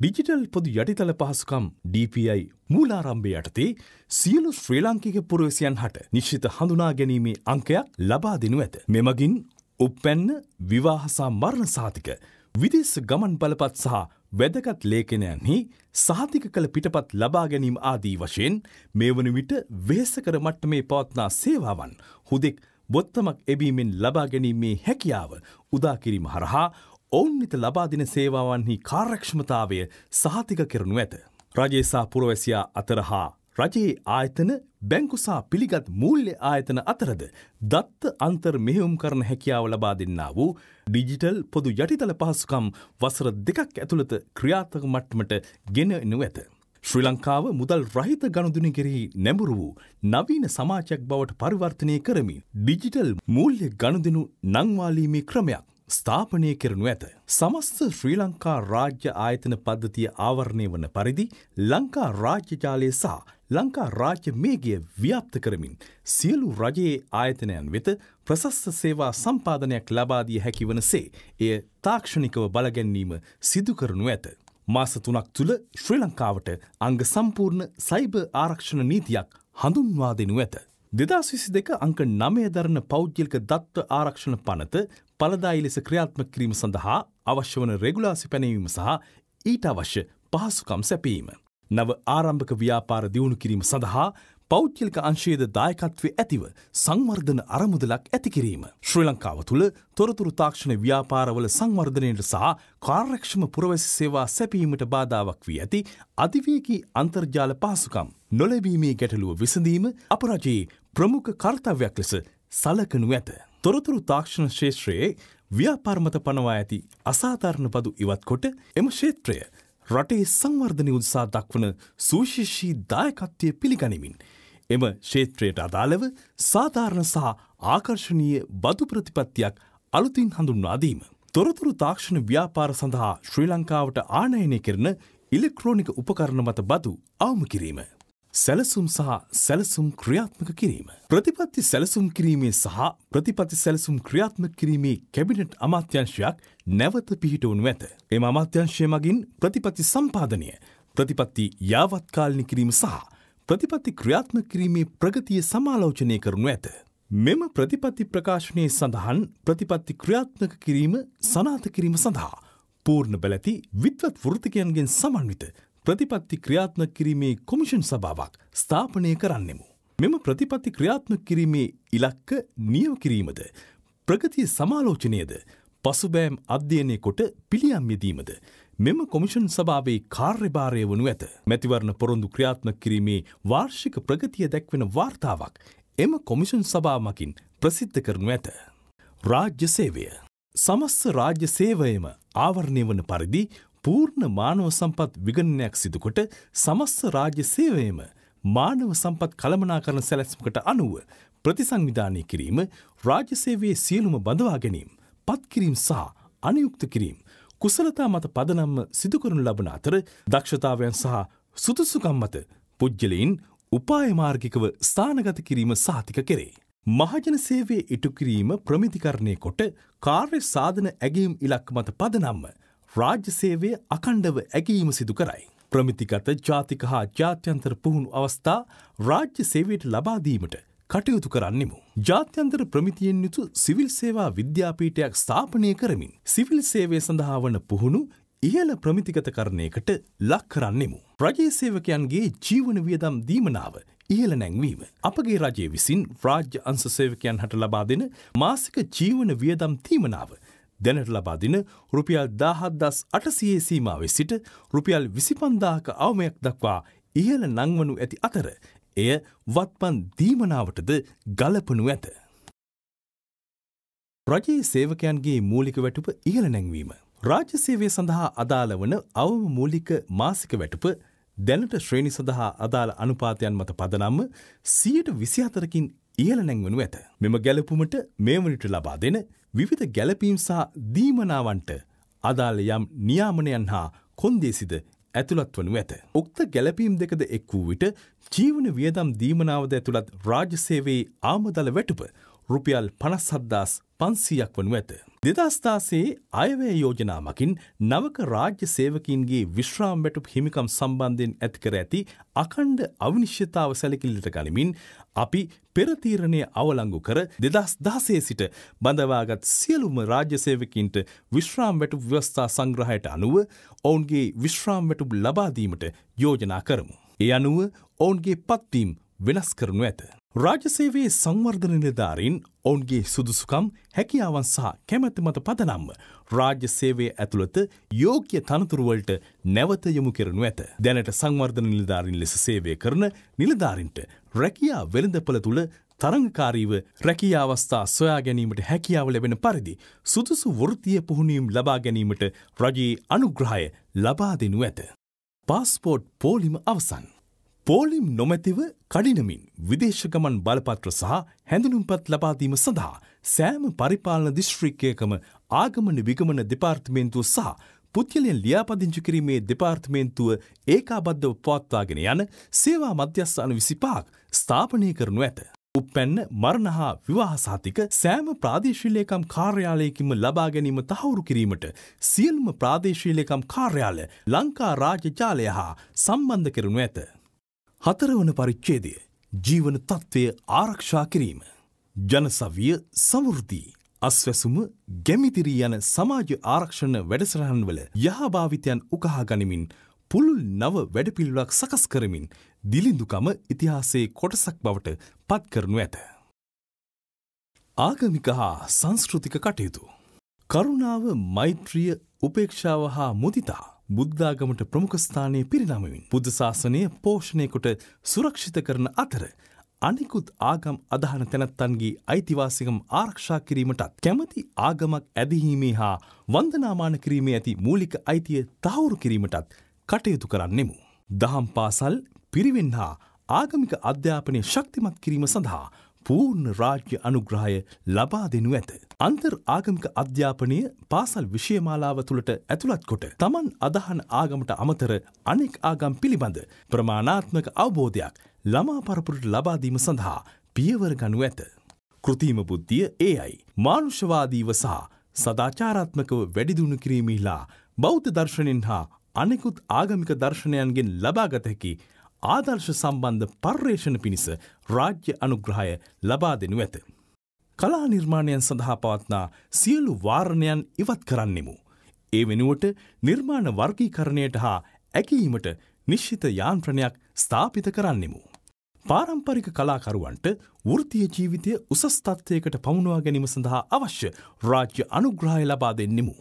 ඩිජිටල් පොදු යටිතල පහසුකම් DPI මූලාරම්භය යටතේ සියලු ශ්‍රී ලාංකික පුරවසියන් හට නිශ්චිත හඳුනා ගැනීමේ අංකයක් ලබා දෙනු ඇත. මෙමගින් උපැන්න විවාහසා මරණ සාතික විදේශ ගමන් බලපත් සහ වැදගත් ලේඛනයන්හි සහතික කළ පිටපත් ලබා ගැනීම ආදී වශයෙන් මේ වන විට වෙහෙසකර මට්ටමේ පවත්නා සේවාවන් හුදෙක් බොත්තමක් එබීමෙන් ලබා ගැනීමේ හැකියාව උදාකිරීම හරහා ඔවුන්නිත ලබාදින සේවාවන්හි කාර්යක්ෂමතාවය සහතික කරනු ඇත. රජේසා පුරවැසියා අතර හා රජයේ ආයතන බැංකුසා පිළිගත් මූල්‍ය ආයතන අතරද දත්ත අන්තර් මෙහෙවුම් කරන හැකියාව ලබා දෙන්නා වූ ඩිජිටල් පොදු යටිතල පහසුකම් වසර දෙකක් ඇතුළත ක්‍රියාත්මක මට්ටමට ගෙන එනු ඇත. ශ්‍රී ලංකාව මුදල් රහිත ගණුදුනි කෙරෙහි නැඹුරු වූ නවීන සමාජයක් බවට පරිවර්තනය කරමින් ඩිජිටල් මූල්‍ය ගණුදනු නංවාලීමේ ක්‍රමයක් ස්ථාපනය කරනු ඇත. සමස්ත ශ්‍රී ලංකා රාජ්‍ය ආයතන පද්ධතිය ආවරණය වන පරිදි ලංකා රාජ්‍යජාලය සහ ලංකා රාජ්‍ය මේගිය ව්‍යාප්ත කරමින් සියලු රජයේ ආයතනයන් වෙත ප්‍රසස්ත සේවා සම්පාදනයක් ලබාදිය හැකිවන සේ එය තාක්ෂණිකව බලගැන්වීම සිදු කරනු ඇත. මාස තුනක් තුළ ශ්‍රී ලංකාවට අංග සම්පූර්ණ සයිබ ආරක්ෂණ නීතියක් හඳුන්වා දෙනු ඇත. දෙදස් විසි දෙක අංක නමය දරන පෞද්ගලික දත්ව ආරක්ෂණ පනත පලදායි ලෙස ක්‍රියාත්ම කිරීම සඳහා අවශ්‍ය වන රෙගුලාසි පැනවීම සහ ඊට අවශ්‍ය පහසුකම් සැපීම. නව ආරම්භක ව්‍යාපාර දියුණු කිරීම සඳහා පෞද්ගලික අංශයේද දායකත්වය ඇතිව සංවර්ධන අරමුදලක් ඇතිකිරීම. ශ්‍රී ලංකාව තුළ තොරතුරු තාක්ෂණ ව්‍යාපාරවල සංවර්ධනයට සහ කාර්යක්ෂම පුරවැසි සේවා සැපීමට බාධාවක් වී ඇති අධිවේකී අන්තර්ජාල පහසුකම්. නොලැබීමේ ගැටලුව විසඳීම අපරජයේ ප්‍රමුඛ කර්තව්‍යයක් ලෙස සලකනු ඇත. තොරතුරු තාක්ෂණ ශේෂත්‍රයේ ව්‍යාපාර්මත පනවා ඇති අසාධාරණ බදු ඉවත් කොට එම ක්ෂේත්‍රය රටේ සංවර්ධනය උදසා දක්වන සූශිෂී දායකත්වය පිළිගනිමින්. එම ක්ෂේත්‍රයට අදාළව සාධාරණ සහ ආකර්ශණීය බදු ප්‍රතිපත්තියක් අලුතින් හඳුන්වාදීම. තොරතුරු තාක්ෂණ ව්‍යාපාර සඳහා ශ්‍රී ලංකාවට ආනයනය කරන ඉලෙක්ට්‍රෝනික උපකරණ මත බදු අවම කිරීම. සැලසුම් සහ සැලසුම් ක්‍රියාත්මක කිරීම. ප්‍රතිපත්ති සැලසුම් කිරීමේ සහ ප්‍රතිපති සැලසුම් ක්‍රියාත්ම කිරීමේ කැබිනට් අමාත්‍යංශයක් නැවත පිහිටවනු ඇත. එම අමාත්‍යංශය මගින් ප්‍රතිපති සම්පාදනය ප්‍රතිපත්ති යාවත්කාලනි කිරීම සහ ප්‍රතිපත්ති ක්‍රියාත්ම කිරීමේ ප්‍රගතිය සමාලෝචනය කරනු ඇත. මෙම ප්‍රතිපත්ති ප්‍රකාශනය සඳහන් ප්‍රතිපත්ති ක්‍රියාත්මක කිරීම සනාත කිරීම සඳහා පූර්ණ බැලැති විත්වත් වෘතිකයන්ගෙන් සමන්විත ප්‍රතිපත්ති ක්‍රියාත්ම කිරීමේ කොමිෂන් සභාවක් ස්ථාපනය කරන්නෙමු. මෙම ප්‍රතිපත්ති ක්‍රියාත්ම කිරීමේ ඉලක්ක නියම කිරීමද. ප්‍රගතිය සමාලෝචනයද පසුබෑම් අධ්‍යයනය කොට පිළියම් යෙදීමද. මෙම කොමිෂන් සභාවේ කාර්යභාරය වනු ඇත. මැතිවරණ පොරොන්දු ක්‍රියාත්ම කිරීමේ වාර්ෂික ප්‍රගතිය දැක්වෙන වාර්තාවක් එම කොමිෂන් සභාමකින් ප්‍රසිද්ධ කරනු ඇත. රාජ්‍ය සේවය. සමස්ස රාජ්‍ය සේවයම ආවරණය වන පරිදි පූර්ණ මානව සම්පත් විගණනයක් සිදුකොට සමස්ස රාජ්‍ය සේවයම මානව සම්පත් කළමනාකරන සැලැස්මකට අනුව ප්‍රතිසංවිධානය කිරීම රාජ්‍යසේවයේ සියලුම බඳවා ගැනීම් පත්කිරීම් සහ අනයුක්ත කිරීම් කුසලතා මත පදනම්ම සිදුකරනු ලබන අතර දක්ෂතාවයන් සහ සුදුසුකම් මත පුද්ගලයින් උපායමාර්ගිකව ස්ථානගත කිරීම සාතික කෙරේ. මහජන සේවේ ඉටුකිරීම ප්‍රමිතිකරණය කොට කාර්ය සාධන ඇගේම් ඉලක් මත පදනම්ම රාජ්‍ය සේවය අකණ්ඩව ඇගීම සිදු කරයි. ප්‍රමිතිගත ජාතික හා ජාත්‍යන්තර පුහුණු අවස්ථා රාජ්‍ය සේවයට ලබාදීමට කටයුතු කරන්නෙමු. ජාත්‍යන්තර ප්‍රමිතියෙන් යුතු සිවිල් සේවා විද්‍යාපීටයක් ස්ථාපනය කරමින් සිවිල් සේවය සඳහා වන පුහුණු ඉහළ ප්‍රමිතිගත කරණයකට ලක් කරන්නෙමු. රජයේ සේවකයන්ගේ ජීවන වියදම් දීමනාව ඉහළ නැංවීම. අපගේ රජය විසින් රාජ්‍ය අංසසේවකයන් හට ලබා දෙන මාසික ජීවන වියදම් තීමනාව දැනට ලබාදින රුපියල් දාහත් දස් අටසියේ සීමාවෙ සිට රුපියල් විසිපන්දාක අවමයක් දක්වා ඉහළ නංවනු ඇති අතර එය වත්පන් දීමනාවටද ගලපනු ඇත. රජයේ සේවකයන්ගේ මූලික වැටුප ඉහළ නැංවීම. රාජ්‍ය සේවය සඳහා අදාළ වන අවම මූලික මාසික වැටුප දැනට ශ්‍රේණි සඳහා අදාළ අනුපාතයන් මත පදනම්ම සියයට විසිහතරකින් ඉහළ නැංවනු ඇත. මෙම ගැලපුමට මේවනිට ලබා දෙන විවිධ ගැලපීම් සහ දීමනාවන්ට අදාළ යම් නියාමනයන් හා කොන්දේසිද ඇතුළත් වනු ඇත. උක්ත ගැලපීම් දෙකද එක් වූ විට ජීවන වියදම් දීමනාවද ඇතුළත් රාජසේවේ ආමදල වැටුප රුපියල් පනස්සද්දාස් පන්සීයක් වනු ඇත. දෙදස්ථාසේ අයවැය යෝජනා මකින් නවක රාජ්‍ය සේවකින්ගේ විශ්‍රාම් වැටුප හිමිකම් සම්බන්ධයෙන් ඇතිකර ඇති අකණ්ඩ අවිනිශ්්‍යතාව සැලකිලිට ගනිමින් අපි පෙරතීරණය අවලංගු කර දෙදස් දාසේ සිට බඳවාගත් සියලුම රාජ්‍යසේවකින්ට විශ්‍රාම් වැටු ව්‍යවස්ථා සංග්‍රහයට අනුව ඔවුන්ගේ විශ්‍රාම් වැටුබ ලබාදීමට යෝජනා කරමු. ඒ අනුව ඔවුන්ගේ පත්වීම් වෙනස් කරනු ඇත. රාජසේවේ සංවර්ධන නිලධාරීන් ඔවුන්ගේ සුදුසුකම් හැකියාවන් සහ කැමැති මත පදනම්ම රාජ්‍ය සේවය ඇතුළත යෝග්‍ය තනතුරුවලට නැවත යොමු කරනු ඇත. දැනට සංවර්ධන නිලධාරින් ලෙස සේවය කරන නිලධාරින්ට රැකියා වෙළඳපළ තුළ තරංකාරීව රැකිය අවස්ථා සොයා ගැනීමට හැකියාව ලැබෙන පරිදි සුදුසු වෘතිය පුහුණීම් ලබා ගැනීමට රජයේ අනුග්‍රහය ලබා දෙනු ඇත. පාස්පෝට් පෝලිම අවසන්. පෝලිම් නොමැතිව කඩිනමින් විදේශගමන් බලපත්‍ර සහ හැඳුනුම්පත් ලබාදීම සඳහා සෑම පරිපාලන දිශ්‍රික්කයකම ආගමන විගමන දෙපාර්තමේන්තුව සහ පුද්ගලයන් ලියාපදිංචි කිරීමේ දෙපාර්තමේන්තුව ඒකාබද්ධව පවත්වාගෙන යන සේවා මධ්‍යස්ථාන විසිපාක් ස්ථාපනය කරනු ඇත. උපැන්න මරණ හා විවාහසාතික සෑම ප්‍රාදේශීලයකම් කාර්යාලයකින්ම ලබා ගැනීම තහවුරු කිරීමට සියල්ම ප්‍රාදේශීලයකම් කාර්යාල ලංකා රාජජාලය හා සම්බන්ධ කරනු ඇත. හතරවන පරිච්චේදය ජීවන තත්ත්වය ආරක්ෂා කිරීම. ජනසවිය සවෘද්ධී. අස්වැසුම ගැමිතිරී යන සමාජ ආරක්ෂණ වැඩසරහන්වල යහභාවිතයන් උකහා ගනිමින් පුළුල් නව වැඩපිල්ලක් සකස් කරමින් දිලිඳුකම ඉතිහාසේ කොටසක් බවට පත් කරනු ඇත. ආගමික හා සංස්කෘතික කටයුතු. කරුණාව මෛත්‍රිය උපේක්ෂාව හා මුදිතා බුද්ධාගමට ප්‍රමුඛස්ථානය පිරිනමමින් බුද්ධ ශාසනය පෝෂණයකොට සුරක්ෂිත කරන අතර අනිකුත් ආගම් අදහන තැනැත්තන්ගේ අයිතිවාසිකම් ආරක්ෂා කිරීමටත් කැමති ආගමක් ඇදහීමේ හා වන්දනාමාන කිරීමේ ඇති මූලික අයිතිය තහවුරු කිරීමටත් කටයුතු කරන්නෙමු. දහම් පාසල් පිරිවෙන් හා ආගමික අධ්‍යාපනය ශක්තිමත් කිරීම සඳහා පූර්ණ රාජ්‍ය අනුග්‍රහය ලබා දෙනු ඇත. අන්තර් ආගමික අධ්‍යාපනය පාසල් විෂයමාලාව තුළට ඇතුළත් කොට තමන් අදහන ආගමට අමතර අනෙක් ආගම් පිළිබඳ ප්‍රමාණාත්මක අවබෝධයක් ළමා පරපුරට ලබාදීම සඳහා පියවර ගනු ඇත. කෘතිීම බුද්ධිය ඒ අයි. මානුෂවාදීව සහ සදාචාරාත්මකව වැඩිදුුණු කිරීමහිලා බෞද්ධ දර්ශනෙන් හා අනෙකුත් ආගමික දර්ශනයන්ගෙන් ලබාගතහැකි ආදර්ශ සම්බන්ධ පර්යේෂණ පිණිස රාජ්‍ය අනුග්‍රහය ලබා දෙනු ඇත. කලා නිර්මාණයන් සඳහා පවත්නා සියලු වාරණයන් ඉවත් කරන්නෙමු. ඒ වෙනුවට නිර්මාණ වර්ගීකරණයට හා ඇකීමට නිශ්චිත යාන්ත්‍රණයක් ස්ථාපිත කරන්නෙමු. පාරම්පරික කලාකරුවන්ට වෘතිය ජීවිතය උසස්තත්වයකට පමුණවා ගැනීම සඳහා අවශ්‍ය රාජ්‍ය අනුග්‍රහය ලබා දෙන්නෙමු.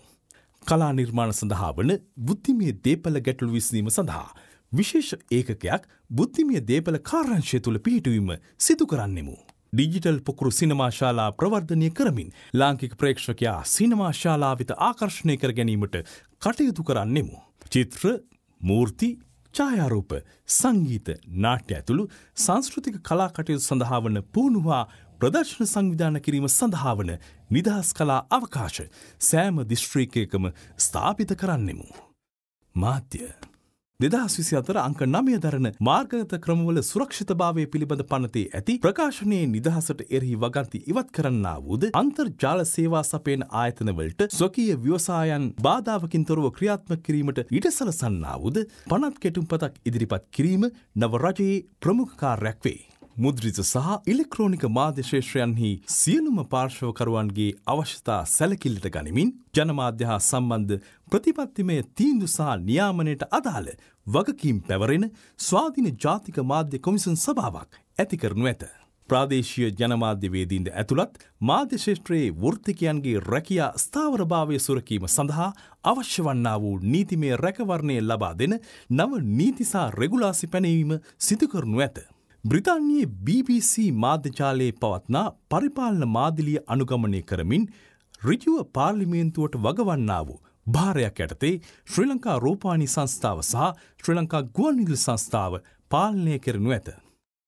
කලා නිර්මාණ සඳහා වන බුද්ධිමය දේපල ගැටලු විසඳීම සඳහා විශේෂ ඒකකයක් බුද්ධිමිය දේපල කාරංශය තුළ පිහිටුවීම සිදු කරන්නෙමු. ඩිජිටල් පොකුරු සිනමාශාලා ප්‍රවර්ධනය කරමින් ලාංකික ප්‍රේක්ෂකයා සිනමාශාලාවිත ආකර්ශණය කර ගැනීමට කටයුතු කරන්නෙමු. චිත්‍ර මූර්ති ඡායාරූප සංගීත නාට්‍ය ඇතුළු සංස්කෘතික කලාකටයුතු සඳහා වන පුහුණුවා ප්‍රදර්ශන සංවිධාන කිරීම සඳහා වන නිදහස් කලා අවකාශ සෑම දිස්ත්‍රීකයකම ස්ථාපිත කරන්නෙමු. මාධ්‍ය දෙදහස් විසි අතර අංක නමය දරන මාර්ගත ක්‍රමවල සුරක්ෂිත භාවය පිළිබඳ පනතේ ඇති ප්‍රකාශනයේ නිදහසට එරහි වගන්ති ඉවත් කරන්නා වූද අන්තර්ජාල සේවා සපයන ආයතනවලට ස්වකීය ව්‍යවසායන් බාධාවකින් තොරව ක්‍රියාත්ම කිරීමට ඉට සලසන්නා වූද පනත් කෙටුම්පතක් ඉදිරිපත් කිරීම නව රජයේ ප්‍රමුඛකාර්යක් වේ. මුද්‍රිත සහ ඉලෙක්ට්‍රෝනික මාධ්‍ය ශේෂත්‍රයන්හි සියලුම පාර්ශවකරුවන්ගේ අවශ්‍යතා සැලකිල්ලට ගනිමින් ජනමාධ්‍ය හා සම්බන්ධ ප්‍රතිපත්තිමය තීන්දු සහ නියාමනයට අදාළ වගකීම් පැවරෙන ස්වාධීන ජාතික මාධ්‍ය කොමිසන් සභාවක් ඇති කරනු ඇත. ප්‍රාදේශීය ජනමාධ්‍යවේදීන්ද ඇතුළත් මාධ්‍යශේෂත්‍රයේ වෘත්තිකයන්ගේ රැකියා ස්ථාවරභාවය සුරකීම සඳහා අවශ්‍ය වන්නා වූ නීතිමය රැකවරණය ලබා දෙන නව නීතිසා රෙගුලාසි පැනවීම සිදුකරනු ඇත. බ්‍රිතාන්‍යයේ BBC මාධ්‍යජාලයේ පවත්නා පරිපාලන මාදිලිය අනුගමනය කරමින් රිජුව පාර්ලිමේන්තුවට වගවන්නා වූ භාරයක් යටතේ ශ්‍රී ලංකා රූපානි සංස්ථාව සහ ශ්‍රී ලංකා ගුවන්විදුලි සංස්ථාව පාලනය කරනු ඇත.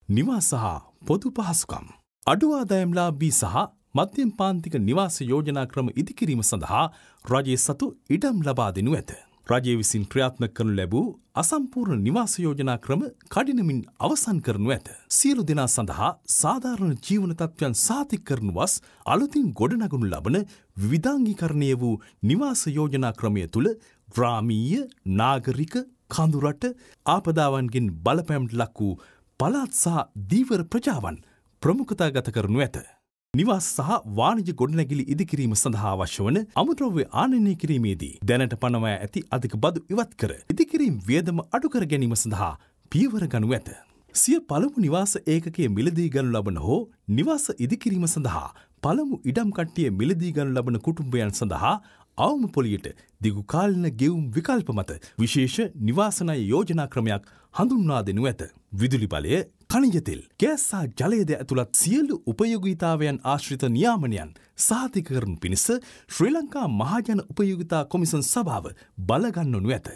නිවා සහ පොදු පහසුකම්. අඩුවාදයම්ලාබී සහ මධ්‍යම් පාන්තික නිවාස යෝජනා ක්‍රම ඉදිකිරීම සඳහා රජයේ සතු ඉඩම් ලබා දෙනු ඇත. රජය විසින් ක්‍රියාත්ම කරනු ලැබූ අසම්පූර්ණ නිවාස යෝජනා ක්‍රම කඩිනමින් අවසන් කරනු ඇත. සියලු දෙනා සඳහා සාධාරණ ජීවන තත්ත්වයන් සාතික් කරනුවස් අලුතින් ගොඩනගනු ලබන විධාංගිකරණය වූ නිවාස යෝජනා ක්‍රමය තුළ ග්‍රාමීය නාගරික කඳුරට ආපදාවන්ගෙන් බලපැම්ට ලක් වූ පලාත් සහ දීවර ප්‍රජාවන් ප්‍රමුඛතා ගත කරනු ඇත. නිවාස සහ වාණිජ ගොඩනැගිලි ඉදිකිරීම සඳහා අවශ්‍ය වන අමුද්‍රව්‍ය ආනයනය කිරීමේදී දැනට පනවා ඇති අධික බදු ඉවත් කර ඉදිකිරීම් වියදම අඩුකර ගැනීම සඳහා පියවර ගනු ඇත. සිය පළමු නිවාස ඒකගේ මිලදී ගනු ලබන හෝ නිවාස ඉදිකිරීම සඳහා පළමු ඉඩම් කට්ටිය මිලදී ගනු ලබන කුටුම්බයන් සඳහා අවම පොලියට දිගුකාලන ගෙවුම් විකල්ප මත විශේෂ නිවාසනය යෝජනා ක්‍රමයක් හඳුන්වා දෙනු ඇත. විදුලි බලය කනිජතෙල් ගෑස්සා ජලයද ඇතුළත් සියලු උපයෝගීතාවයන් ආශ්‍රිත නියාමනයන් සාතිකරනු පිණිස ශ්‍රී ලංකා මහජන උපයෝගතා කොමිසන් සභාව බලගන්නනු ඇත.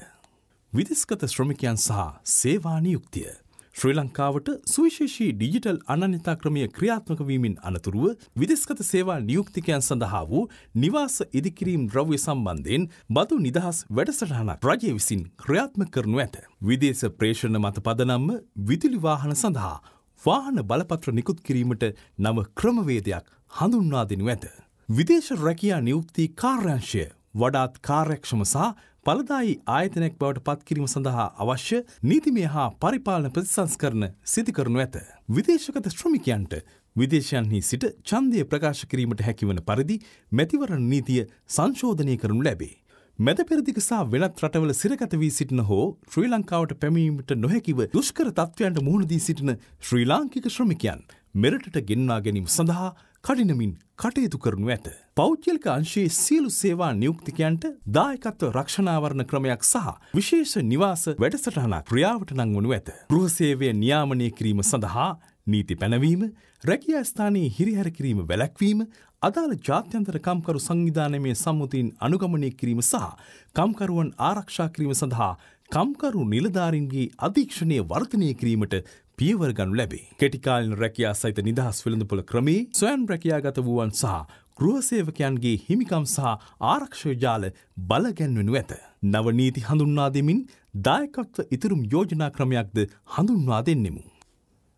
විදිස්කත ශ්‍රමිකයන් සහ සේවානියුක්තිය. ශ්‍රී ලංකාවට සුවිශේෂී ඩිජිටල් අනන්‍යතා ක්‍රමය ක්‍රියාත්මකවීමෙන් අනතුරුව විදෙස්කත සේවා නියුක්තිකයන් සඳහා වූ නිවාස ඉදිකිරීම් ද්‍රව්‍ය සම්බන්ධයෙන් බදු නිදහස් වැඩසටහනක් රජය විසින් ක්‍රියාත්ම කරනු ඇත. විදේශ ප්‍රේෂණ මත පදනම්ම විදුලිවාහන සඳහා වාහන බලපත්‍ර නිකුත් කිරීමට නව ක්‍රමවේදයක් හඳුන්වා දෙනු ඇත. විදේශ රැකයා නියුක්ති කාර්යංශය වඩාත් කාර්යක්ෂම සහ පලදායි ආයතනයක් බවට පත්කිරීම සඳහා අවශ්‍ය නීතිමය හා පරිපාලන ප්‍රතිසංස්කරන සිතිකරනු ඇත. විදේශකත ශ්‍රමිකයන්ට විදේශයන්හි සිට චන්දය ප්‍රකාශ කිරීමට හැකිවන පරිදි මැතිවරණ නීතිය සංශෝධනය කරනු ලැබේ. මැද පෙරදික සහ වෙනත් රටවල සිරගත වී සිටින හෝ ශ්‍රී ලංකාවට පැමීමට නොහැකිව දුෂ්කර තත්ත්වයන්ට මුහුණදී සිටින ශ්‍රී ලාංකික ශ්‍රමිකයන් මෙරටට ගෙන්වා ගැනීම සඳහා කඩිනමින් කටයුතු කරනු ඇත. පෞද්ගලික අංශයේ සියලු සේවා නියුක්තිකයන්ට දායකත්ව රක්ෂණාවරණ ක්‍රමයක් සහ විශේෂ නිවාස වැඩසටහනක් ක්‍රියාවට නංවනු ඇත. ගෘහසේවය නියාමනය කිරීම සඳහා නීති පැනවීම, රැකියා ස්ථානයේ හිරිහැර කිරීම වැළැක්වීම, අදාළ ජාත්‍යන්තර කම්කරු සංවිධානමේ සම්මුතින් අනුගමනය කිරීම සහ කම්කරුවන් ආරක්ෂා කිරීම සඳහා කම්කරු නිලධාරින්ගේ අධීක්ෂණය වර්ධනය කිරීමට පියවර ගනු ලැබේ. කෙටිකාලින් රැකයා සහිත නිදහස් වෙළඳපොළ ක්‍රමේ ස්වයන් රැකයාගත වූවන් සහ ගෘහසේවකයන්ගේ හිමිකම් සහ ආරක්ෂජාල බලගැන්වෙනු ඇත. නවනීති හඳුන්වා දෙමින් දායකත්ව ඉතුරුම් යෝජනා ක්‍රමයක්ද හඳුන්වා දෙන්නෙමු.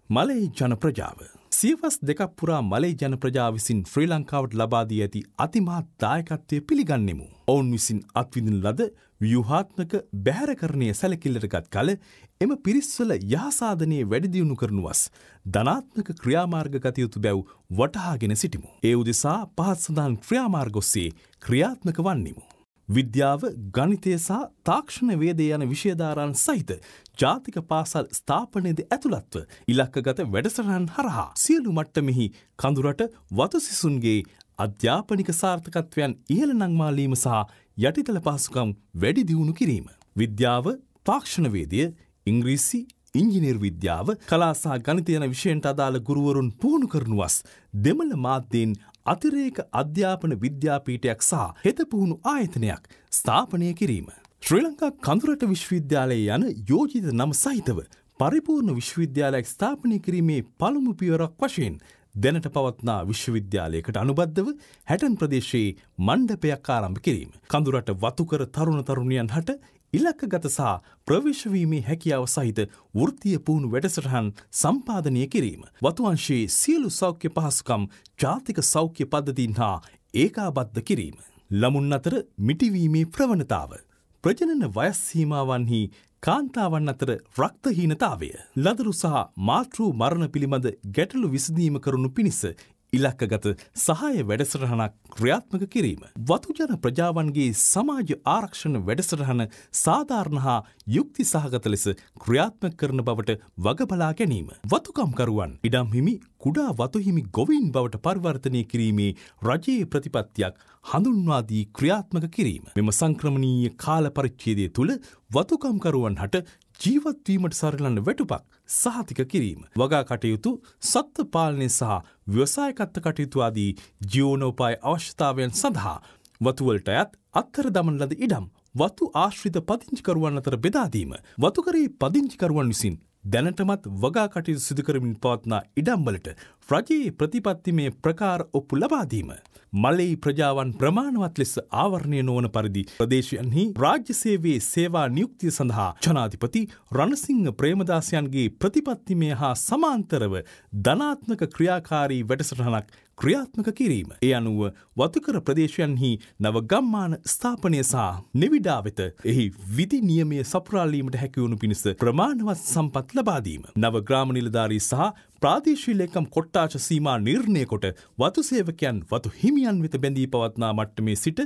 මලේ ජන ප්‍රජාව. සියවස් දෙකක් පුරා මලේ ජන ප්‍රජා විසින් ශ්‍රී ලංකාවට ලබාදී ඇති අතිමහත් දායකත්වය පිළිගන්නෙමු. ඔවුන් විසින් අත්විදින ලද ව්‍යුහාත්මක බැහැරකරණය සැලකිල්ලටගත් කල එම පිරිස්වල යහසාධනය වැඩිදියුණු කරනුවස් ධනාත්මක ක්‍රියාමාර්ග ගතයුතු බැව් වටහාගෙන සිටිමු. ඒ උදෙසා පහත් සඳහන් ක්‍රියාමාර්ගොස්සේ ක්‍රියාත්මක වන්නෙමු. විද්‍යාව ගනිතය සහ තාක්ෂණ වේදය යන විෂයධාරන් සහිත ජාතික පාසල් ස්ථාපනයද ඇතුළත්ව ඉලක්කගත වැඩසටහන් හරහා සියලු මට්ටමෙහි කඳුරට වතුසිසුන්ගේ අධ්‍යාපනික සාර්ථකත්වයන් ඉහළ නංමාලීම සහ යටිතල පහසුකම් වැඩි දියුණු කිරීම. විද්‍යාව තාක්ෂණවේදය ඉංග්‍රීසි ඉංජිනේර් විද්‍යාව කලාසා ගනිතය යන විෂයන්ට අදාළ ගුරුවරුන් පුහුණු කරනුවස් දෙමළ මාධ්‍යයෙන් අතිරේක අධ්‍යාපන විද්‍යාපීටයක් සහ හෙත පුහුණු ආයතනයක් ස්ථාපනය කිරීම. ශ්‍රී ලංකා කඳුරට විශ්වවිද්‍යාලය යන යෝජිත නම සහිතව පරිපූර්ණ විශ්වවිද්‍යාලයක් ස්ථාපනය කිරීමේ පළමු පියවරක් වශයෙන් දැනට පවත්නා විශ්වවිද්‍යාලයකට අනුබද්ධව හැටන් ප්‍රදේශයේ මණ්ඩපයක් ආරම්භ කිරීම. කඳුරට වතුකර තරුණ තරුණියන් හට ඉලක්කගත සහ ප්‍රවේශවීමේ හැකියාව සහිත වෘත්තිය පුහුණු වැඩසටහන් සම්පාදනය කිරීම. වතුවංශයේ සියලු සෞඛ්‍ය පහසුකම් ජාතික සෞඛ්‍ය පද්ධතින් හා ඒකාබද්ධ කිරීම. ළමුන් අතර මිටිවීමේ ප්‍රවණතාව. ප්‍රජනන වයස්සීමාවන්හි කාන්තාවන් අතර රක්තහීනතාවය. ලදරු සහ මාතෘ මරණ පිළිබඳ ගැටලු විසඳීම කරුණු පිණිස ඉලක්කගත සහය වැඩසටහනක් ක්‍රියාත්මක කිරීම. වතුජන ප්‍රජාවන්ගේ සමාජ ආරක්ෂණ වැඩසටහන සාධාරණ හා යුක්ති සහගත ලෙස ක්‍රියාත්මක කරන බවට වගබලා ගැනීම. වතුකම්කරුවන් ඉඩම් හිමි කුඩා වතුහිමි ගොවින් බවට පරිවර්තනය කිරීමේ රජයේ ප්‍රතිපත්තියක් හඳුන්වාදී ක්‍රියාත්මක කිරීම. මෙම සංක්‍රමණීය කාල පරිච්චේදය තුළ වතුකම්කරුවන් හට ජීවත්වීමට සරලන්න වැටුපක් සහතික කිරීම. වගා කටයුතු සත්ව පාලනය සහ ව්‍යවසායකත්ත කටයුතුවාදී ජියෝනෝපාය අවශ්‍යතාවයන් සඳහා වතුවලට ඇත් අත්තර දමන් ලද ඉඩම් වතු ආශ්‍රිත පදිංචිකරුවන් අතර බෙදාදීම වතුකරේ පදිංචිකරුවන් විසින් දැනටමත් වගා කටයුතු සිදුකරමින් පවත්නා ඉඩම්වලට රජයේ ප්‍රතිපත්තිමේ ප්‍රකාර ඔප්පු ලබාදීම. මලෙයි ප්‍රජාවන් ප්‍රමාණවත් ලෙස ආවරණය නොවන පරිදි ප්‍රදේශයන්හි රාජ්‍ය සේවයේ සේවා නියුක්තිය සඳහා ජනාධිපති රණසිංහ ප්‍රේමදාසයන්ගේ ප්‍රතිපත්තිමය හා සමාන්තරව ධනාත්මක ක්‍රියාකාරී වැඩසටහනක් ක්‍රියාත්මක කිරීම. ඒ අනුව වතුකර ප්‍රදේශයන්හි නව ගම්මාන ස්ථාපනය සහ නිවිඩා වෙත එහි විධි නියමය සපුරාලීමට හැකිවුණු පිණිස ප්‍රමාණවත් සම්පත් ලබාදීම. නව ග්‍රාම නිලධාරී සහ ප්‍රාදේශීලේකම් කොට්ටාච සීමා නිර්ණය කොට වතු සේවකයන් වතු හිමියන් වෙත බැඳී පවත්නා මට්ටමේ සිට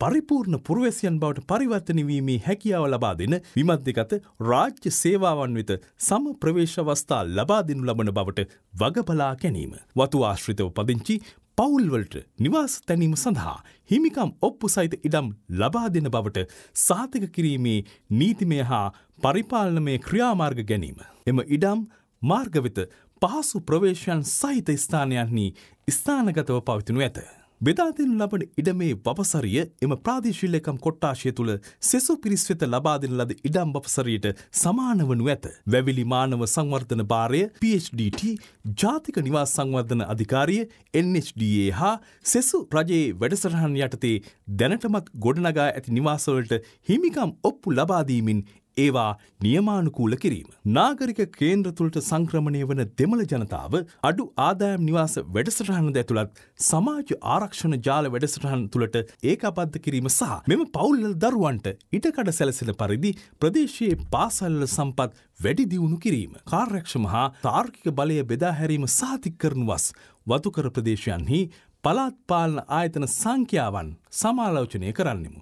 පරිපූර්ණ පුරවැසියන් බවට පරිවර්තනවීමේ හැකියාව ලබා දෙන විමධ්‍යකත රාජ්‍ය සේවාවන් වෙත සම ප්‍රවේශවස්ථා ලබා දෙනු ලබන බවට වගබලා ගැනීම. වතු ආශ්‍රිතව පදිංචි පවුල්වලට නිවාස තැනීම සඳහා හිමිකම් ඔප්පු සහිත ඉඩම් ලබා දෙන බවට සාතික කිරීමේ නීතිමය හා පරිපාලනමය ක්‍රියාමාර්ග ගැනීම. එම ඉඩම් මාර්ගවෙත පහසු ප්‍රවේශයන් සහිත ස්ථානයන්හි ස්ථානගතව පවතිනු ඇත. බෙදාදෙන් ලබන ඉඩමේ වපසරිය එම ප්‍රාදේශිල්ලකම් කොට්ටාශය තුළ සෙසු පිරිස් වෙත ලබාදෙන ලද ඉඩම් වපසරියට සමානවනු ඇත. වැවිලි මානව සංවර්ධන භාරය PHDT ජාතික නිවාස් සංවර්ධන අධිකාරිය NHDA හා සෙසු රජයේ වැඩසටහන් යටතේ දැනටමත් ගොඩනගා ඇති නිවාසවලට හිමිකම් ඔප්පු ලබාදීමින් ඒවා නියමානුකූල කිරීම. නාගරික කේන්ද්‍රතුළට සංක්‍රමණය වන දෙමළ ජනතාව අඩු ආදායම් නිවාස වැඩසටහන ඇතුළත් සමාජ ආරක්ෂණ ජාල වැඩසටහන් තුළට ඒකාපද්ධ කිරීම සහ මෙම පවුල්ල දරුවන්ට ඉටකඩ සැලසෙන පරිදි ප්‍රදේශයේ පාසල්ල සම්පත් වැඩි දියුණු කිරීම. කාර්යක්ෂම හා තාර්කික බලය බෙදාහැරීම සාතික් කරනු වස් වතුකර ප්‍රදේශයන්හි පලාත් පාලන ආයතන සංඛ්‍යාවන් සමාලෝචනය කරන්නෙමු.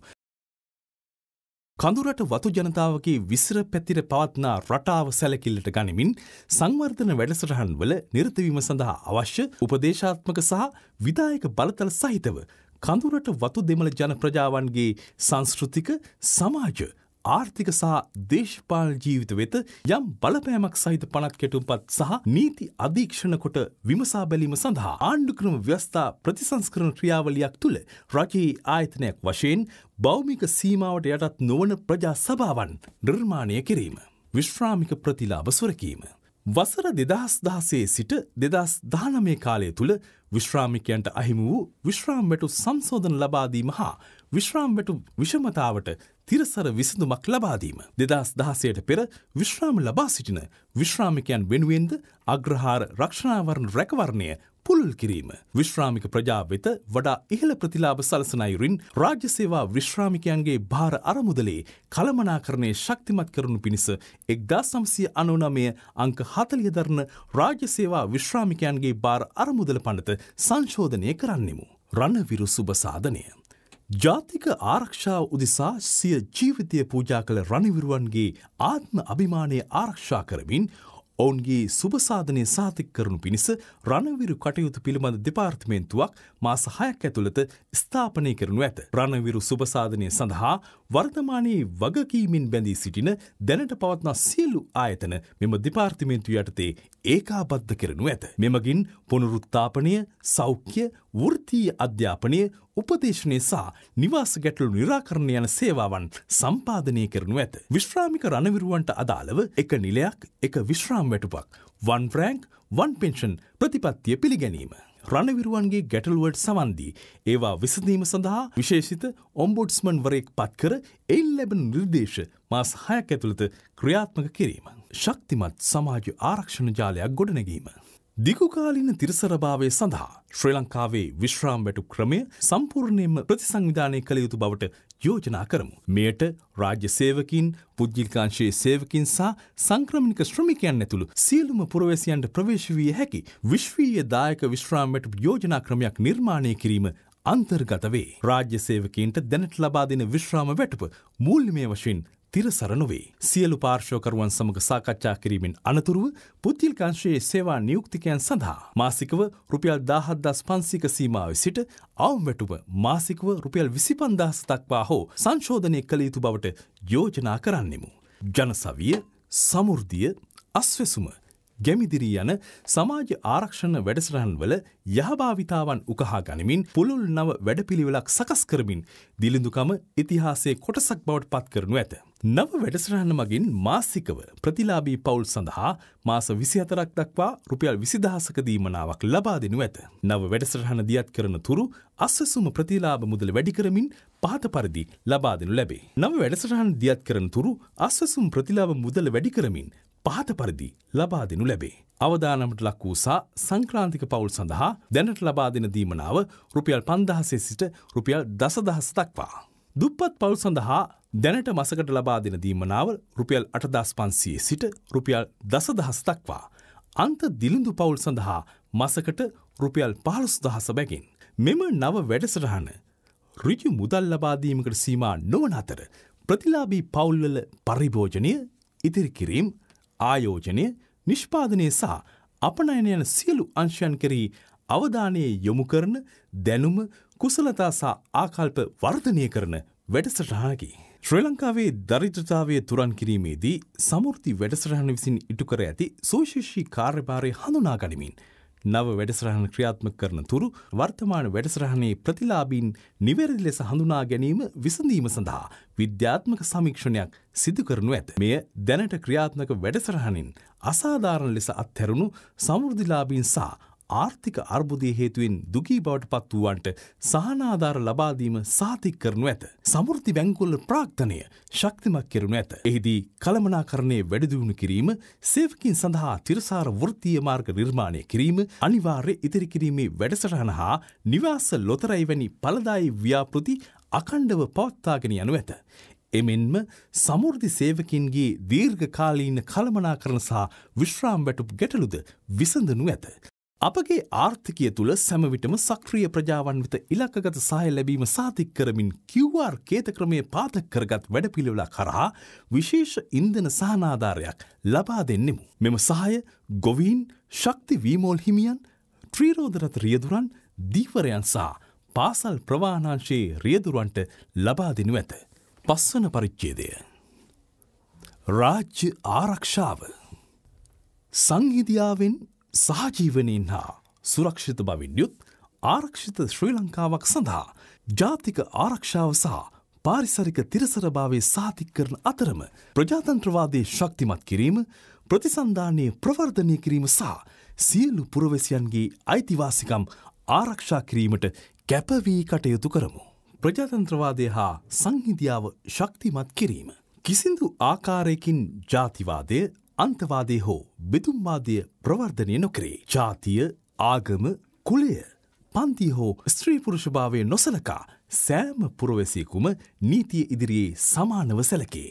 කඳුරට වතු ජනතාවගේ විසිර පැතිර පවත්නා රටාව සැලකිල්ලට ගනිමින් සංවර්ධන වැඩසටහන් වල නිර්තවීම සඳහා අවශ්‍ය උපදේශාත්මක සහ විදායක බලතල සහිතව කඳුරට වතු දෙමළ ජන ප්‍රජාවන්ගේ සංස්කෘතික සමාජ ආර්ථික සහ දේශපාල ජීවිත වෙත යම් බලපෑමක් සහිත පනත් කෙටුම්පත් සහ නීති අධීක්ෂණ කොට විමසා බැලීම සඳහා ආණ්ඩුක්‍රම ව්‍යස්ථා ප්‍රතිසංස්කරන ක්‍රියාවලියක් තුළ රජයේ ආයතනයක් වශයෙන් බෞමික සීමාවට යටත් නොවන ප්‍රජා සභාවන් නිර්මාණය කිරීම. විශ්‍රාමික ප්‍රතිලාභ සුරකීම. වසර දෙදහස් දහසේ සිට දෙදස් දානමේ කාලය තුළ විශ්‍රාමිකයන්ට අහිමි වූ විශ්‍රාම්වැටු සංසෝධන ලබාදීම හා විශ්‍රාම්වැටු විෂමතාවට තිරසර විසඳුමක් ලබාදීම. දෙදස් දහසයට පෙර විශ්‍රාම ලබා සිටින විශ්‍රාමිකයන් වෙනුවෙන්ද අග්‍රහාර රක්ෂණාවරණ රැකවරණය පුළුල් කිරීම. විශ්‍රාමික ප්‍රජා වෙත වඩා ඉහළ ප්‍රතිලාභ සලසනයිරින් රාජ්‍ය සේවා විශ්‍රාමිකයන්ගේ භාර අරමුදලේ කළමනාකරණය ශක්තිමත් කරනු පිණිස එක්දා සම්සිය අනුනමය අංක හතලිය දරන රාජ්‍ය සේවා විශ්‍රාමිකයන්ගේ භාර අරමුදල පනත සංශෝධනය කරන්නෙමු. රණවිරු සුභසාධනය. ජාතික ආරක්ෂාව උදෙසා සිය ජීවිතය පූජා කළ රණවිරුවන්ගේ ආත්ම අභිමානය ආරක්ෂා කරමින් ඔවුන්ගේ සුභසාධනය සාතික් කරනු පිණිස රණවිරු කටයුතු පිළිබඳ දෙපාර්තමේන්තුවක් මාස හයක් ඇතුළත ස්ථාපනය කරනු ඇත. රණවිරු සුභසාධනය සඳහා වර්තමානයේ වගකීමින් බැඳී සිටින දැනට පවත්නා සියලු ආයතන මෙම දෙපාර්තිමේන්තු යටතේ ඒකාබද්ධ කරනු ඇත. මෙමගින් පුනරුත්තාපනය සෞඛ්‍ය වෘත්තීය අධ්‍යාපනය උපදේශනය සහ නිවාස ගැටලු නිරාකරණ යන සේවාවන් සම්පාධනය කරනු ඇත. විශ්‍රාමික රණවිරුවන්ට අදාළව එක නිලයක් එක විශ්‍රාම් වැටුපක්. වන් ප්‍රෑන්ක් වන් පෙන්ෂන් ප්‍රතිපත්තිය පිළිගැනීම. රණවිරුවන්ගේ ගැටලුවට සවන්දී. ඒවා විසඳීම සඳහා විශේෂිත ඔම්බොඩ්ස්මන් වරයෙක් පත්කර එල් ලැබෙන නිර්දේශ මාස් හයක් ඇතුළත ක්‍රියාත්මක කිරීම. ශක්තිමත් සමාජ ආරක්ෂණ ජාලයක් ගොඩනැගීම. දිගුකාලින තිරසරභාවය සඳහා ශ්‍රී ලංකාවේ විශ්‍රාම් වැටු ක්‍රමය සම්පූර්ණයෙන්ම ප්‍රතිසංවිධානය කළ යුතු බවට යෝජනා කරමු. මෙයට රාජ්‍ය සේවකින් පුද්ජිල්කාංශයේ සේවකින් සහ සංක්‍රමික ශ්‍රමිකයන් ඇතුළු සියලුම පුරවැසියන්ට ප්‍රවේශවිය හැකි විශ්වීය දායක විශ්‍රාමයට යෝජනා ක්‍රමයක් නිර්මාණය කිරීම අන්තර්ගත වේ. රාජ්‍ය සේවකීන්ට දැනට ලබා දෙන විශ්‍රාම වැටුප මූල්‍යමය වශයෙන් තිරසර නොවේ. සියලු පාර්ශෝකරුවන් සමඟ සාකච්ඡා කිරීමෙන් අනතුරුව පුද්ගිල්කංශයේ සේවා නියුක්තිකයන් සඳහා මාසිකව රුපියල් දාහද්දස් පන්සික සීමාව සිට අවමැටුව මාසිකව රුපියල් විසිපන්දහස් දක්වා හෝ සංශෝධනය කළ යුතු බවට යෝජනා කරන්නෙමු. ජනසවිය සමුෘද්ධිය අස්වෙසුම ගැමිදිරී යන සමාජ ආරක්ෂණ වැඩසටහන් වල යහභාවිතාවන් උකහා ගනිමින් පුළුල් නව වැඩපිළිවෙලක් සකස් කරමින් දිලිඳුකම ඉතිහාසේ කොටසක් බවට පත් කරනු ඇත. නව වැඩසටහන මගින් මාසිකව ප්‍රතිලාබී පවුල් සඳහා මාස විසි අතරක් දක්වා රුපියල් විසිදහසක දීමනාවක් ලබා දෙනු ඇත. නව වැඩසටහන දියත් කරන තුරු අස්සසුම ප්‍රතිලාභ මුදල වැඩි කරමින් පහත පරිදි ලබා දෙනු ලැබේ. නව වැඩසටහන් දියත් කරන තුරු අස්සසුම් ප්‍රතිලාභ මුදල වැඩි කරමින් පහත පරිදි ලබා දෙනු ලැබේ. අවදානමට ලක් වූසා සංක්‍රාන්තික පවුල් සඳහා දැනට ලබා දෙන දීමනාව රුපියල් පන්දහසේ සිට රුපියල් දසදහස් දක්වා. දුප්පත් පවුල් සඳහා දැනට මසකට ලබා දෙන දීමනාව රුපියල් අටදස් පන්සියේ සිට රුපියල් දසදහස් දක්වා. අන්ත දිලිඳු පවුල් සඳහා මසකට රුපියල් පහළොස් දහස බැගින්. මෙම නව වැඩසටහන රිජු මුදල් ලබාදීමකට සීමා නොවන අතර ප්‍රතිලාබී පවුල්වල පරිභෝජනය ඉතිරිකිරීම් ආයෝජනය නිෂ්පාදනය සහ අපනයන යන සියලු අංශයන් කෙරී අවධානයේ යොමු කරන දැනුම කුසලතා සහ ආකල්ප වර්ධනය කරන වැඩසටහනකි. ශ්‍රී ලංකාවේ දරිද්‍රතාවය තුරන් කිරීමේදී සමුෘති වැඩසටහන විසින් ඉටුකර ඇති සෝශේෂී කාර්යභාරය හඳුනා ගනිමින්. නව වැඩසරහන ක්‍රියාත්ම කරන තුරු වර්තමාන වැඩසරහනේ ප්‍රතිලාබීන් නිවැරදි ලෙස හඳුනා ගැනීම විසඳීම සඳහා විද්‍යාත්මක සමීක්ෂණයක් සිදු කරනු ඇත. මෙය දැනට ක්‍රියාත්මක වැඩසරහනින් අසාධාරණ ලෙස අත්හැරුණු සමෘධිලාබීන් සහ ආර්ථික අර්බුදය හේතුවෙන් දුගී බවට පත් වූවන්ට සහනාධාර ලබාදීම සාතික් කරනු ඇත. සමෘති බැංකුල්ල ප්‍රාග්ධනය ශක්තිමක් කෙරනු ඇත. එහිදී කළමනාකරණය වැඩදිවුණු කිරීම සේවකින් සඳහා තිරසාර වෘතිය මාර්ග නිර්මාණය කිරීම අනිවාර්ය ඉතිරි කිරීමේ වැඩසටහන හා නිවාස ලොතරයි වැනි පලදායි ව්‍යාපෘති අකණ්ඩව පවත්තාගෙන යනු ඇත. එමෙන්ම සමුෘධි සේවකින්ගේ දීර්ඝ කාලීන කළමනා කරන සහ විශ්‍රාම් වැටුප ගැටලුද විසඳනු ඇත. අපගේ ආර්ථිකය තුළ සැමවිටම සක්‍රිය ප්‍රජාවන් වෙත ඉලක්කගත සහය ලැබීම සාතික් කරමින් කිව්වාර් කේත ක්‍රමය පාතක් කරගත් වැඩපිළිවෙලා කරහා විශේෂ ඉන්දන සහනාධාරයක් ලබා දෙන්නෙමු. මෙම සහය ගොවීන් ශක්ති වීමෝල් හිමියන් ත්‍රීරෝධරත රියදුරන් දීවරයන් සහ පාසල් ප්‍රවාණංශයේ රියදුරුවන්ට ලබා දෙනු ඇත. පස්වන පරිච්චේදය. රාජ්‍ය ආරක්ෂාව සංහිදියාවෙන් සහජීවනයෙන් හා සුරක්ෂිත බවින් යුත් ආරක්ෂිත ශ්‍රී ලංකාවක් සඳහා ජාතික ආරක්ෂාව සහ පාරිසරික තිරසරභාවේ සාතික් කරන අතරම ප්‍රජාතන්ත්‍රවාදය ශක්තිමත් කිරීම ප්‍රතිසන්ධානයේ ප්‍රවර්ධනය කිරීම සහ සියලු පුරවැසියන්ගේ අයිතිවාසිකම් ආරක්ෂා කිරීමට කැපවී කටයුතු කරමු. ප්‍රජාතන්ත්‍රවාදය හා සංහිදියාව ශක්තිමත් කිරීම. කිසිදු ආකාරයකින් ජාතිවාදය අන්තවාදය හෝ බෙදුම්වාදය ප්‍රවර්ධනය නොකරේ. ජාතිය ආගම කුලය පන්තිය හෝ ස්ත්‍රීපුරුෂභාවය නොසලකා සෑම පුරවැසියකුම නීතිය ඉදිරියේ සමානව සැලකේ.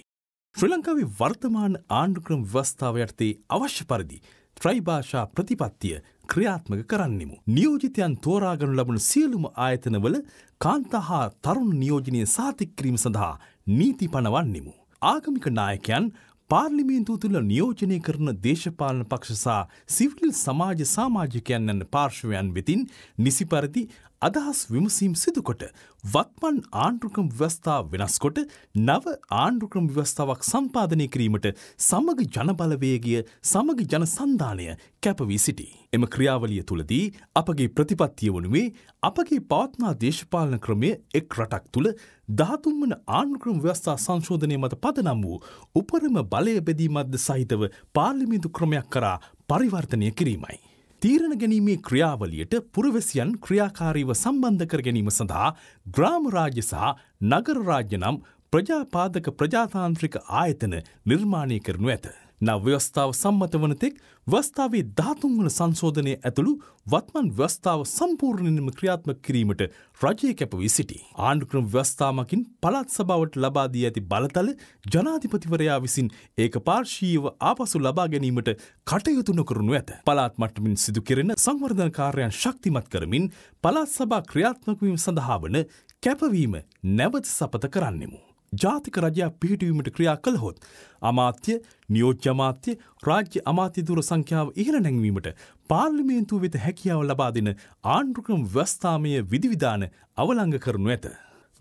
ශ්‍රී ලංකාවේ වර්තමාන ආණ්ඩුක්‍රම ව්‍යවස්ථාව යටතේ අවශ්‍ය පරිදි ත්‍රයිභාෂා ප්‍රතිපත්තිය ක්‍රියාත්මක කරන්නෙමු. නියෝජිතයන් තෝරාගනු ලබන සියලුම ආයතනවල කාන්තහා තරුණ නියෝජනය සාතික්කිරීම සඳහා නීති පනවන්නෙමු. ආගමික නායකයන් පාර්ලිමේන්තුව තුළ නියෝජනය කරන දේශපාලන පක්ෂසා සිවිල් සමාජ සාමාජිකයන් පාර්ශවයන් වෙතින් නිසිපරදි අදහස් විමසීම් සිදුකොට වත්මන් ආණ්ඩුක්‍රම ව්‍යවස්ථා වෙනස්කොට නව ආණ්ඩුක්‍රම ව්‍යවස්ථාවක් සම්පාධනය කිරීමට සමග ජනබලවේගිය සමග ජන සන්ධානය කැපවී සිටි. එම ක්‍රියාවලිය තුළදී අපගේ ප්‍රතිපත්තිය වනුවේ අපගේ පවත්නා දේශපාලන ක්‍රමය එක් රටක් තුළ ධාතුන්වන ආණ්ඩුක්‍රම ව්‍යවස්ථා සංශෝධනය මත පදනම් වූ උපරම බලය බෙදීමත්ද සහිතව පාර්ලිමිදු ක්‍රමයක් කරා පරිවර්තනය කිරීමයි. තීරණ ගැනීමේ ක්‍රියාවලියට පුරවැසියන් ක්‍රියාකාරීව සම්බන්ධ කර ගැනීම සඳහා ග්‍රාමරාජ්‍ය සහ නගරරාජ්‍ය නම් ප්‍රජාපාදක ප්‍රජාතාන්ත්‍රික ආයතන නිර්මාණය කරනු ඇත. නව ව්‍යවස්ථාව සම්මත වනතෙක් වස්ථාවේ ධාතුන්වන සංශෝධනය ඇතුළු වත්මන් ව්‍යවස්ථාව සම්පූර්ණයම ක්‍රියාත්ම කිරීමට රජය කැපවී සිටි. ආණ්ඩුක්‍රම ව්‍යවස්ථාමකින් පළත් සභාවට ලබාදී ඇති බලතල ජනාධිපතිවරයා විසින් ඒක පාර්ශීව ආපසු ලබා ගැනීමට කටයුතු නොකරනු ඇත. පලාත් මට්ටමින් සිදු කෙරෙන සංවර්ධන කාර්යන් ශක්තිමත් කරමින් පළත් සභා ක්‍රියාත්මකවීම සඳහා වන කැපවීම නැවත සපත කරන්නෙමු. ජාතික රජයක් පිහිටවීමට ක්‍රියා කළහොත්. අමාත්‍ය නියෝජ්‍යමාත්‍ය රාජ්‍ය අමාත්‍යදුර සංඛ්‍යාව ඉහළ නැංවීමට පාර්ලිමේන්තුව වෙත හැකියාව ලබා දෙන ආණ්ඩුක්‍රම ව්‍යස්ථාමය විධවිධාන අවලංග කරනු ඇත.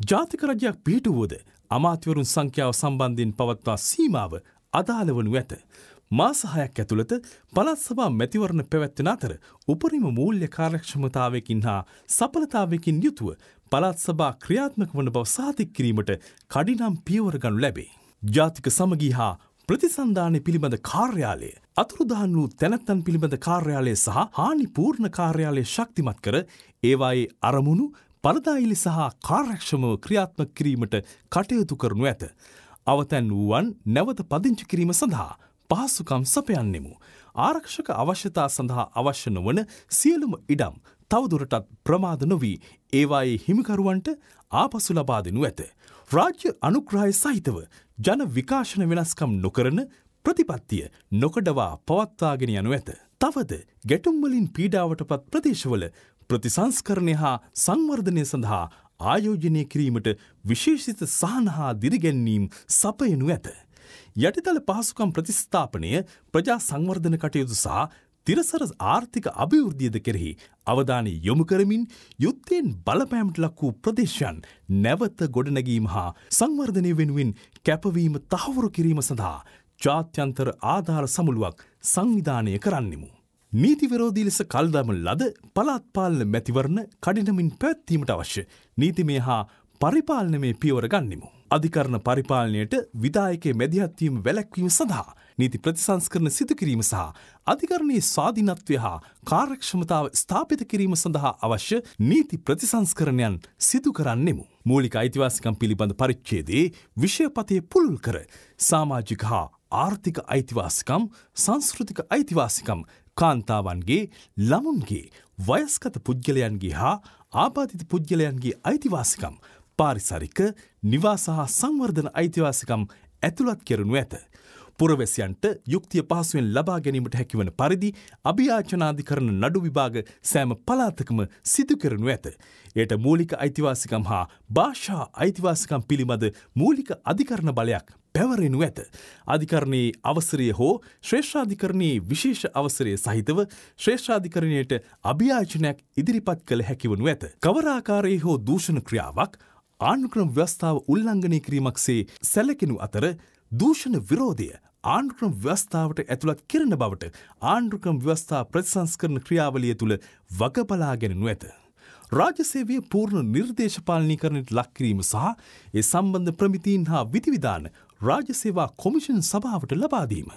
ජාතික රජයක් පිහිටුවෝද අමාත්‍යවරුන් සංඛ්‍යාව සම්බන්ධයෙන් පවත්වා සීමාව අදාළ වනු ඇත. මාසහයක් ඇතුළත පළත් සභා මැතිවරණ පැවැත්වෙන අතර උපරිම මූල්‍ය කාර්යක්ෂමතාවයකින් හා සඵලතාවයකින් යුතුව පළත් සභා ක්‍රියාත්මක වන බව සාතික් කිරීමට කඩිනම් පියවර ගනු ලැබේ. ජාතික සමගී හා ප්‍රතිසන්ධානය පිළිබඳ කාර්යාලය අතුරුදහන් වූ තැනැත්තන් පිළිබඳ කාර්යාලය සහ හානි පූර්ණ කාර්යාලය ශක්තිමත් කර ඒවායේ අරමුණු පරදායිලි සහ කාර්යක්ෂමව ක්‍රියාත්මක කිරීමට කටයුතු කරනු ඇත. අවතැන් වූවන් නැවත පදිංචි කිරීම සඳහා පහසුකම් සපයන්නෙමු. ආරක්ෂක අවශ්‍යතා සඳහා අවශ්‍ය නොවන සියලුම ඉඩම් තවදුරටත් ප්‍රමාද නොවී ඒවායේ හිමිකරුවන්ට ආපසු ලබා දෙනු ඇත. රාජ්‍ය අනුග්‍රහය සහිතව ජන විකාශන වෙනස්කම් නොකරන ප්‍රතිපත්තිය නොකඩවා පවත්වාගෙන යනු ඇත. තවද ගැටුම්වලින් පීඩාවට පත් ප්‍රදේශවල ප්‍රතිසංස්කරණය හා සංවර්ධනය සඳහා ආයෝජනය කිරීමට විශේෂිත සහන හා දිරිගැන්වීම් සපයනු ඇත. යටිතල පහසුකම් ප්‍රතිස්ථාපනය ප්‍රජා සංවර්ධන කටයුතු සහ තිරසර ආර්ථික අභිවෘද්ධියද කෙරෙහි අවධානය යොමු කරමින් යුත්තයෙන් බලපෑමට ලක් වූ ප්‍රදේශයන් නැවත ගොඩනැගීම හා සංවර්ධනය වෙනුවෙන් කැපවීම තහවුරු කිරීම සඳහා ජාත්‍යන්තර ආධාර සමුළුවක් සංවිධානය කරන්නෙමු. නීතිවරෝධී ලෙස කල්දම ලද පලාත්පාලන මැතිවරණ කඩිනමින් පැත්වීමට අවශ්‍ය නීතිමය හා පරිපාලනමේ පියවර ගන්නෙමු. අධිකරණ පරිපාලනයට විදායකේ මැදිහත්වීම වැලැක්වීම සඳහා නීති ප්‍රතිසංස්කරන සිදුකිරීම සහ අධිකරණයේ ස්වාධීනත්වය හා කාර්යක්ෂමතාව ස්ථාපිත කිරීම සඳහා අවශ්‍ය නීති ප්‍රතිසංස්කරණයන් සිදු කරන්නෙමු. මූලික අයිතිවාසිකම් පිළිබඳ පරිච්චේදේ විෂයපතය පුළුල් කර සාමාජික හා ආර්ථික අයිතිවාසිකම් සංස්කෘතික අයිතිවාසිකම් කාන්තාවන්ගේ ළමුන්ගේ වයස්කත පුද්ගලයන්ගේ හා ආබාධිත පුද්ගලයන්ගේ අයිතිවාසිකම් පාරිසරික නිවාස හා සංවර්ධන අයිතිවාසිකම් ඇතුළත් කෙරනු ඇත. පුරවැසියන්ට යුක්තිය පහසුවෙන් ලබා ගැනීමට හැකිවන පරිදි අභියාචනාධි කරන නඩු විභාග සෑම පලාතකම සිදු කරනු ඇත. එයට මූලික අයිතිවාසිකම් හා භාෂා අයිතිවාසිකම් පිළිබඳ මූලික අධිකරණ බලයක් පැවරෙනු ඇත. අධිකරණයේ අවසරය හෝ ශ්‍රේෂ්ඨාධිකරණයේ විශේෂ අවසරය සහිතව ශ්‍රේෂ්ඨාධිකරණයට අභියාචනයක් ඉදිරිපත් කළ හැකිවනු ඇත. කවරාකාරයේ හෝ දූෂණ ක්‍රියාවක් ආණුක්‍රම ව්‍යස්ථාව උල්ලංඝනය කිරීමක්සේ සැලකෙනු අතර දූෂණ විරෝධය ආණ්ඩුක්‍රම ව්‍යස්ථාවට ඇතුළත් කෙරෙන බවට ආණ්ඩුක්‍රම ව්‍යස්ථා ප්‍රතිසංස්කරන ක්‍රියාවලිය තුළ වගබලාගෙනනු ඇත. රාජසේවය පූර්ණ නිර්දේශපාලනීකරණයට ලක්කිරීම සහ ඒ සම්බන්ධ ප්‍රමිතීන් හා විතිවිධාන රාජසේවා කොමිෂන් සභාවට ලබාදීම.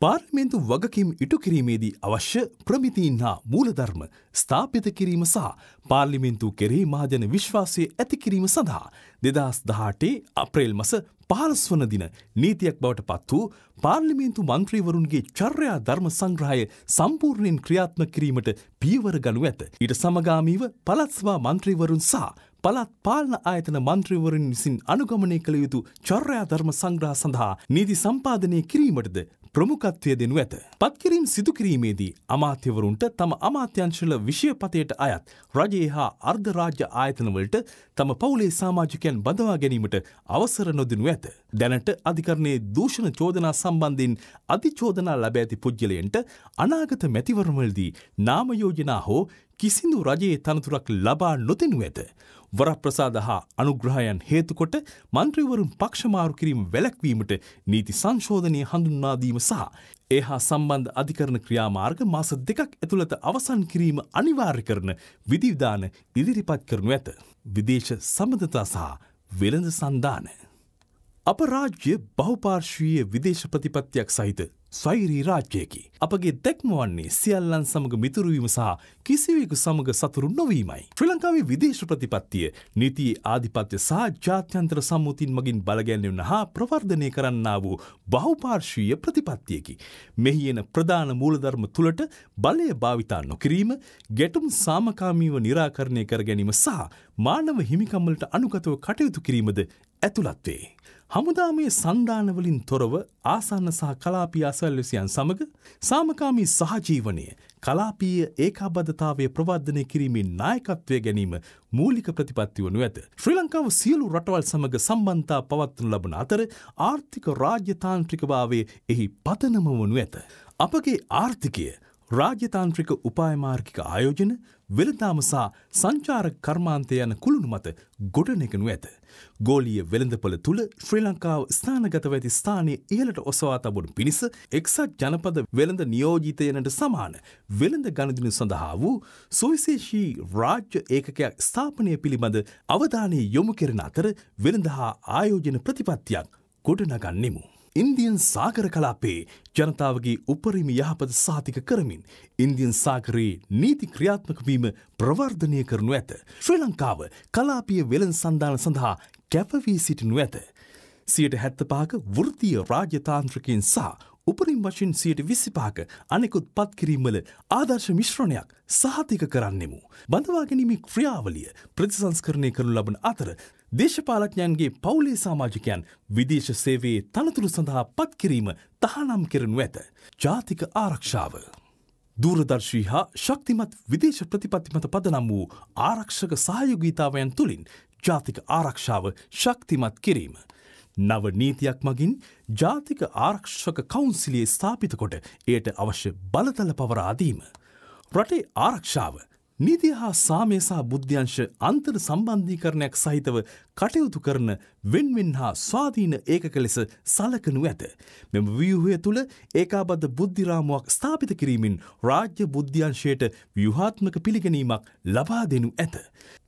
පාර්ලිමේන්තු වගකීම් ඉටු කිරීමේදී අවශ්‍ය ප්‍රමිතීන් හා මූලධර්ම ස්ථාපිත කිරීම සහ පාර්ලිමේන්තු කෙරෙහි මහජන විශ්වාසය ඇති කිරීම සඳහා දෙදස් දහටේ අප්‍රේල් මස පහළස් වන දින නීතියක් බවට පත් වූ පාර්ලිමේන්තු මන්ත්‍රීවරුන්ගේ චර්යා ධර්ම සංග්‍රහය සම්පූර්ණයෙන් ක්‍රියාත්ම කිරීමට පියවර ගනු ඇත. ඊට සමගාමීව පළත්ස්වා මන්ත්‍රීවරුන් සහ පළත් පාලන ආයතන මන්ත්‍රීවරින් විසින් අනුගමනය කළ යුතු චර්යා ධර්ම සංග්‍රහ සඳහා නීති සම්පාදනය කිරීමටද ප්‍රමුඛත්වය දෙනු ඇත. පත්කිරීම් සිදුකිරීමේදී අමාත්‍යවරුන්ට තම අමාත්‍යංශල විෂයපතයට අයත් රජයේ හා අර්ධරාජ්‍ය ආයතනවලට තම පවුලේ සාමාජිකයන් බඳවා ගැනීමට අවසර නොදනු ඇත. දැනට අධිකරණයේ දූෂණ චෝදනා සම්බන්ධින් අධිචෝදනා ලැබ ඇති පුද්ගලයන්ට අනාගත මැතිවරමලදී නාමයෝජනා හෝ කිසිදු රජයේ තනතුරක් ලබා නොතෙනු ඇත. වරප්‍රසාද හා අනුග්‍රහයන් හේතුකොට මන්ත්‍රීවරුන් පක්ෂමාරු කිරීම වැලැක්වීමට නීති සංශෝධනය හඳුන්වාදීම සහ ඒ හා සම්බන්ධ අධිකරණ ක්‍රියාමාර්ග මාස දෙකක් ඇතුළත අවසන් කිරීම අනිවාර්ය කරන විධිවිධාන ඉදිරිපත් කරනු ඇත. විදේශ සම්බඳතා සහ වෙළඳ සන්ධාන. අප රාජ්‍ය බහුපාර්ශ්වීය විදේශ ප්‍රතිපත්තියක් සහිත ස්වෛරී රාජ්‍යයකි. අපගේ දැක්ම වන්නේ සියල්ලන් සමඟ මිතුරුවීම සහ කිසිවෙකු සමඟ සතුරු නොවීමයි. ශ්‍රී ලංකාවේ විදේශ ප්‍රතිපත්තිය නීතියේ ආධිපත්‍ය සහ ජාත්‍යන්තර සම්මුතින් මගින් බලගැන්වෙන හා ප්‍රවර්ධනය කරන්නා වූ බහුපාර්ශීය ප්‍රතිපත්තියකි. මෙහි එන ප්‍රධාන මූලධර්ම තුළට බලය භාවිතා නොකිරීම ගැටුම් සාමකාමීව නිරාකරණය කර ගැනීම සහ මානව හිමිකම්වලට අනුකතව කටයුතු කිරීමද ඇතුළත්වේ. හමුදාමේ සන්ධානවලින් තොරව ආසන්න සහ කලාපී අසල්ලසියන් සමඟ සාමකාමී සහජීවනය කලාපීය ඒකාබද්ධතාවය ප්‍රවර්ධනය කිරීමේ නායකත්වය ගැනීම මූලික ප්‍රතිපත්ති වනු ඇත. ශ්‍රී ලංකාව සියලු රටවල් සමඟ සම්බන්ධතා පවත්වනු ලබන අතර ආර්ථික රාජ්‍යතාන්ත්‍රිකභාවය එහි පතනම වනු ඇත. අපගේ ආර්ථිකය රාජ්‍යතාන්ත්‍රික උපායමාර්ගික ආයෝජන වෙළදාමසා සංචාර කර්මාන්තය යන කුළුණු මත ගොඩනෙකනු ඇත. ගෝලිය වෙළඳපොළ තුළ ශ්‍රී ලංකාව ස්ථානගතව ඇති ස්ථානය ඉහලට ඔසවා තබුණු පිණිස එක්සත් ජනපද වෙළඳ නියෝජීතයනට සමාන වෙළඳ ගණදිනු සඳහා වූ සුවිශේෂී රාජ්‍ය ඒකකයක් ස්ථාපනය පිළිබඳ අවධානය යොමු කෙරෙන අතර වෙළඳ හා ආයෝජන ප්‍රතිපත්තියක් ගොඩනගන්නෙමු. ඉන්දියන් සාගර කලාපේ ජනතාවගේ උපරිම යහපත සාතික කරමින් ඉන්දියන් සාගරයේ නීති ක්‍රියාත්මකවීම ප්‍රවර්ධනය කරනු ඇත. ශ්‍රී ලංකාව කලාපිය වෙළන් සන්ධාන සඳහා කැපවී සිටිනු ඇත. සියට හැත්ත පාක වෘතිය රාජ්‍යතාන්ත්‍රකයෙන් සහ උපරින් වශයෙන් සියට විසිපාක අනෙකුත් පත්කිරීමල ආදර්ශ මිශ්‍රණයක් සහතික කරන්නෙමු. බඳවාගැනීමේ ක්‍රියාවලිය ප්‍රතිසංස්කරණය කරනු ලබන අතර දේශපාලඥයන්ගේ පවුලේ සාමාජිකයන් විදේශ සේවයේ තනතුරු සඳහා පත්කිරීම තහනම් කෙරනු ඇත. ජාතික ආරක්ෂාව. දූරදර්ශී හා ශක්තිමත් විදේශ ප්‍රතිපත්තිමත පදනම් වූ ආරක්ෂක සහයුගීතාවයන් තුළින් ජාතික ආරක්ෂාව ශක්තිමත් කිරීම. නව නීතියක් මගින් ජාතික ආරක්ෂක කවුන්සිලියේ ස්ථාපිතකොට එයට අවශ්‍ය බලතල පවරාදීම. රටේ ආරක්ෂාව නීතිය හා සාමයසා බුද්ධ්‍යංශ අන්තර සම්බන්ධීකරණයක් සහිතව කටයුතු කරන වෙන්වෙන් හා ස්වාධීන ඒකක ලෙස සලකනු ඇත. මෙම ව්‍යහය තුළ ඒකාබද්ධ බුද්ධිරාමුවක් ස්ථාපිත කිරීමෙන් රාජ්‍ය බුද්ධ්‍යංශයට ව්‍යහාත්මක පිළිගැනීමක් ලබා දෙනු ඇත.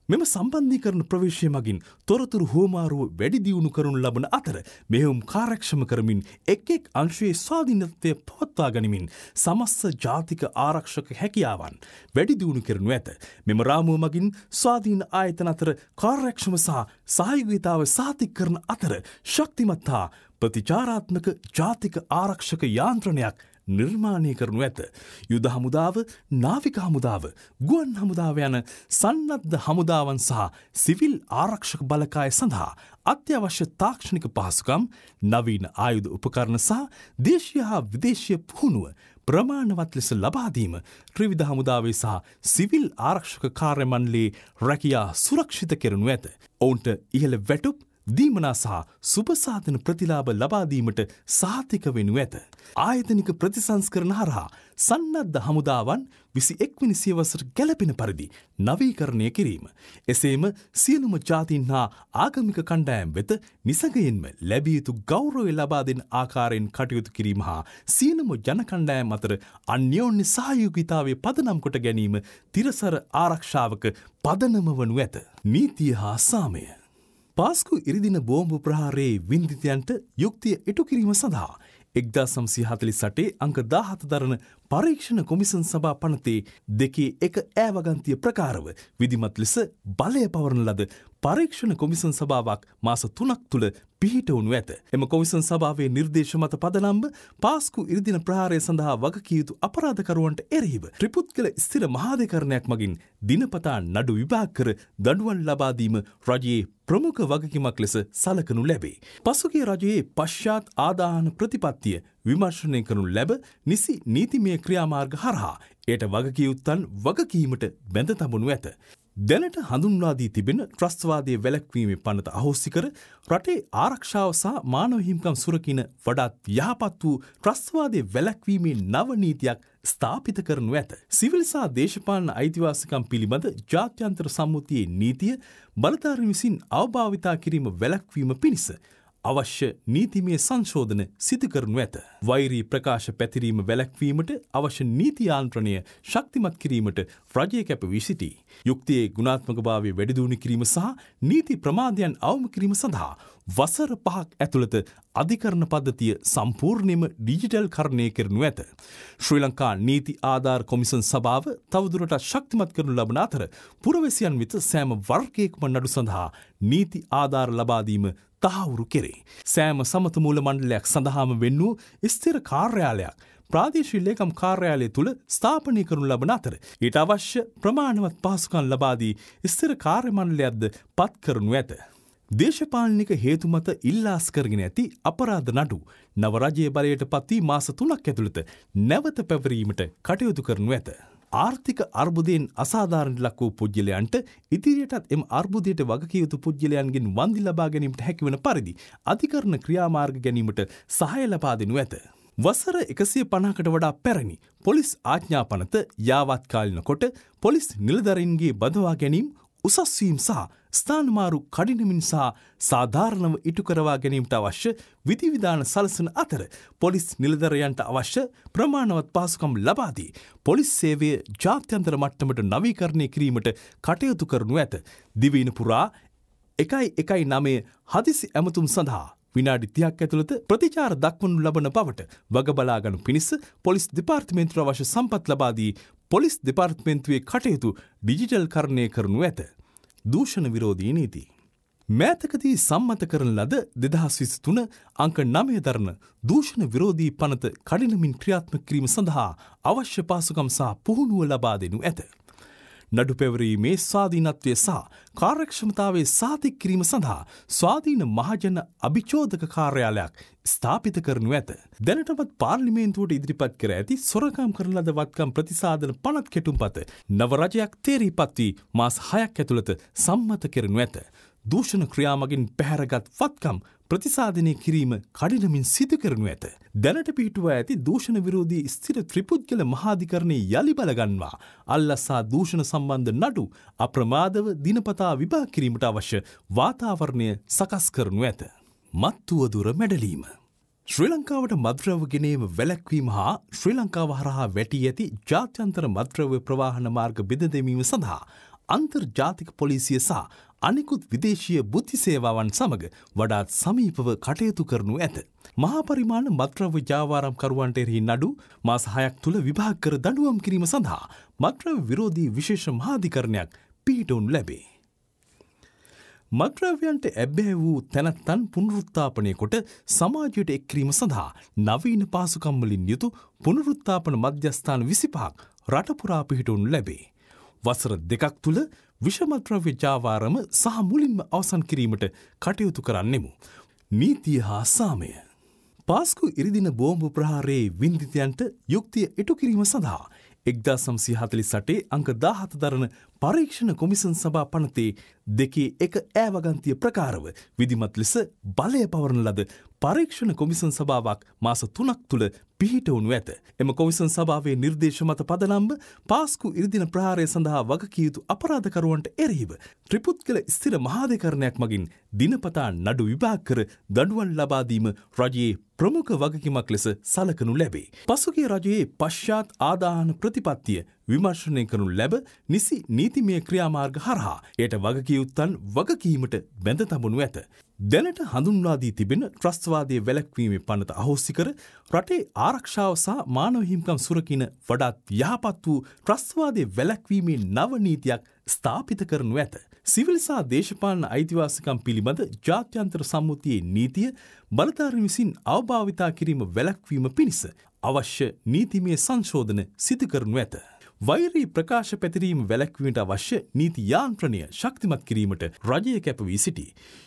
මෙම සම්බන්ධීකරන ප්‍රවේශය මගින් තොරතුරු හෝමාරුව වැඩි දියුණු කරනු ලබන අතර මෙහෙුම් කාරක්ෂම කරමින් එක් එක් අංශයේ ස්වාධීනත්වය පවත්වා ගනිමින් සමස්ස ජාතික ආරක්ෂක හැකියාවන් වැඩි දියුණු කරනු ඇත. මෙම රාමුව මගින් ස්වාධීන ආයතන අතර කාර්යක්ෂම සහ සහයගීතාව සාතික් කරන අතර ශක්තිමත් හා ප්‍රතිචාරාත්මක ජාතික ආරක්ෂක යාන්ත්‍රණයක් නිර්මාණය කරනු ඇත. යුද හමුදාව නාවික හමුදාව ගුවන් හමුදාව යන සන්නද්ධ හමුදාවන් සහ සිවිල් ආරක්ෂක බලකාය සඳහා අත්‍යවශ්‍ය තාක්ෂණික පහසුකම් නවීන ආයුධ උපකරණ සහ දේශය හා විදේශය පුහුණුව ප්‍රමාණවත් ලෙස ලබාදීම ත්‍රිවිධ හමුදාවේ සහ සිවිල් ආරක්ෂක කාර්යමන්ලේ රැකියා සුරක්ෂිත කෙරනු ඇත. ඔවුන්ට ඉහළ වැටුප් දීමනා සහ සුපසාධන ප්‍රතිලාබ ලබාදීමට සාතික වෙනු ඇත. ආයතනික ප්‍රතිසංස්කරන හරහා සන්නද්ධ හමුදාවන් විසි එක්විනි සියවසට ගැලපෙන පරිදි නවීකරණය කිරීම. එසේම සියලුම ජාතින් හා ආගමික කණ්ඩායම් වෙත නිසගයෙන්ම ලැබියයුතු ගෞරවය ලබා දෙෙන ආකාරයෙන් කටයුතු කිරීම හා සියලුම ජනකණ්ඩායම් අතර අන්‍යෝන්‍ය සහයෝගිතාවේ පදනම් කොට ගැනීම තිරසර ආරක්ෂාවක පදනම වනු ඇත. නීතිය හා සාමය. පාස්කු ඉරිදින බෝම්භ ප්‍රහාරයේ වින්දිතයන්ට යුක්තිය ඉටු කිරීම සඳහා එක්දා සම්සි හතලි සටේ අංක දාහත දරන පරීක්ෂණ කොමිසන් සභා පනතේ දෙකේ එක ඈවගන්තිය ප්‍රකාරව විදිමත් ලෙස බලය පවරන ලද පරීක්ෂණ කොමිසන් සභාවක් මාස තුනක් තුළ පිහිට වුණු ඇත. එම කොමිසන් සභාවේ නිර්දේශ මත පදනම්බ පාස්කු ඉරිදින ප්‍රහාරය සඳහා වගකියයුතු අපරාධකරුවන්ට එරහිව ත්‍රිපුත් කළ ස්තිර මහාධකරණයක් මගින් දිනපතා නඩු විභාග කර දඩුවන් ලබාදීම රජයේ ප්‍රමුඛ වගකිමක් ලෙස සලකනු ලැබේ. පසුගේ රජයේ පශ්චාත් ආදාහන ප්‍රතිපත්තිය විමර්ශණය කරනු ලැබ නිසි නීතිමය ක්‍රියාමාර්ග හරහා එයට වගකියුත්තන් වගකීමට බැඳ තබනු ඇත. දැනට හඳුන්වාදී තිබෙන ත්‍රස්වාදය වැලැක්වීමේ පනත අහෝසිකර රටේ ආරක්ෂාව සහ මානවහිම්කම් සුරකින වඩාත් යහපත් වූ ත්‍රස්වාදය වැලැක්වීමේ නවනීතියක් ස්ථාපිත කරනු ඇත. සිවිල්සා දේශපාලන අයිතිවාසිකම් පිළිබඳ ජාත්‍යන්තර සම්මුතියේ නීතිය බලධාර විසින් අවභාවිතා කිරීම වැලැක්වීම පිණිස අවශ්‍ය නීතිමය සංශෝධන සිදුකරනු ඇත. වෛරී ප්‍රකාශ පැතිරීම වැලැක්වීමට අවශ්‍ය නීතියාන්ත්‍රණය ශක්තිමත් කිරීමට රජය කැප විසිටි. යුක්තියේ ගුණාත්මක භාවය වැඩිදුණි කිරීම සහ නීති ප්‍රමාධයන් අවම කිරීම සඳහා වසර පහක් ඇතුළත අධිකරණ පද්ධතිය සම්පූර්ණයම ඩිජිටල් කරණය කරනු ඇත. ශ්‍රී ලංකා නීති ආධාර කොමිසන් සභාව තවදුරට ශක්තිමත් කරනු ලබන අතර පුරවැසියන් විත සෑම වර්ගයක්ම නඩු සඳහා නීති ආධාර ලබාදීම තහවුරු කෙරේ. සෑම සමතමූල මණ්ඩලයක් සඳහාම වෙන්න වූ ස්තිර කාර්යාලයක් ප්‍රාදේශී ලේකම් කාර්යාලය තුළ ස්ථාපනය කරනු ලබන අතර ඊට අවශ්‍ය ප්‍රමාණවත් පහසුකන් ලබාදී ස්තිර කාර්යමණ්ඩලයක්ද පත් කරනු ඇත. දේශපාලනික හේතු මත ඉල්ලාස් කරගෙන ඇති අපරාධ නඩු නවරජය බලයට පත්වී මාස තුනක් ඇතුළත නැවත පැවරීමට කටයුතු කරනු ඇත. ආර්ථික අර්බුදයෙන් අසාධාරණ ලක් වූ පුද්ගලයන්ට ඉදිරියටත් එම අර්බුදයට වගකයුතු පුද්ගලයන්ගෙන් වන්දි ලබා ගැනීමට හැකිවන පරිදි අධිකරණ ක්‍රියාමාර්ග ගැනීමට සහය ලබා දෙනු ඇත. වසර එකසිය පණකට වඩා පැරණි පොලිස් ආඥාපනත යාවත්කාලින කොට පොලිස් නිලදරින්ගේ බදවා ගැනීම් උසස්වීම් සහ ස්ථානමාරු කඩිනමින් සහ සාධාරණව ඉටු කරවා ගැනීමට අවශ්‍ය විධිවිධාන සලසන අතර පොලිස් නිලදරයන්ට අවශ්‍ය ප්‍රමාණවත් පහසුකම් ලබාදී. පොලිස් සේවය ජාත්‍යන්තර මට්ටමට නවීකරණය කිරීමට කටයුතු කරනු ඇත. දිවීන පුරා එකයි එකයි නමේ හදිසි ඇමතුම් සඳහා විනාඩි තියක් ඇතුළත ප්‍රතිචාර දක්වනු ලබන බවට වගබලාගනු පිණිස පොලිස් දෙපාර්තිමේන්ත්‍ර වශ සම්පත් ලබාදී පොලිස් දෙපාර්ත්මේන්තුවේ කටයුතු ඩිජිටල් කරණය කරනු ඇත. දූෂණ විරෝධී නීති. මෑතකදී සම්මත කරන ලද දෙදහස් විසි තුන අංක නමය දරන දූෂණ විරෝධී පනත කඩිනමින් ක්‍රියාත්ම කිරීම සඳහා අවශ්‍ය පාසුකම් සහ පුහුණුව ලබා දෙනු ඇත. නඩු පැවරීමේ ස්වාධීනත්වය සහ කාර්යක්ෂමතාවේ සාතික් කිරීම සඳහා ස්වාධීන මහජන අභිචෝදක කාර්යාලයක් ස්ථාපිත කරනු ඇත. දැනටමත් පාර්ලිමේන්තුවට ඉදිරිපත් කර ඇති සොරකම් කරන ලද වත්කම් ප්‍රතිසාධන පනත් කෙටුම් පත නවරජයක් තේරී පත්වී මාස් හයක් ඇතුළත සම්මත කරනු ඇත. දූෂණ ක්‍රියාමගින් පැහැරගත් වත්කම් ප්‍රතිසාධනය කිරීම කඩිනමින් සිදු කරනු ඇත. දැනට පිහිටුව ඇති දූෂණ විරෝධී ස්තිර ත්‍රිපුද්ගල මහාධිකරණය යළි බලගන්වා අල්ලස්සා දූෂණ සම්බන්ධ නඩු අප්‍රමාදව දිනපතා විභා කිරීමට අවශ්‍ය වාතාවරණය සකස් කරනු ඇත. මත්තුවදුර මැඩලීම. ශ්‍රී ලංකාවට මද්‍රව ගෙනීම වැලැක්වීම හා ශ්‍රී ලංකාව හරහා වැටී ඇති ජාත්‍යන්තර මද්‍රව්‍ය ප්‍රවාහන මාර්ග බෙද දෙමීම සඳහා අන්තර්ජාතික පොලිසිය සහ අනිකුත් විදේශීය බුද්ධි සේවාවන් සමඟ වඩාත් සමීපව කටයුතු කරනු ඇත. මහාපරිමාණ මත්‍රව ජාවාරම්කරුවන්ට එරෙහි නඩු මාස හයක් තුළ විභාග කර දඩුවම් කිරීම සඳහා මත්‍රව විරෝධී විශේෂ මහාධිකරණයක් පිහිටවුන් ලැබේ. මද්‍රව්‍යන්ට ඇබ්බැ වූ තැනැත්තන් පුනරුත්තාපනය කොට සමාජයට එක්කිරීම සඳහා නවීන පාසුකම්වලින් යුතු පුනරුත්තාපන මධ්‍යස්ථාන විසිපහක් රටපුරා පිහිටුන් ලැබේ. වසර දෙකක් තුළ විෂමද්‍රව්‍ය ජාවාරම සහ මුලින්ම අවසන් කිරීමට කටයුතු කරන්නෙමු. නීතිය හා සාමය. පාස්කු ඉරිදින බෝම්භ ප්‍රහාරයේ වින්දිතයන්ට යුක්තිය ඉටු කිරීම සඳහා එක්දා සම්සි හතලි සටේ අංක දාහත දරන පරීක්ෂණ කොමිසන් සභා පනතේ දෙකේ එක ඈවගන්තිය ප්‍රකාරව විදිමත් ලෙස බලය පවරන ලද පරීක්ෂණ කොමිසන් සභාවක් මාස තුනක් තුළ පිහිටවුණු ඇත. එම කොමිසන් සභාවේ නිර්දේශ මත පදනම්බ පාස්කු ඉරිදින ප්‍රහාරය සඳහා වගකයුතු අපරාධකරුවන්ට එරෙහිව ත්‍රිපුත් කළ ස්තිර මහාධකරණයක් මගින් දිනපතා නඩු විභාග කර දඩුවන් ලබාදීම රජයේ ප්‍රමුඛ වගකිමක් ලෙස සලකනු ලැබේ. පසුගේ රජයේ පශ්චාත් ආදාහන ප්‍රතිපත්තිය විමර්ශනය කරනු ලැබ නිසි නීතිමය ක්‍රියාමාර්ග හරහා එයට වගකියුත්තන් වගකීමට බැඳ තබනු ඇත. දැනට හඳුන්වාදී තිබෙන ත්‍රස්වාදය වැලැක්වීමේ පනත අහෝසිකර රටේ ආරක්ෂාව සහ මානවහිම්කම් සුරකින වඩාත් යහපත් වූ ත්‍රස්වාදය වැලැක්වීමේ නවනීතියක් ස්ථාපිත කරනු ඇත. සිවිල්සා දේශපාලන අයිතිවාසිකම් පිළිබඳ ජාත්‍යන්තර සම්මුතියේ නීතිය බලධාරණ විසින් අවභාවිතා කිරීම වැලැක්වීම පිණිස අවශ්‍ය නීතිමය සංශෝධන සිදු කරනු ඇත. වෛරී ප්‍රකාශ පැතිරීම වැලැක්වීමට අවශ්‍ය නීති යාන්ත්‍රණය ශක්තිමත් කිරීමට රජය කැප වී සිටි.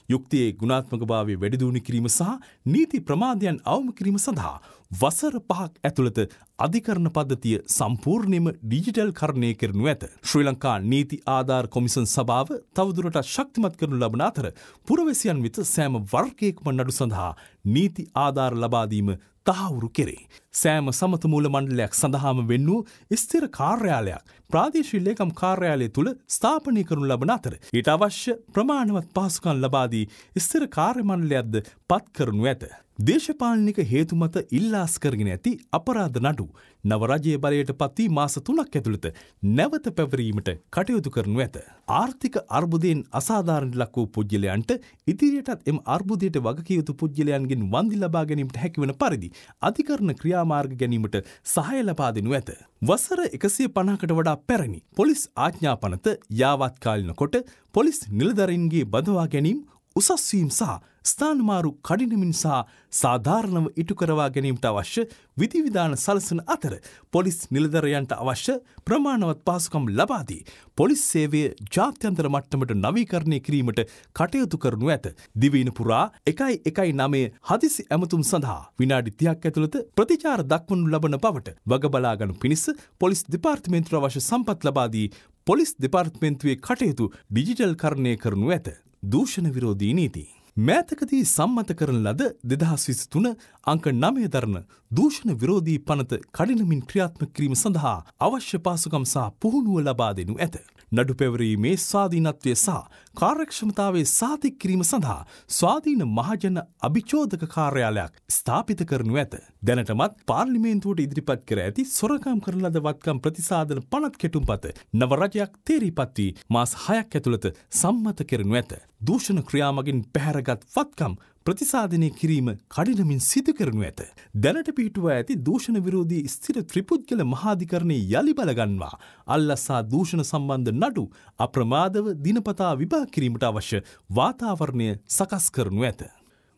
යුක්තියේ ගුණාත්මක භාවය වැඩිදුණු කිරීම සහ නීති ප්‍රමාදයන් අවම කිරීම සඳහා වසර පහක් ඇතුළත අධිකරණ පද්ධතිය සම්පූර්ණයම ඩිජිටල් කරණය කරනු ඇත. ශ්‍රී ලංකා නීති ආධාර කොමිසන් සභාව තවදුරට ශක්තිමත් කරනු ලබන අතර පුරවැසියන් විත සෑම වර්ගයක්ම නඩු සඳහා නීති ආධාර ලබාදීම තහවුරු කෙරේ. සෑම සමතමූල මණ්ඩලයක් සඳහාම වෙන්න වූ ස්තිර කාර්යාලයක් ප්‍රාදේශීල්ලේකම් කාර්යාලය තුළ ස්ථාපනය කරනු ලබන අතර. ඊට අවශ්‍ය ප්‍රමාණවත් පහසුකන් ලබාදී ස්තිර කාර්යමණ්ඩලයක්ද පත් කරනු ඇත. දේශපාලනික හේතු මත ඉල්ලාස් කරගෙන ඇති අපරාධ නඩු නවරජය බලයට පත්වී මාස තුනක් ඇතුළත නැවත පැවරීමට කටයුතු කරනු ඇත. ආර්ථික අර්බුදයෙන් අසාධාරණට ලක් වූ පුද්ගලයන්ට ඉදිරියටත් එම අර්බුදයට වගකයුතු පුද්ගලයන්ගෙන් වන්දි ලබා ගැනීමට හැකිවන පරිදි අධිකරණ ක්‍රියාමාර්ග ගැනීමට සහය ලබා දෙනු ඇත. වසර එකසිය පනාකට වඩා පැරණි පොලිස් ආඥාපනත යාවත්කාලින කොට පොලිස් නිලදරින්ගේ බදවා ගැනීම් උසස්වීම් සහ ස්ථානමාරු කඩිනමින් සහ සාධාරණව ඉටු කරවා ගැනීමට අවශ්‍ය විධිවිධාන සලසන අතර පොලිස් නිලදරයන්ට අවශ්‍ය ප්‍රමාණවත් පාසුකම් ලබාදී. පොලිස් සේවය ජාත්‍යන්තර මට්ටමට නවීකරණය කිරීමට කටයුතු කරනු ඇත. දිවීන පුරා එකයි එකයි නමේ හදිසි ඇමතුම් සඳහා විනාඩි තියක් ඇතුළත ප්‍රතිචාර දක්වනු ලබන බවට වගබලාගනු පිණිස පොලිස් දෙපාර්තිමේන්ත්‍ර අවශ්‍ය සම්පත් ලබාදී පොලිස් දෙපාර්ත්මේන්තුවේ කටයුතු ඩිජිටල් කරණය කරනු ඇත. දූෂණ විරෝධී නීති. මෑතකදී සම්මත කරන ලද දෙදහස් විසි තුන අංක නමය දරන දූෂණ විරෝධී පනත කඩිනමින් ක්‍රියාත්ම කිරීම සඳහා අවශ්‍ය පාසුකම් සහ පුහුණුව ලබා දෙනු ඇත. නඩු පැවරීමේ ස්වාධීනත්වය සහ කාර්යක්ෂමතාවේ සාතික් කිරීම සඳහා ස්වාධීන මහජන අභිචෝදක කාර්යාලයක් ස්ථාපිත කරනු ඇත. දැනටමත් පාර්ලිමේන්තුවට ඉදිරිපත් කර ඇති සොරකම් කරන ලද වත්කම් ප්‍රතිසාධන පනත් කෙටුම් පත නවරජයක් තේරීපත් වී මාස් හයක් ඇතුළත සම්මත කරනු ඇත. දූෂණ ක්‍රියාමගින් පැහැරගත් වත්කම් ප්‍රතිසාධනය කිරීම කඩිනමින් සිදු කරනු ඇත. දැනට පිහිටුව ඇති දූෂණ විරෝධී ස්තිර ත්‍රිපුද්ගල මහාධිකරණය යළි බලගන්වා අල්ලස්සා දූෂණ සම්බන්ධ නඩු අප්‍රමාදව දිනපතා විභා කිරීමට අවශ්‍ය වාතාවරණය සකස් කරනු ඇත.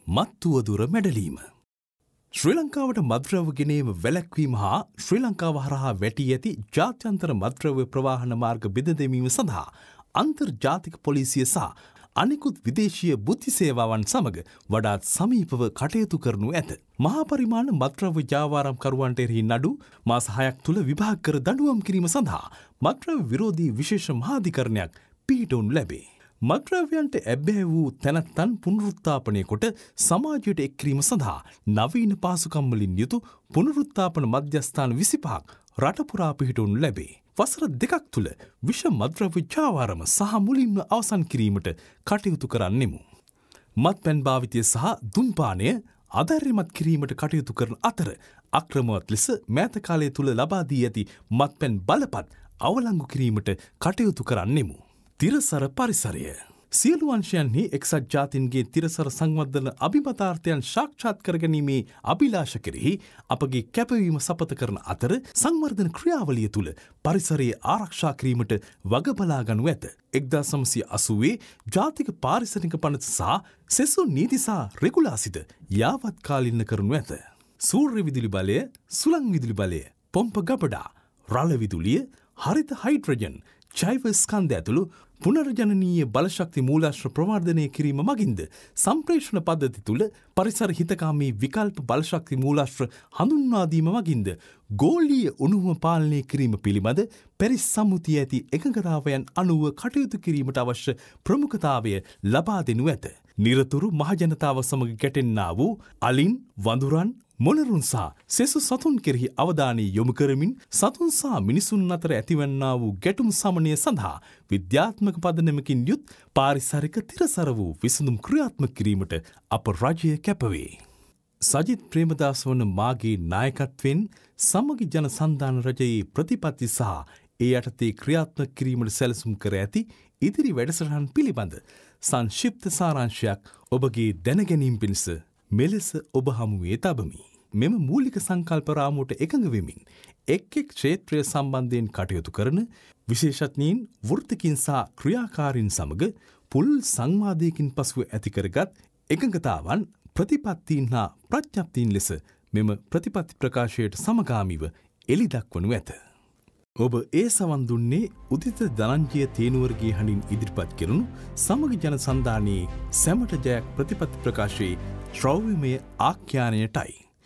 මත්තුවදුර මැඩලීම. ශ්‍රී ලංකාවට මද්‍රව ගෙනීම වැලැක්වීම හා ශ්‍රී ලංකාව හරහා වැටී ඇති ජාත්‍යන්තර මද්‍රව්‍ය ප්‍රවාහන මාර්ග බෙද දෙමීම සඳහා අන්තර් ජාතික පොලිසිය සහ අනිකුත් විදේශීය බුද්ධි සේවාවන් සමඟ වඩාත් සමීපව කටයුතු කරනු ඇත. මහාපරිමාණ මත්‍රව ජාවාරම්කරුවන්ට එරෙහි නඩු මාස හයක් තුළ විභාග කර දඩුවම් කිරීම සඳහා මත්‍රව විරෝධී විශේෂ මහාධිකරණයක් පිහිටවුන් ලැබේ. මද්‍රව්‍යන්ට ඇබ්බැ වූ තැනැත්තන් පුනරුත්තාපනය කොට සමාජයට එක්කිරීම සඳහා නවීන පාසුකම්මලින් යුතු පුනරුත්තාපන මධ්‍යස්ථාන විසිපහක් රටපුරා පිහිටුන් ලැබේ. වසර දෙකක් තුළ විශ්ව මද්‍රව්‍ය ජාවාරම සහ මුලින්ම අවසන් කිරීමට කටයුතු කරන්නෙමු. මත් පැන් භාවිතය සහ දුම්පානය අධර්යමත් කිරීමට කටයුතු කරන අතර අක්‍රමවත් ලෙස මෑතකාලය තුළ ලබාදී ඇති මත් පැන් බලපත් අවලංගු කිරීමට කටයුතු කරන්නෙමු. තිරසර පරිසරය. සියලු වංශයන්හි එක්සත් ජාතින්ගේ තිරසර සංවර්ධන අභිමතාර්ථයන් ශාක්ෂාත් කරගැනීමේ අභිලාෂ කෙරෙහි අපගේ කැපවීම සපත කරන අතර සංවර්ධන ක්‍රියාවලිය තුළ පරිසරයේ ආරක්ෂා කිරීමට වගබලාගනු ඇත. එක්දා සමසය අසුවේ ජාතික පාරිසනික පනත සහ සෙසු නීතිසා රෙගුලාසිත යාවත්කාලින්න කරනු ඇත. සූර්ය විදුලි බලය සුළං විදුලි බලය පොම්ප ගබඩා රල විදුලිය හරිත හයිඩ්‍රජන් චෛව ස්කන්ධ ඇතුළු පුනර්ජනනීය බලශක්ති මූලාශ්‍ර ප්‍රවර්ධනය කිරීම මගින්ද සම්ප්‍රේෂණ පද්ධති තුළ පරිසර හිතකාමී විකල්ප බලශක්ති මූලාශ්‍ර හඳුන්වාදීම මගින්ද ගෝලීය උණුහම පාලනය කිරීම පිළිබඳ පැරිස් සම්මුතිය ඇති එකඟතාවයන් අනුව කටයුතු කිරීමට අවශ්‍ය ප්‍රමුඛතාවය ලබා දෙනු ඇත. නිරතුරු මහජනතාව සමඟ ගැටෙන්න්නා වූ අලින් වඳුරන් මොනරුන්සා සෙසු සතුන් කෙරෙහි අවධානය යොමු කරමින් සතුන්සා මිනිසුන් අතර ඇතිවන්නා වූ ගැටුම් සමනය සඳහා විද්‍යාත්මක පදනමකින් යුත් පාරිසරික තිරසර වූ විසඳුම් ක්‍රියාත්ම කිරීමට අප රජය කැපවේ. සජිත් ප්‍රේමදාස වන මාගේ නායකත්වෙන් සමගි ජන සන්ධාන රජයේ ප්‍රතිපත්ති සහ ඒ යටතේ ක්‍රියාත්ම කිරීමට සැලසුම් කර ඇති ඉදිරි වැඩසටහන් පිළිබඳ සංශිප්ත සාරංශයක් ඔබගේ දැනගැනීම් පිණිස මෙලෙස ඔබ හමුවේ තබමි. මෙම මූලික සංකල්පරාමුවට එකඟ වෙමින් එක් එක් ක්ෂේත්‍රය සම්බන්ධයෙන් කටයුතු කරන විශේෂඥීන් වෘතිකින් සහ ක්‍රියාකාරින් සමග පුල් සංවාදයකින් පසුව ඇතිකරගත් එකඟතාවන් ප්‍රතිපත්තීන් හා ප්‍රඥ්ඥප්තිීන් ලෙස මෙම ප්‍රතිපත්ති ප්‍රකාශයට සමගාමිව එලි දක්වනු ඇත. ඔබ ඒ සවන්දුන්නේ උදිත දනංජය තේනුවර්ගේ හඬින් ඉදිරිපත් කෙරුණු සමග ජන සන්ධානයේ සැමට ජයක් ප්‍රතිපත්ති ප්‍රකාශයේ ශ්‍රෞවිමය ආඛ්‍යානයටයි.